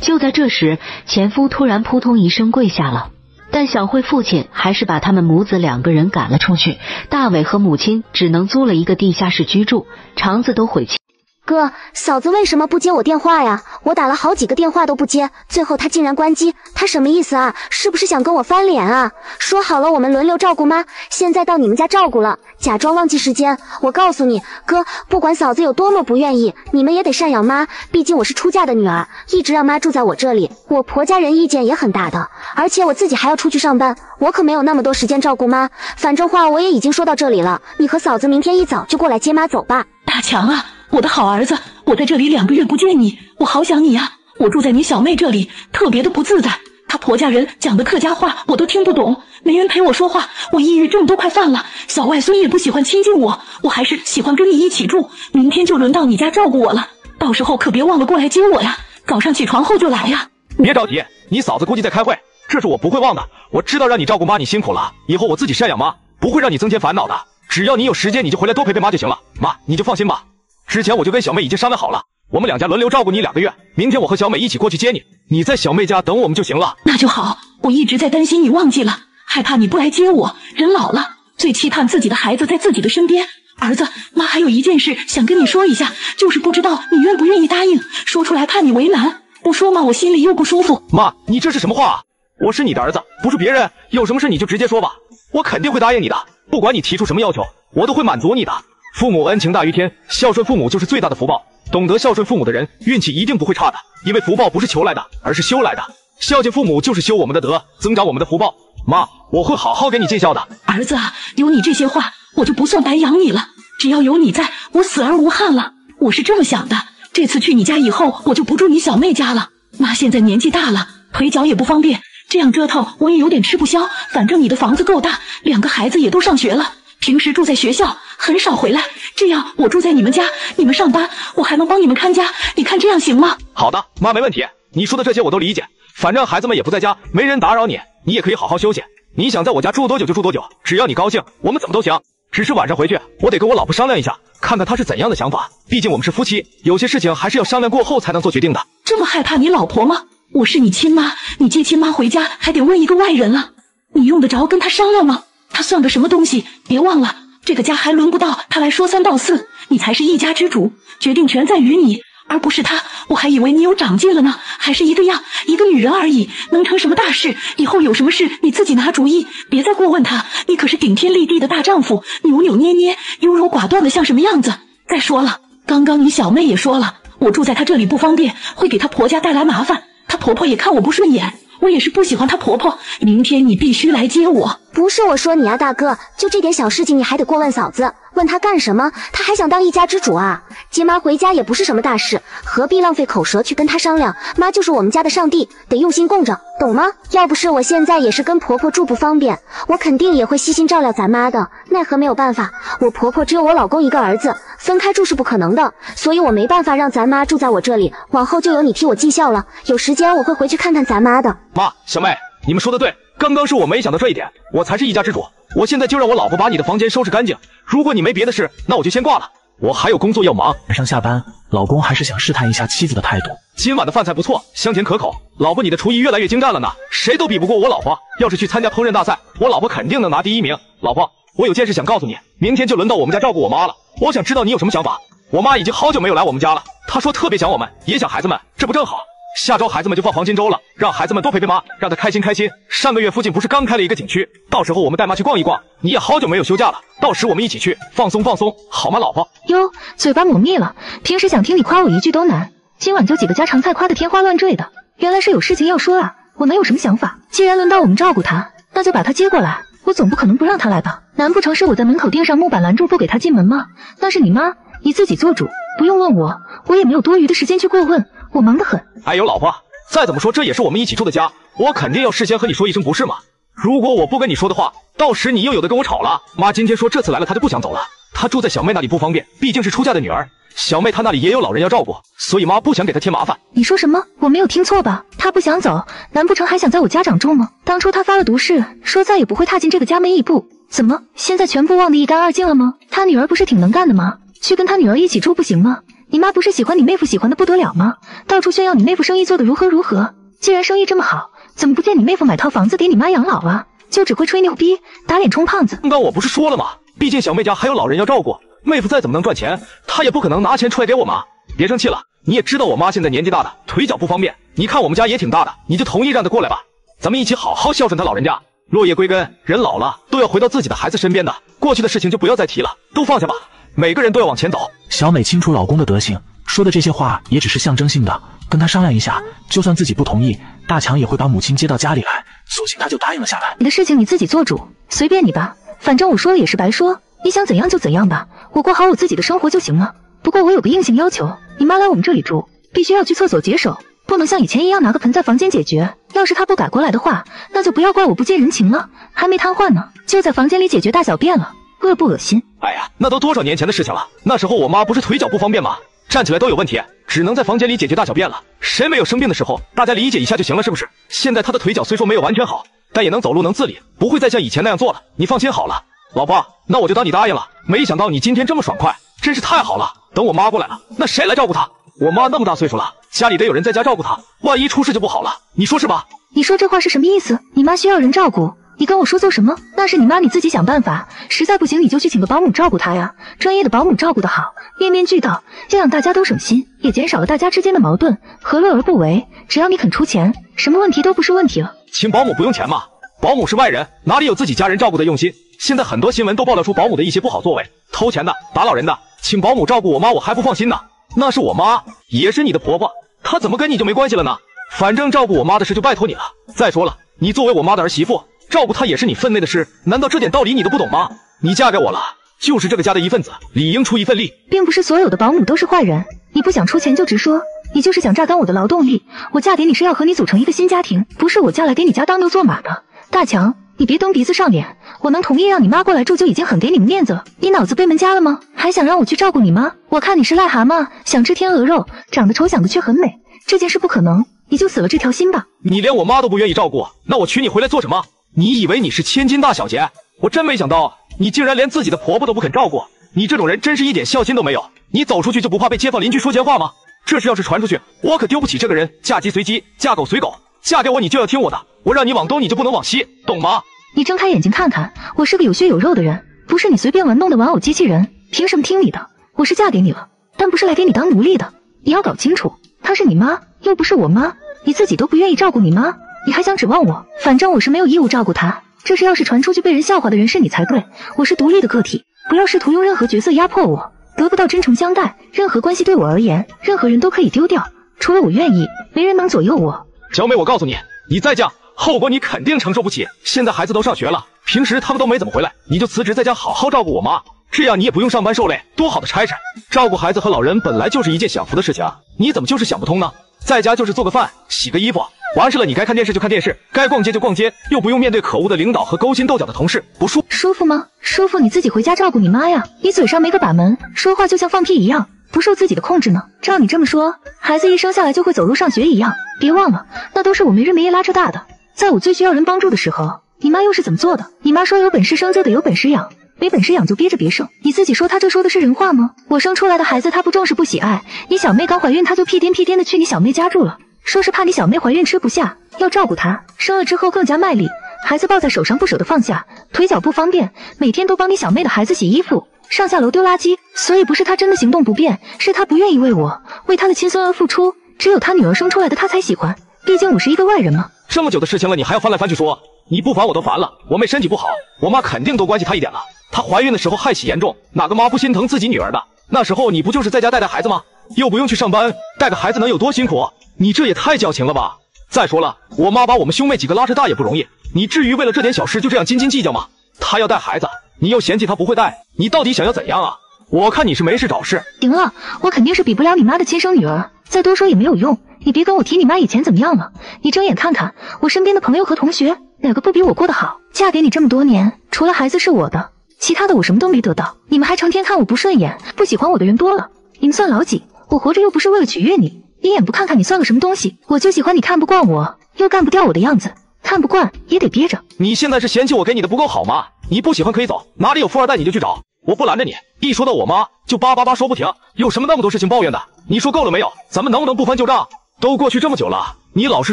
就在这时，前夫突然扑通一声跪下了，但小慧父亲还是把他们母子两个人赶了出去。大伟和母亲只能租了一个地下室居住，肠子都悔气。哥，嫂子为什么不接我电话呀？我打了好几个电话都不接，最后她竟然关机，她什么意思啊？是不是想跟我翻脸啊？说好了我们轮流照顾妈？现在到你们家照顾了，假装忘记时间。我告诉你，哥，不管嫂子有多么不愿意，你们也得赡养妈，毕竟我是出嫁的女儿，一直让妈住在我这里。我婆家人意见也很大的，而且我自己还要出去上班，我可没有那么多时间照顾妈。反正话我也已经说到这里了，你和嫂子明天一早就过来接妈走吧。大强啊！我的好儿子，我在这里两个月不见你，我好想你呀！我住在你小妹这里，特别的不自在。她婆家人讲的客家话我都听不懂，没人陪我说话，我抑郁症都快犯了。小外孙也不喜欢亲近我，我还是喜欢跟你一起住。明天就轮到你家照顾我了，到时候可别忘了过来接我呀！早上起床后就来呀！别着急，你嫂子估计在开会，这是我不会忘的。我知道让你照顾妈你辛苦了，以后我自己赡养妈，不会让你增添烦恼的。只要你有时间，你就回来多陪陪妈就行了。妈，你就放心吧。之前我就跟小妹已经商量好了，我们两家轮流照顾你两个月。明天我和小美一起过去接你，你在小妹家等我们就行了。那就好，我一直在担心你忘记了，害怕你不来接我。人老了，最期盼自己的孩子在自己的身边。儿子，妈还有一件事想跟你说一下，就是不知道你愿不愿意答应。说出来怕你为难，不说嘛，我心里又不舒服。妈，你这是什么话啊？我是你的儿子，不是别人。有什么事你就直接说吧，我肯定会答应你的。不管你提出什么要求，我都会满足你的。父母恩情大于天，孝顺父母就是最大的福报。懂得孝顺父母的人，运气一定不会差的。因为福报不是求来的，而是修来的。孝敬父母就是修我们的德，增长我们的福报。妈，我会好好给你尽孝的。儿子啊，有你这些话，我就不算白养你了。只要有你在，我死而无憾了。我是这么想的。这次去你家以后，我就不住你小妹家了。妈现在年纪大了，腿脚也不方便，这样折腾我也有点吃不消。反正你的房子够大，两个孩子也都上学了。平时住在学校，很少回来。这样我住在你们家，你们上班，我还能帮你们看家。你看这样行吗？好的，妈没问题。你说的这些我都理解。反正孩子们也不在家，没人打扰你，你也可以好好休息。你想在我家住多久就住多久，只要你高兴，我们怎么都行。只是晚上回去，我得跟我老婆商量一下，看看她是怎样的想法。毕竟我们是夫妻，有些事情还是要商量过后才能做决定的。这么害怕你老婆吗？我是你亲妈，你接亲妈回家还得问一个外人啊，你用得着跟她商量吗？他算个什么东西？别忘了，这个家还轮不到他来说三道四。你才是一家之主，决定权在于你，而不是他。我还以为你有长进了呢，还是一个样，一个女人而已，能成什么大事？以后有什么事你自己拿主意，别再过问他。你可是顶天立地的大丈夫，扭扭捏捏、优柔寡断的像什么样子？再说了，刚刚你小妹也说了，我住在她这里不方便，会给她婆家带来麻烦。她婆婆也看我不顺眼。我也是不喜欢她婆婆。明天你必须来接我。不是我说你啊，大哥，就这点小事情你还得过问嫂子？问她干什么？她还想当一家之主啊？接妈回家也不是什么大事，何必浪费口舌去跟她商量？妈就是我们家的上帝，得用心供着，懂吗？要不是我现在也是跟婆婆住不方便，我肯定也会悉心照料咱妈的。奈何没有办法，我婆婆只有我老公一个儿子，分开住是不可能的，所以我没办法让咱妈住在我这里。往后就由你替我尽孝了。有时间我会回去看看咱妈的。妈，小妹，你们说的对，刚刚是我没想到这一点，我才是一家之主。我现在就让我老婆把你的房间收拾干净。如果你没别的事，那我就先挂了，我还有工作要忙。晚上下班，老公还是想试探一下妻子的态度。今晚的饭菜不错，香甜可口。老婆，你的厨艺越来越精湛了呢，谁都比不过我老婆。要是去参加烹饪大赛，我老婆肯定能拿第一名。老婆，我有件事想告诉你，明天就轮到我们家照顾我妈了。我想知道你有什么想法。我妈已经好久没有来我们家了，她说特别想我们，也想孩子们，这不正好？下周孩子们就放黄金周了，让孩子们多陪陪妈，让她开心开心。上个月附近不是刚开了一个景区，到时候我们带妈去逛一逛。你也好久没有休假了，到时我们一起去放松放松，好吗，老婆？哟，嘴巴抹蜜了，平时想听你夸我一句都难，今晚就几个家常菜夸得天花乱坠的，原来是有事情要说啊！我能有什么想法？既然轮到我们照顾她，那就把她接过来。我总不可能不让她来吧？难不成是我在门口钉上木板拦住不给她进门吗？那是你妈，你自己做主。不用问我，我也没有多余的时间去过问，我忙得很。哎呦，老婆，再怎么说这也是我们一起住的家，我肯定要事先和你说一声，不是吗？如果我不跟你说的话，到时你又有的跟我吵了。妈今天说这次来了，她就不想走了。她住在小妹那里不方便，毕竟是出嫁的女儿，小妹她那里也有老人要照顾，所以妈不想给她添麻烦。你说什么？我没有听错吧？她不想走，难不成还想在我家长住吗？当初她发了毒誓，说再也不会踏进这个家门一步，怎么现在全部忘得一干二净了吗？她女儿不是挺能干的吗？去跟她女儿一起住不行吗？你妈不是喜欢你妹夫喜欢的不得了吗？到处炫耀你妹夫生意做得如何如何。既然生意这么好，怎么不见你妹夫买套房子给你妈养老啊？就只会吹牛逼，打脸充胖子。刚刚我不是说了吗？毕竟小妹家还有老人要照顾，妹夫再怎么能赚钱，他也不可能拿钱出来给我妈。别生气了，你也知道我妈现在年纪大的，腿脚不方便。你看我们家也挺大的，你就同意让她过来吧，咱们一起好好孝顺她老人家。落叶归根，人老了都要回到自己的孩子身边的，过去的事情就不要再提了，都放下吧。每个人都要往前走。小美清楚老公的德行，说的这些话也只是象征性的，跟他商量一下，就算自己不同意，大强也会把母亲接到家里来，索性他就答应了下来。你的事情你自己做主，随便你吧，反正我说了也是白说，你想怎样就怎样吧，我过好我自己的生活就行了。不过我有个硬性要求，你妈来我们这里住，必须要去厕所解手，不能像以前一样拿个盆在房间解决。要是她不改过来的话，那就不要怪我不近人情了。还没瘫痪呢，就在房间里解决大小便了。恶不恶心？哎呀，那都多少年前的事情了。那时候我妈不是腿脚不方便吗？站起来都有问题，只能在房间里解决大小便了。谁没有生病的时候？大家理解一下就行了，是不是？现在她的腿脚虽说没有完全好，但也能走路，能自理，不会再像以前那样做了。你放心好了，老婆，那我就当你答应了。没想到你今天这么爽快，真是太好了。等我妈过来了，那谁来照顾她？我妈那么大岁数了，家里得有人在家照顾她，万一出事就不好了。你说是吧？你说这话是什么意思？你妈需要人照顾？你跟我说做什么？那是你妈，你自己想办法。实在不行，你就去请个保姆照顾她呀。专业的保姆照顾的好，面面俱到，这样大家都省心，也减少了大家之间的矛盾，何乐而不为？只要你肯出钱，什么问题都不是问题了。请保姆不用钱吗？保姆是外人，哪里有自己家人照顾的用心？现在很多新闻都爆料出保姆的一些不好作为，偷钱的，打老人的。请保姆照顾我妈，我还不放心呢。那是我妈，也是你的婆婆，她怎么跟你就没关系了呢？反正照顾我妈的事就拜托你了。再说了，你作为我妈的儿媳妇。照顾她也是你分内的事，难道这点道理你都不懂吗？你嫁给我了，就是这个家的一份子，理应出一份力。并不是所有的保姆都是坏人，你不想出钱就直说，你就是想榨干我的劳动力。我嫁给你是要和你组成一个新家庭，不是我嫁来给你家当牛做马的。大强，你别蹬鼻子上脸，我能同意让你妈过来住就已经很给你们面子了。你脑子背门夹了吗？还想让我去照顾你妈？我看你是癞蛤蟆，想吃天鹅肉，长得丑想的却很美，这件事不可能，你就死了这条心吧。你连我妈都不愿意照顾，那我娶你回来做什么？你以为你是千金大小姐？我真没想到你竟然连自己的婆婆都不肯照顾。你这种人真是一点孝心都没有。你走出去就不怕被街坊邻居说闲话吗？这事要是传出去，我可丢不起这个人。嫁鸡随鸡，嫁狗随狗。嫁给我你就要听我的，我让你往东你就不能往西，懂吗？你睁开眼睛看看，我是个有血有肉的人，不是你随便玩弄的玩偶机器人。凭什么听你的？我是嫁给你了，但不是来给你当奴隶的。你要搞清楚，她是你妈，又不是我妈。你自己都不愿意照顾你妈。你还想指望我？反正我是没有义务照顾他。这事要是传出去，被人笑话的人是你才对。我是独立的个体，不要试图用任何角色压迫我。得不到真诚相待，任何关系对我而言，任何人都可以丢掉。除了我愿意，没人能左右我。小美，我告诉你，你再犟，后果你肯定承受不起。现在孩子都上学了，平时他们都没怎么回来，你就辞职在家好好照顾我妈，这样你也不用上班受累，多好的差事！照顾孩子和老人本来就是一件享福的事情啊，你怎么就是想不通呢？在家就是做个饭，洗个衣服。完事了，你该看电视就看电视，该逛街就逛街，又不用面对可恶的领导和勾心斗角的同事，不舒舒服吗？舒服，你自己回家照顾你妈呀！你嘴上没个把门，说话就像放屁一样，不受自己的控制呢。照你这么说，孩子一生下来就会走路上学一样？别忘了，那都是我没日没夜拉扯大的。在我最需要人帮助的时候，你妈又是怎么做的？你妈说有本事生就得有本事养，没本事养就憋着别生。你自己说她这说的是人话吗？我生出来的孩子她不重视不喜爱，你小妹刚怀孕她就屁颠屁颠的去你小妹家住了。说是怕你小妹怀孕吃不下，要照顾她，生了之后更加卖力，孩子抱在手上不舍得放下，腿脚不方便，每天都帮你小妹的孩子洗衣服、上下楼丢垃圾。所以不是他真的行动不便，是他不愿意为我、为他的亲孙儿付出。只有他女儿生出来的他才喜欢，毕竟我是一个外人嘛。这么久的事情了，你还要翻来翻去说？你不烦我都烦了。我妹身体不好，我妈肯定多关心她一点了。她怀孕的时候害喜严重，哪个妈不心疼自己女儿的？那时候你不就是在家带带孩子吗？又不用去上班，带个孩子能有多辛苦？你这也太矫情了吧！再说了，我妈把我们兄妹几个拉扯大也不容易，你至于为了这点小事就这样斤斤计较吗？她要带孩子，你又嫌弃她不会带，你到底想要怎样啊？我看你是没事找事。行了，我肯定是比不了你妈的亲生女儿，再多说也没有用。你别跟我提你妈以前怎么样了，你睁眼看看，我身边的朋友和同学，哪个不比我过得好？嫁给你这么多年，除了孩子是我的，其他的我什么都没得到。你们还成天看我不顺眼，不喜欢我的人多了。你们算老几？我活着又不是为了取悦你，一眼不看看你算个什么东西？我就喜欢你看不惯我，又干不掉我的样子，看不惯也得憋着。你现在是嫌弃我给你的不够好吗？你不喜欢可以走，哪里有富二代你就去找，我不拦着你。一说到我妈就叭叭叭说不停，有什么那么多事情抱怨的？你说够了没有？咱们能不能不翻旧账？都过去这么久了，你老是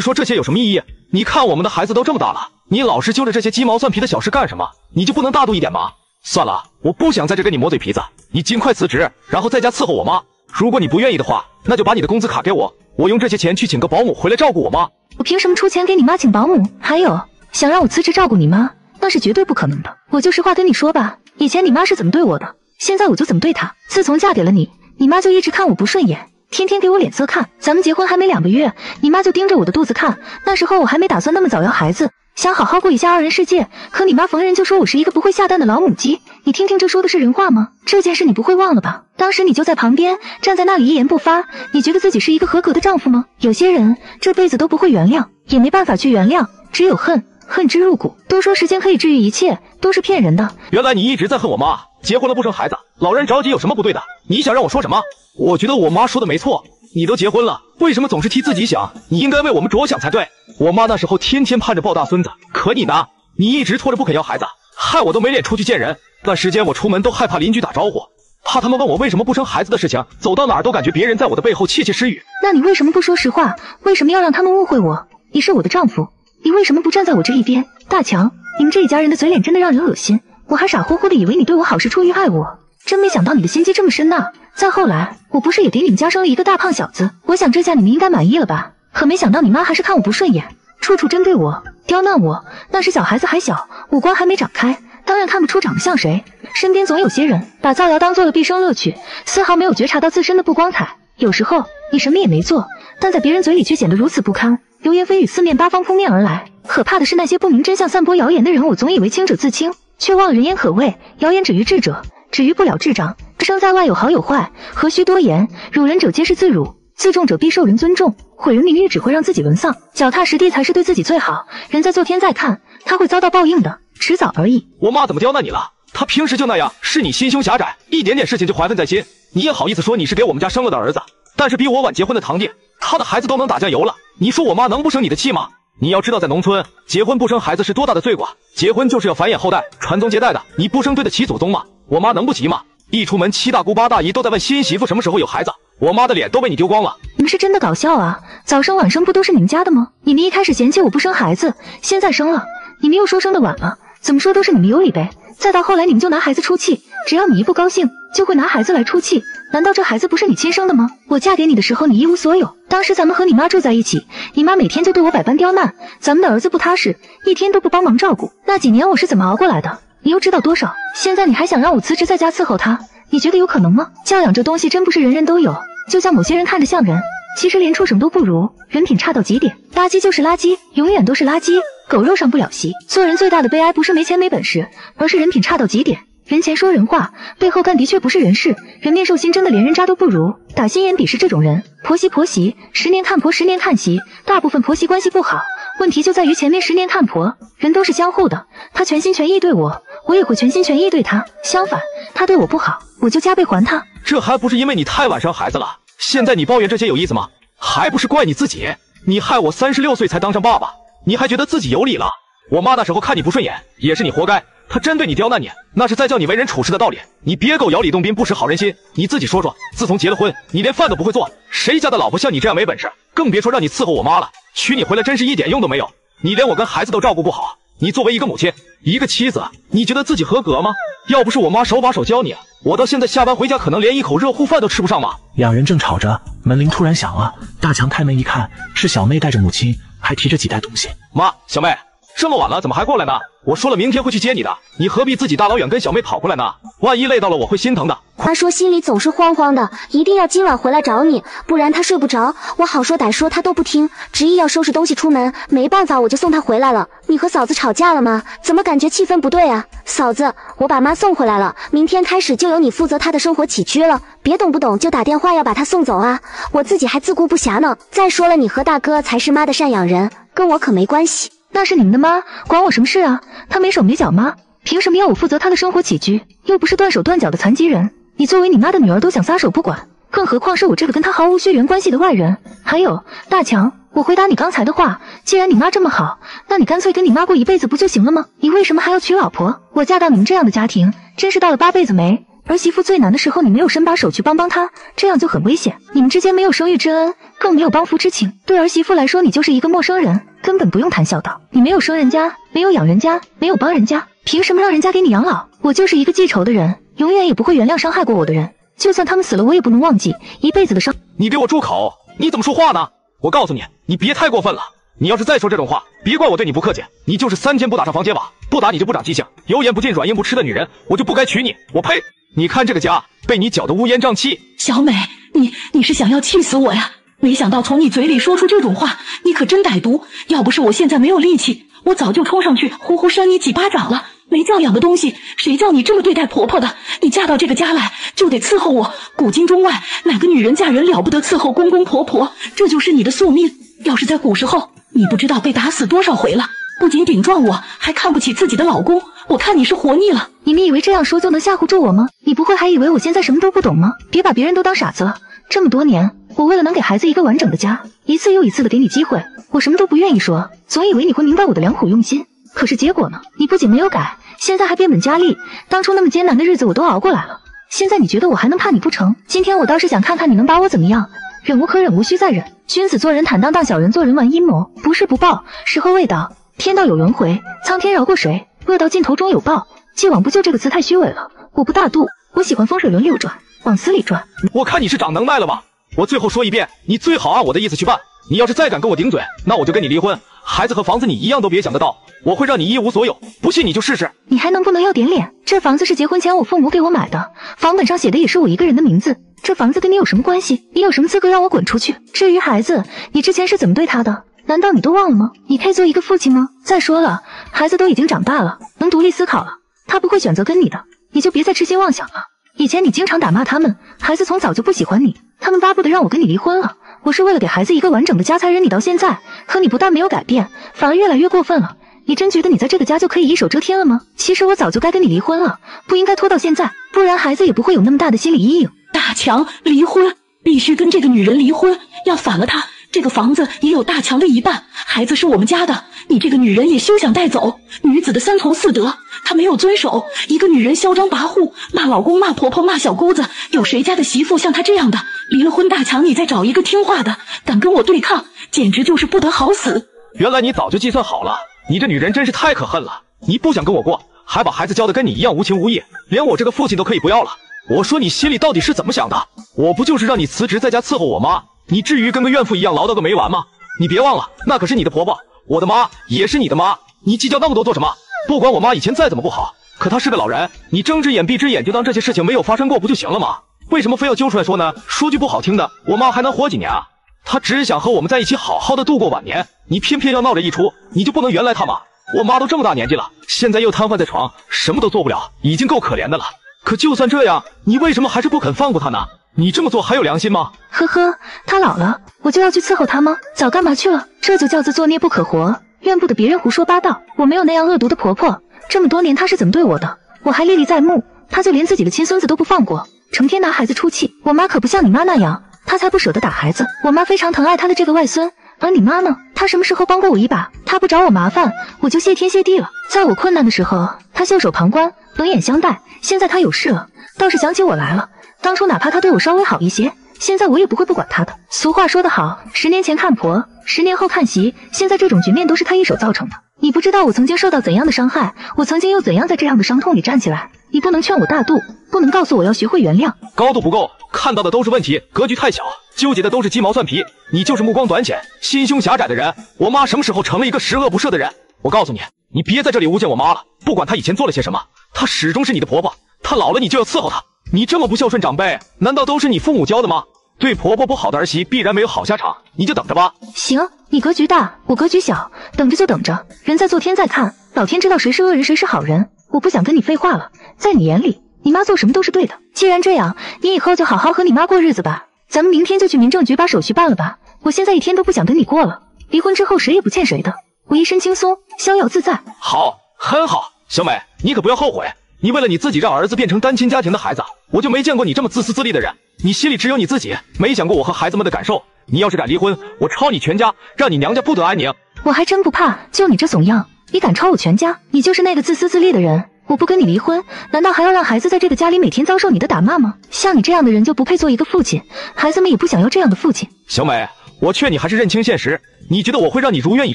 说这些有什么意义？你看我们的孩子都这么大了，你老是揪着这些鸡毛蒜皮的小事干什么？你就不能大度一点吗？算了，我不想在这跟你磨嘴皮子，你尽快辞职，然后在家伺候我妈。如果你不愿意的话，那就把你的工资卡给我，我用这些钱去请个保姆回来照顾我妈。我凭什么出钱给你妈请保姆？还有，想让我辞职照顾你妈，那是绝对不可能的。我就实话跟你说吧，以前你妈是怎么对我的，现在我就怎么对她。自从嫁给了你，你妈就一直看我不顺眼。天天给我脸色看，咱们结婚还没两个月，你妈就盯着我的肚子看。那时候我还没打算那么早要孩子，想好好过一下二人世界。可你妈逢人就说我是一个不会下蛋的老母鸡，你听听这说的是人话吗？这件事你不会忘了吧？当时你就在旁边站在那里一言不发，你觉得自己是一个合格的丈夫吗？有些人这辈子都不会原谅，也没办法去原谅，只有恨，恨之入骨。都说时间可以治愈一切，都是骗人的。原来你一直在恨我妈，结婚了不生孩子，老人着急有什么不对的？你想让我说什么？我觉得我妈说的没错，你都结婚了，为什么总是替自己想？你应该为我们着想才对。我妈那时候天天盼着抱大孙子，可你呢？你一直拖着不肯要孩子，害我都没脸出去见人。那时间我出门都害怕邻居打招呼，怕他们问我为什么不生孩子的事情，走到哪儿都感觉别人在我的背后窃窃私语。那你为什么不说实话？为什么要让他们误会我？你是我的丈夫，你为什么不站在我这一边？大强，你们这一家人的嘴脸真的让人恶心。我还傻乎乎的以为你对我好是出于爱我，真没想到你的心机这么深呐。再后来，我不是也给你们家生了一个大胖小子？我想这下你们应该满意了吧？可没想到你妈还是看我不顺眼，处处针对我，刁难我。那时小孩子还小，五官还没长开，当然看不出长得像谁。身边总有些人把造谣当做了毕生乐趣，丝毫没有觉察到自身的不光彩。有时候你什么也没做，但在别人嘴里却显得如此不堪，流言蜚语四面八方扑面而来。可怕的是那些不明真相、散播谣言的人。我总以为清者自清，却忘了人言可畏，谣言止于智者，止于不了智障。生在外有好有坏，何须多言？辱人者皆是自辱，自重者必受人尊重。毁人名誉只会让自己沦丧，脚踏实地才是对自己最好。人在做天在看，他会遭到报应的，迟早而已。我妈怎么刁难你了？她平时就那样，是你心胸狭窄，一点点事情就怀恨在心。你也好意思说你是给我们家生了的儿子？但是比我晚结婚的堂弟，他的孩子都能打酱油了。你说我妈能不生你的气吗？你要知道，在农村结婚不生孩子是多大的罪过？结婚就是要繁衍后代、传宗接代的，你不生对得起祖宗吗？我妈能不急吗？一出门，七大姑八大姨都在问新媳妇什么时候有孩子，我妈的脸都被你丢光了。你们是真的搞笑啊！早生晚生不都是你们家的吗？你们一开始嫌弃我不生孩子，现在生了，你们又说生的晚了，怎么说都是你们有理呗。再到后来，你们就拿孩子出气，只要你一不高兴，就会拿孩子来出气。难道这孩子不是你亲生的吗？我嫁给你的时候，你一无所有。当时咱们和你妈住在一起，你妈每天就对我百般刁难，咱们的儿子不踏实，一天都不帮忙照顾。那几年我是怎么熬过来的？你又知道多少？现在你还想让我辞职在家伺候他？你觉得有可能吗？教养这东西真不是人人都有。就像某些人看着像人，其实连畜生都不如，人品差到极点。垃圾就是垃圾，永远都是垃圾。狗肉上不了席。做人最大的悲哀不是没钱没本事，而是人品差到极点。人前说人话，背后干的确不是人事。人面兽心真的连人渣都不如，打心眼鄙视这种人。婆媳婆媳，十年看婆，十年看媳。大部分婆媳关系不好，问题就在于前面十年看婆。人都是相互的，他全心全意对我。我也会全心全意对他，相反，他对我不好，我就加倍还他。这还不是因为你太晚生孩子了？现在你抱怨这些有意思吗？还不是怪你自己，你害我三十六岁才当上爸爸，你还觉得自己有理了？我妈那时候看你不顺眼，也是你活该。她针对你刁难你，那是在教你为人处事的道理。你别狗咬李洞宾，不识好人心。你自己说说，自从结了婚，你连饭都不会做，谁家的老婆像你这样没本事？更别说让你伺候我妈了。娶你回来真是一点用都没有，你连我跟孩子都照顾不好。你作为一个母亲，一个妻子，你觉得自己合格吗？要不是我妈手把手教你，我到现在下班回家可能连一口热乎饭都吃不上吧？两人正吵着，门铃突然响了。大强开门一看，是小妹带着母亲，还提着几袋东西。妈，小妹，这么晚了，怎么还过来呢？我说了，明天会去接你的，你何必自己大老远跟小妹跑过来呢？万一累到了，我会心疼的。他说心里总是慌慌的，一定要今晚回来找你，不然他睡不着。我好说歹说他都不听，执意要收拾东西出门。没办法，我就送他回来了。你和嫂子吵架了吗？怎么感觉气氛不对啊？嫂子，我把妈送回来了，明天开始就由你负责她的生活起居了，别动不动就打电话要把她送走啊！我自己还自顾不暇呢。再说了，你和大哥才是妈的赡养人，跟我可没关系。那是你们的妈，管我什么事啊？她没手没脚吗？凭什么要我负责她的生活起居？又不是断手断脚的残疾人。你作为你妈的女儿都想撒手不管，更何况是我这个跟她毫无血缘关系的外人。还有大强，我回答你刚才的话，既然你妈这么好，那你干脆跟你妈过一辈子不就行了吗？你为什么还要娶老婆？我嫁到你们这样的家庭，真是到了八辈子霉。儿媳妇最难的时候，你没有伸把手去帮帮她，这样就很危险。你们之间没有生育之恩，更没有帮扶之情，对儿媳妇来说，你就是一个陌生人，根本不用谈孝道。你没有生人家，没有养人家，没有帮人家，凭什么让人家给你养老？我就是一个记仇的人，永远也不会原谅伤害过我的人。就算他们死了，我也不能忘记一辈子的伤。你给我住口！你怎么说话呢？我告诉你，你别太过分了。你要是再说这种话，别怪我对你不客气。你就是三天不打上房揭瓦，不打你就不长记性，油盐不进软硬不吃的女人，我就不该娶你。我呸！你看这个家被你搅得乌烟瘴气。小美，你你是想要气死我呀？没想到从你嘴里说出这种话，你可真歹毒。要不是我现在没有力气，我早就冲上去呼呼扇你几巴掌了。没教养的东西，谁叫你这么对待婆婆的？你嫁到这个家来就得伺候我。古今中外，哪个女人嫁人了不得伺候公公婆婆？这就是你的宿命。要是在古时候，你不知道被打死多少回了。不仅顶撞我，还看不起自己的老公。我看你是活腻了。你们以为这样说就能吓唬住我吗？你不会还以为我现在什么都不懂吗？别把别人都当傻子了。这么多年，我为了能给孩子一个完整的家，一次又一次的给你机会，我什么都不愿意说，总以为你会明白我的良苦用心。可是结果呢？你不仅没有改，现在还变本加厉。当初那么艰难的日子我都熬过来了，现在你觉得我还能怕你不成？今天我倒是想看看你能把我怎么样。忍无可忍，无需再忍。君子做人坦荡荡，小人做人玩阴谋。不是不报，时候未到。天道有轮回，苍天饶过谁？恶到尽头终有报。既往不咎这个词太虚伪了，我不大度。我喜欢风水轮流转，往死里转。我看你是长能耐了吧？我最后说一遍，你最好按我的意思去办。你要是再敢跟我顶嘴，那我就跟你离婚。孩子和房子你一样都别想得到，我会让你一无所有。不信你就试试。你还能不能要点脸？这房子是结婚前我父母给我买的，房本上写的也是我一个人的名字。这房子跟你有什么关系？你有什么资格让我滚出去？至于孩子，你之前是怎么对他的？难道你都忘了吗？你配做一个父亲吗？再说了，孩子都已经长大了，能独立思考了，他不会选择跟你的，你就别再痴心妄想了。以前你经常打骂他们，孩子从早就不喜欢你，他们巴不得让我跟你离婚了。我是为了给孩子一个完整的家才忍你到现在，可你不但没有改变，反而越来越过分了。你真觉得你在这个家就可以一手遮天了吗？其实我早就该跟你离婚了，不应该拖到现在，不然孩子也不会有那么大的心理阴影。大强，离婚必须跟这个女人离婚，要反了她，这个房子也有大强的一半，孩子是我们家的，你这个女人也休想带走。女子的三从四德，她没有遵守。一个女人嚣张跋扈，骂老公、骂婆婆、骂小姑子，有谁家的媳妇像她这样的？离了婚，大强，你再找一个听话的，敢跟我对抗，简直就是不得好死。原来你早就计算好了，你这女人真是太可恨了。你不想跟我过，还把孩子教的跟你一样无情无义，连我这个父亲都可以不要了。我说你心里到底是怎么想的？我不就是让你辞职在家伺候我妈？你至于跟个怨妇一样唠叨个没完吗？你别忘了，那可是你的婆婆，我的妈也是你的妈。你计较那么多做什么？不管我妈以前再怎么不好，可她是个老人，你睁只眼闭只眼就当这些事情没有发生过不就行了吗？为什么非要揪出来说呢？说句不好听的，我妈还能活几年啊？她只想和我们在一起好好的度过晚年，你偏偏要闹这一出，你就不能原谅她吗？我妈都这么大年纪了，现在又瘫痪在床，什么都做不了，已经够可怜的了。可就算这样，你为什么还是不肯放过她呢？你这么做还有良心吗？呵呵，他老了，我就要去伺候他吗？早干嘛去了？这就叫自作孽不可活，怨不得别人胡说八道。我没有那样恶毒的婆婆，这么多年她是怎么对我的，我还历历在目。她就连自己的亲孙子都不放过，成天拿孩子出气。我妈可不像你妈那样，她才不舍得打孩子。我妈非常疼爱她的这个外孙，而你妈呢？她什么时候帮过我一把？她不找我麻烦，我就谢天谢地了。在我困难的时候，她袖手旁观，冷眼相待。现在她有事了，倒是想起我来了。当初哪怕他对我稍微好一些，现在我也不会不管他的。俗话说得好，十年前看婆，十年后看媳。现在这种局面都是他一手造成的。你不知道我曾经受到怎样的伤害，我曾经又怎样在这样的伤痛里站起来。你不能劝我大度，不能告诉我要学会原谅。高度不够，看到的都是问题，格局太小，纠结的都是鸡毛蒜皮。你就是目光短浅、心胸狭窄的人。我妈什么时候成了一个十恶不赦的人？我告诉你，你别在这里诬陷我妈了。不管她以前做了些什么，她始终是你的婆婆。她老了，你就要伺候她。你这么不孝顺长辈，难道都是你父母教的吗？对婆婆不好的儿媳，必然没有好下场。你就等着吧。行，你格局大，我格局小，等着就等着。人在做天在看，老天知道谁是恶人，谁是好人。我不想跟你废话了。在你眼里，你妈做什么都是对的。既然这样，你以后就好好和你妈过日子吧。咱们明天就去民政局把手续办了吧。我现在一天都不想跟你过了。离婚之后谁也不欠谁的，我一身轻松，逍遥自在。好，很好，小美，你可不要后悔。你为了你自己让儿子变成单亲家庭的孩子，我就没见过你这么自私自利的人。你心里只有你自己，没想过我和孩子们的感受。你要是敢离婚，我抄你全家，让你娘家不得安宁。我还真不怕，就你这怂样，你敢抄我全家，你就是那个自私自利的人。我不跟你离婚，难道还要让孩子在这个家里每天遭受你的打骂吗？像你这样的人就不配做一个父亲，孩子们也不想要这样的父亲。小美，我劝你还是认清现实。你觉得我会让你如愿以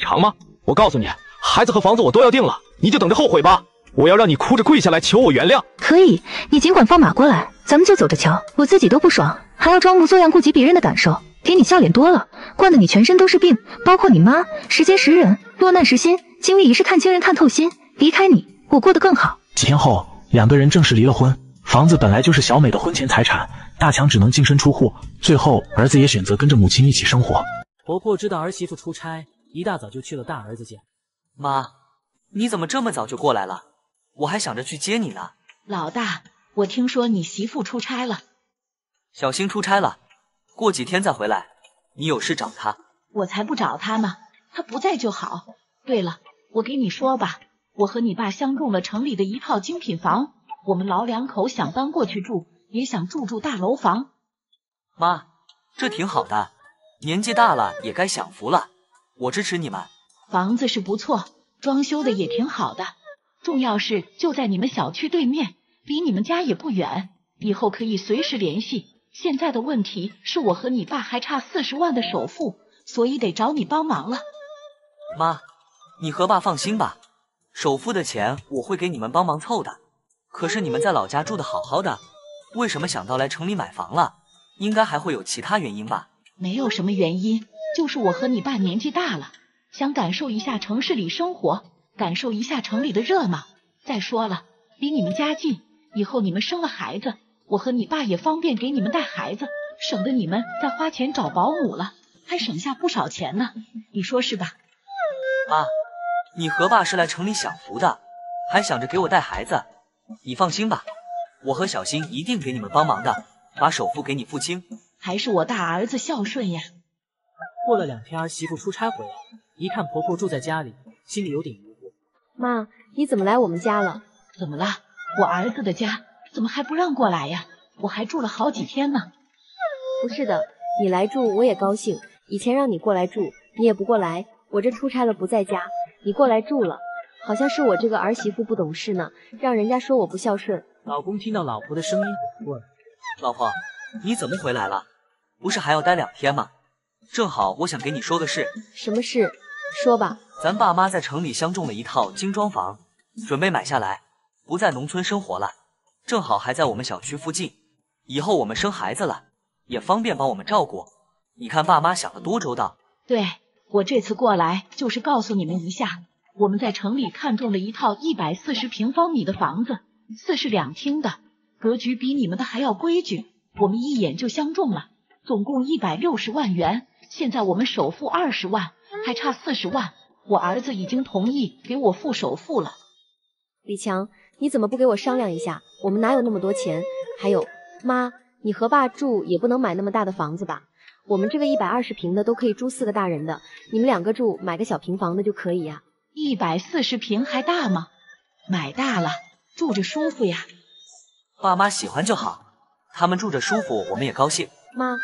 偿吗？我告诉你，孩子和房子我都要定了，你就等着后悔吧。我要让你哭着跪下来求我原谅。可以，你尽管放马过来，咱们就走着瞧。我自己都不爽，还要装模作样顾及别人的感受，给你笑脸多了，惯得你全身都是病，包括你妈。时间识人，落难识心，经历一世看清人看透心。离开你，我过得更好。几天后，两个人正式离了婚。房子本来就是小美的婚前财产，大强只能净身出户。最后，儿子也选择跟着母亲一起生活。婆婆知道儿媳妇出差，一大早就去了大儿子家。妈，你怎么这么早就过来了？我还想着去接你呢。老大，我听说你媳妇出差了。小星出差了，过几天再回来。你有事找她？我才不找她呢，她不在就好。对了，我给你说吧，我和你爸相中了城里的一套精品房，我们老两口想搬过去住，也想住住大楼房。妈，这挺好的，年纪大了也该享福了，我支持你们。房子是不错，装修的也挺好的。重要是就在你们小区对面，离你们家也不远，以后可以随时联系。现在的问题是我和你爸还差四十万的首付，所以得找你帮忙了。妈，你和爸放心吧，首付的钱我会给你们帮忙凑的。可是你们在老家住的好好的，为什么想到来城里买房了？应该还会有其他原因吧？没有什么原因，就是我和你爸年纪大了，想感受一下城市里生活。感受一下城里的热闹。再说了，离你们家近，以后你们生了孩子，我和你爸也方便给你们带孩子，省得你们再花钱找保姆了，还省下不少钱呢。你说是吧？妈，你和爸是来城里享福的，还想着给我带孩子。你放心吧，我和小新一定给你们帮忙的，把首付给你付清。还是我大儿子孝顺呀。过了两天，儿媳妇出差回来，一看婆婆住在家里，心里有点。妈，你怎么来我们家了？怎么了？我儿子的家怎么还不让过来呀？我还住了好几天呢。不是的，你来住我也高兴。以前让你过来住，你也不过来。我这出差了不在家，你过来住了，好像是我这个儿媳妇不懂事呢，让人家说我不孝顺。老公听到老婆的声音走过来，老婆，你怎么回来了？不是还要待两天吗？正好我想给你说个事。什么事？说吧。咱爸妈在城里相中了一套精装房，准备买下来，不在农村生活了，正好还在我们小区附近。以后我们生孩子了，也方便帮我们照顾。你看爸妈想的多周到。对我这次过来就是告诉你们一下，我们在城里看中了一套一百四十平方米的房子，四室两厅的，格局比你们的还要规矩，我们一眼就相中了，总共一百六十万元。现在我们首付二十万，还差四十万。我儿子已经同意给我付首付了。李强，你怎么不给我商量一下？我们哪有那么多钱？还有，妈，你和爸住也不能买那么大的房子吧？我们这个一百二十平的都可以住四个大人的，你们两个住，买个小平房的就可以呀。一百四十平还大吗？买大了，住着舒服呀。爸妈喜欢就好，他们住着舒服，我们也高兴。妈，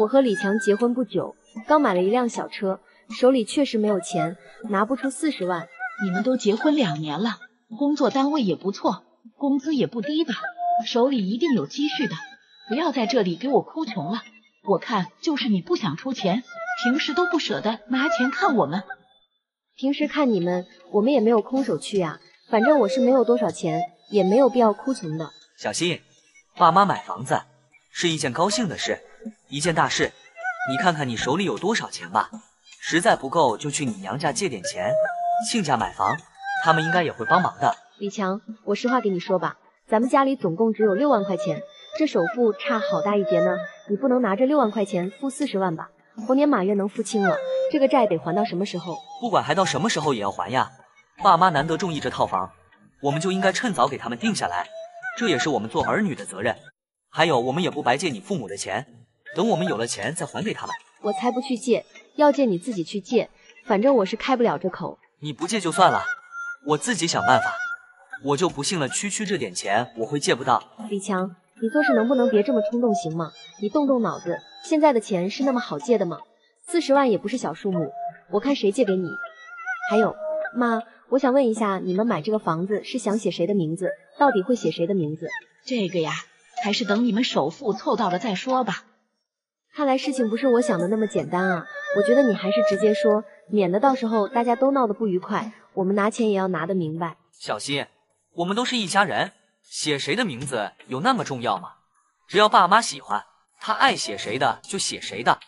我和李强结婚不久，刚买了一辆小车。手里确实没有钱，拿不出四十万。你们都结婚两年了，工作单位也不错，工资也不低吧？手里一定有积蓄的。不要在这里给我哭穷了。我看就是你不想出钱，平时都不舍得拿钱看我们。平时看你们，我们也没有空手去呀。反正我是没有多少钱，也没有必要哭穷的。小新，爸妈买房子是一件高兴的事，一件大事。你看看你手里有多少钱吧，实在不够就去你娘家借点钱。亲家买房，他们应该也会帮忙的。李强，我实话给你说吧，咱们家里总共只有六万块钱，这首付差好大一截呢。你不能拿着六万块钱付四十万吧？猴年马月能付清了，这个债得还到什么时候？不管还到什么时候也要还呀。爸妈难得中意这套房，我们就应该趁早给他们定下来，这也是我们做儿女的责任。还有，我们也不白借你父母的钱，等我们有了钱再还给他们。我才不去借，要借你自己去借，反正我是开不了这口。你不借就算了，我自己想办法。我就不信了，区区这点钱我会借不到。李强，你做事能不能别这么冲动行吗？你动动脑子，现在的钱是那么好借的吗？四十万也不是小数目，我看谁借给你。还有，妈。我想问一下，你们买这个房子是想写谁的名字？到底会写谁的名字？这个呀，还是等你们首付凑到了再说吧。看来事情不是我想的那么简单啊！我觉得你还是直接说，免得到时候大家都闹得不愉快。我们拿钱也要拿得明白。小新，我们都是一家人，写谁的名字有那么重要吗？只要爸妈喜欢，他爱写谁的就写谁的。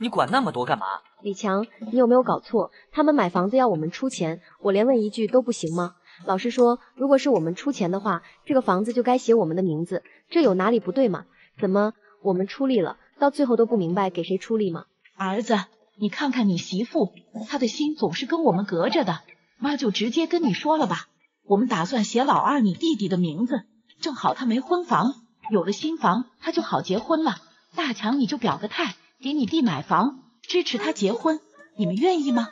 你管那么多干嘛？李强，你有没有搞错？他们买房子要我们出钱，我连问一句都不行吗？老实说，如果是我们出钱的话，这个房子就该写我们的名字，这有哪里不对吗？怎么我们出力了，到最后都不明白给谁出力吗？儿子，你看看你媳妇，她的心总是跟我们隔着的。妈就直接跟你说了吧，我们打算写老二你弟弟的名字，正好他没婚房，有了新房他就好结婚了。大强你就表个态，给你弟买房。支持他结婚，你们愿意吗？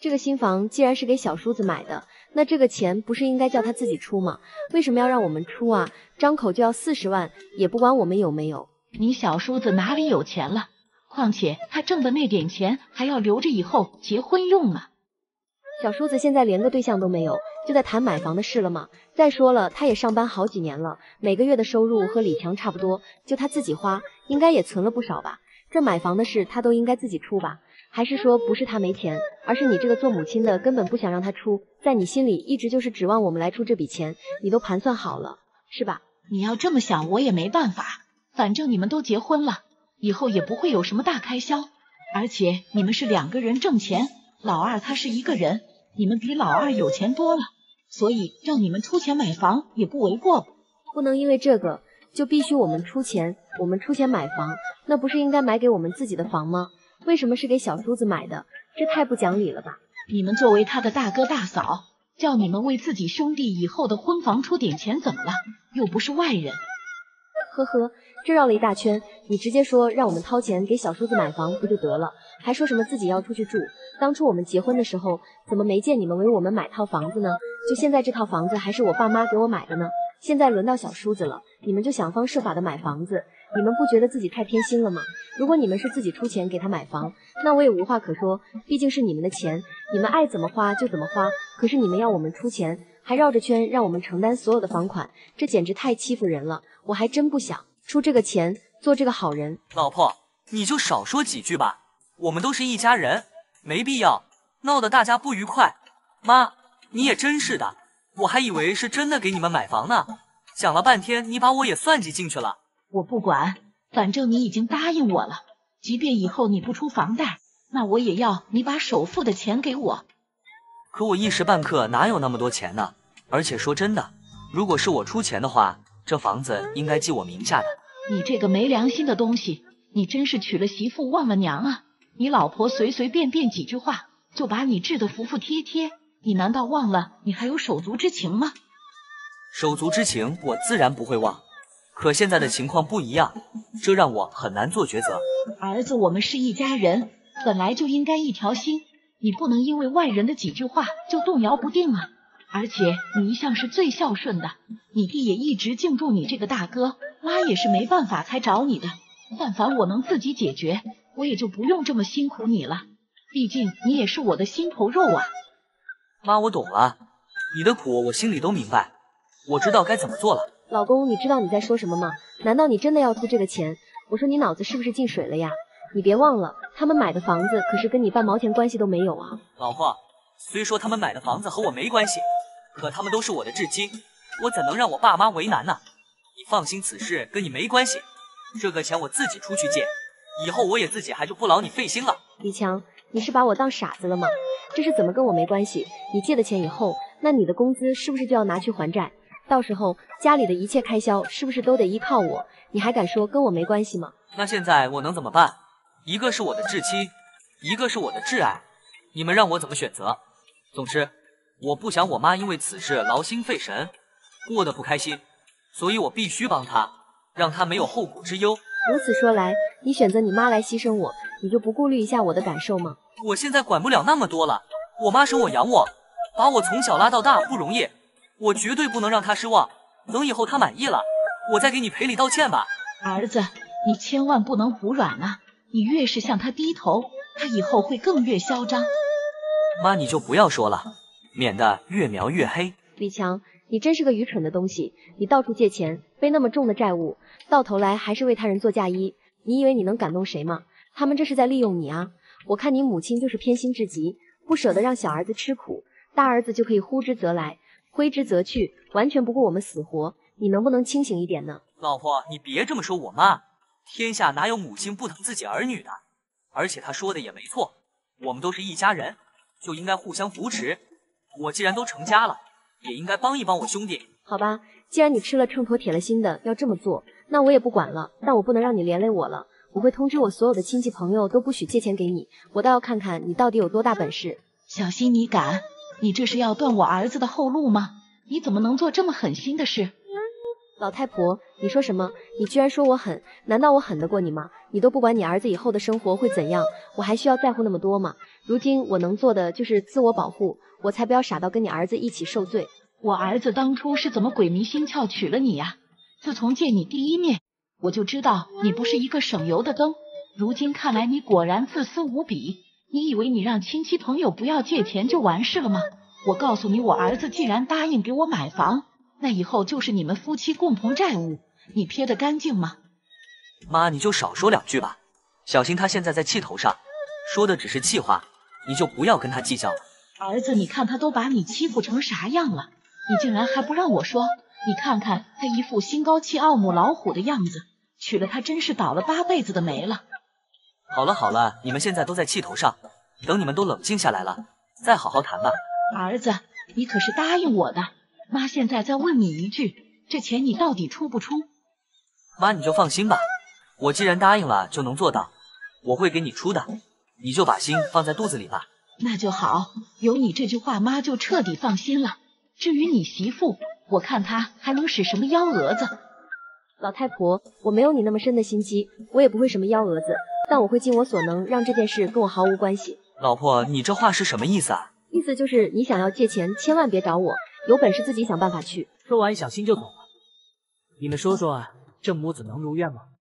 这个新房既然是给小叔子买的，那这个钱不是应该叫他自己出吗？为什么要让我们出啊？张口就要四十万，也不管我们有没有。你小叔子哪里有钱了？况且他挣的那点钱还要留着以后结婚用呢。小叔子现在连个对象都没有，就在谈买房的事了吗？再说了，他也上班好几年了，每个月的收入和李强差不多，就他自己花，应该也存了不少吧。这买房的事他都应该自己出吧？还是说不是他没钱，而是你这个做母亲的根本不想让他出，在你心里一直就是指望我们来出这笔钱，你都盘算好了是吧？你要这么想我也没办法，反正你们都结婚了，以后也不会有什么大开销，而且你们是两个人挣钱，老二他是一个人，你们比老二有钱多了，所以让你们出钱买房也不为过。不能因为这个。就必须我们出钱，我们出钱买房，那不是应该买给我们自己的房吗？为什么是给小叔子买的？这太不讲理了吧！你们作为他的大哥大嫂，叫你们为自己兄弟以后的婚房出点钱，怎么了？又不是外人。呵呵，这绕了一大圈，你直接说让我们掏钱给小叔子买房不就得了？还说什么自己要出去住？当初我们结婚的时候，怎么没见你们为我们买套房子呢？就现在这套房子还是我爸妈给我买的呢。现在轮到小叔子了，你们就想方设法的买房子，你们不觉得自己太偏心了吗？如果你们是自己出钱给他买房，那我也无话可说，毕竟是你们的钱，你们爱怎么花就怎么花。可是你们要我们出钱，还绕着圈让我们承担所有的房款，这简直太欺负人了。我还真不想出这个钱做这个好人。老婆，你就少说几句吧，我们都是一家人，没必要闹得大家不愉快。妈，你也真是的。我还以为是真的给你们买房呢，想了半天，你把我也算计进去了。我不管，反正你已经答应我了，即便以后你不出房贷，那我也要你把首付的钱给我。可我一时半刻哪有那么多钱呢？而且说真的，如果是我出钱的话，这房子应该记我名下的。你这个没良心的东西，你真是娶了媳妇忘了娘啊！你老婆随随便便几句话，就把你治得服服帖帖。你难道忘了你还有手足之情吗？手足之情我自然不会忘，可现在的情况不一样，这让我很难做抉择。儿子，我们是一家人，本来就应该一条心，你不能因为外人的几句话就动摇不定啊！而且你一向是最孝顺的，你弟也一直敬重你这个大哥，妈也是没办法才找你的。但凡我能自己解决，我也就不用这么辛苦你了。毕竟你也是我的心头肉啊！妈，我懂了，你的苦我心里都明白，我知道该怎么做了。老公，你知道你在说什么吗？难道你真的要出这个钱？我说你脑子是不是进水了呀？你别忘了，他们买的房子可是跟你半毛钱关系都没有啊。老婆，虽说他们买的房子和我没关系，可他们都是我的至亲，我怎能让我爸妈为难呢？你放心，此事跟你没关系，这个钱我自己出去借，以后我也自己还就不劳你费心了。李强，你是把我当傻子了吗？这是怎么跟我没关系？你借的钱以后，那你的工资是不是就要拿去还债？到时候家里的一切开销是不是都得依靠我？你还敢说跟我没关系吗？那现在我能怎么办？一个是我的至亲，一个是我的挚爱，你们让我怎么选择？总之，我不想我妈因为此事劳心费神，过得不开心，所以我必须帮他，让他没有后顾之忧。如此说来，你选择你妈来牺牲我，你就不顾虑一下我的感受吗？我现在管不了那么多了，我妈生我养我，把我从小拉到大不容易。我绝对不能让她失望，等以后她满意了，我再给你赔礼道歉吧。儿子，你千万不能服软啊！你越是向她低头，她以后会更越嚣张。妈，你就不要说了，免得越描越黑。李强，你真是个愚蠢的东西！你到处借钱，背那么重的债务，到头来还是为他人做嫁衣。你以为你能感动谁吗？他们这是在利用你啊！我看你母亲就是偏心至极，不舍得让小儿子吃苦，大儿子就可以呼之则来。挥之则去，完全不顾我们死活，你能不能清醒一点呢？老婆，你别这么说我妈，天下哪有母亲不疼自己儿女的？而且她说的也没错，我们都是一家人，就应该互相扶持。我既然都成家了，也应该帮一帮我兄弟。好吧，既然你吃了秤砣铁了心的要这么做，那我也不管了。但我不能让你连累我了，我会通知我所有的亲戚朋友都不许借钱给你，我倒要看看你到底有多大本事。小心你敢！你这是要断我儿子的后路吗？你怎么能做这么狠心的事？老太婆，你说什么？你居然说我狠？难道我狠得过你吗？你都不管你儿子以后的生活会怎样，我还需要在乎那么多吗？如今我能做的就是自我保护，我才不要傻到跟你儿子一起受罪。我儿子当初是怎么鬼迷心窍娶了你呀？自从见你第一面，我就知道你不是一个省油的灯。如今看来，你果然自私无比。你以为你让亲戚朋友不要借钱就完事了吗？我告诉你，我儿子既然答应给我买房，那以后就是你们夫妻共同债务，你撇得干净吗？妈，你就少说两句吧，小心他现在在气头上，说的只是气话，你就不要跟他计较了。儿子，你看他都把你欺负成啥样了，你竟然还不让我说？你看看他一副心高气傲母老虎的样子，娶了她真是倒了八辈子的霉了。好了好了，你们现在都在气头上，等你们都冷静下来了，再好好谈吧。儿子，你可是答应我的，妈现在再问你一句，这钱你到底出不出？妈你就放心吧，我既然答应了，就能做到，我会给你出的，你就把心放在肚子里吧。那就好，有你这句话，妈就彻底放心了。至于你媳妇，我看她还能使什么幺蛾子？老太婆，我没有你那么深的心机，我也不会什么幺蛾子。但我会尽我所能让这件事跟我毫无关系。老婆，你这话是什么意思啊？意思就是你想要借钱，千万别找我，有本事自己想办法去。说完，小新就走了。你们说说，这母子能如愿吗？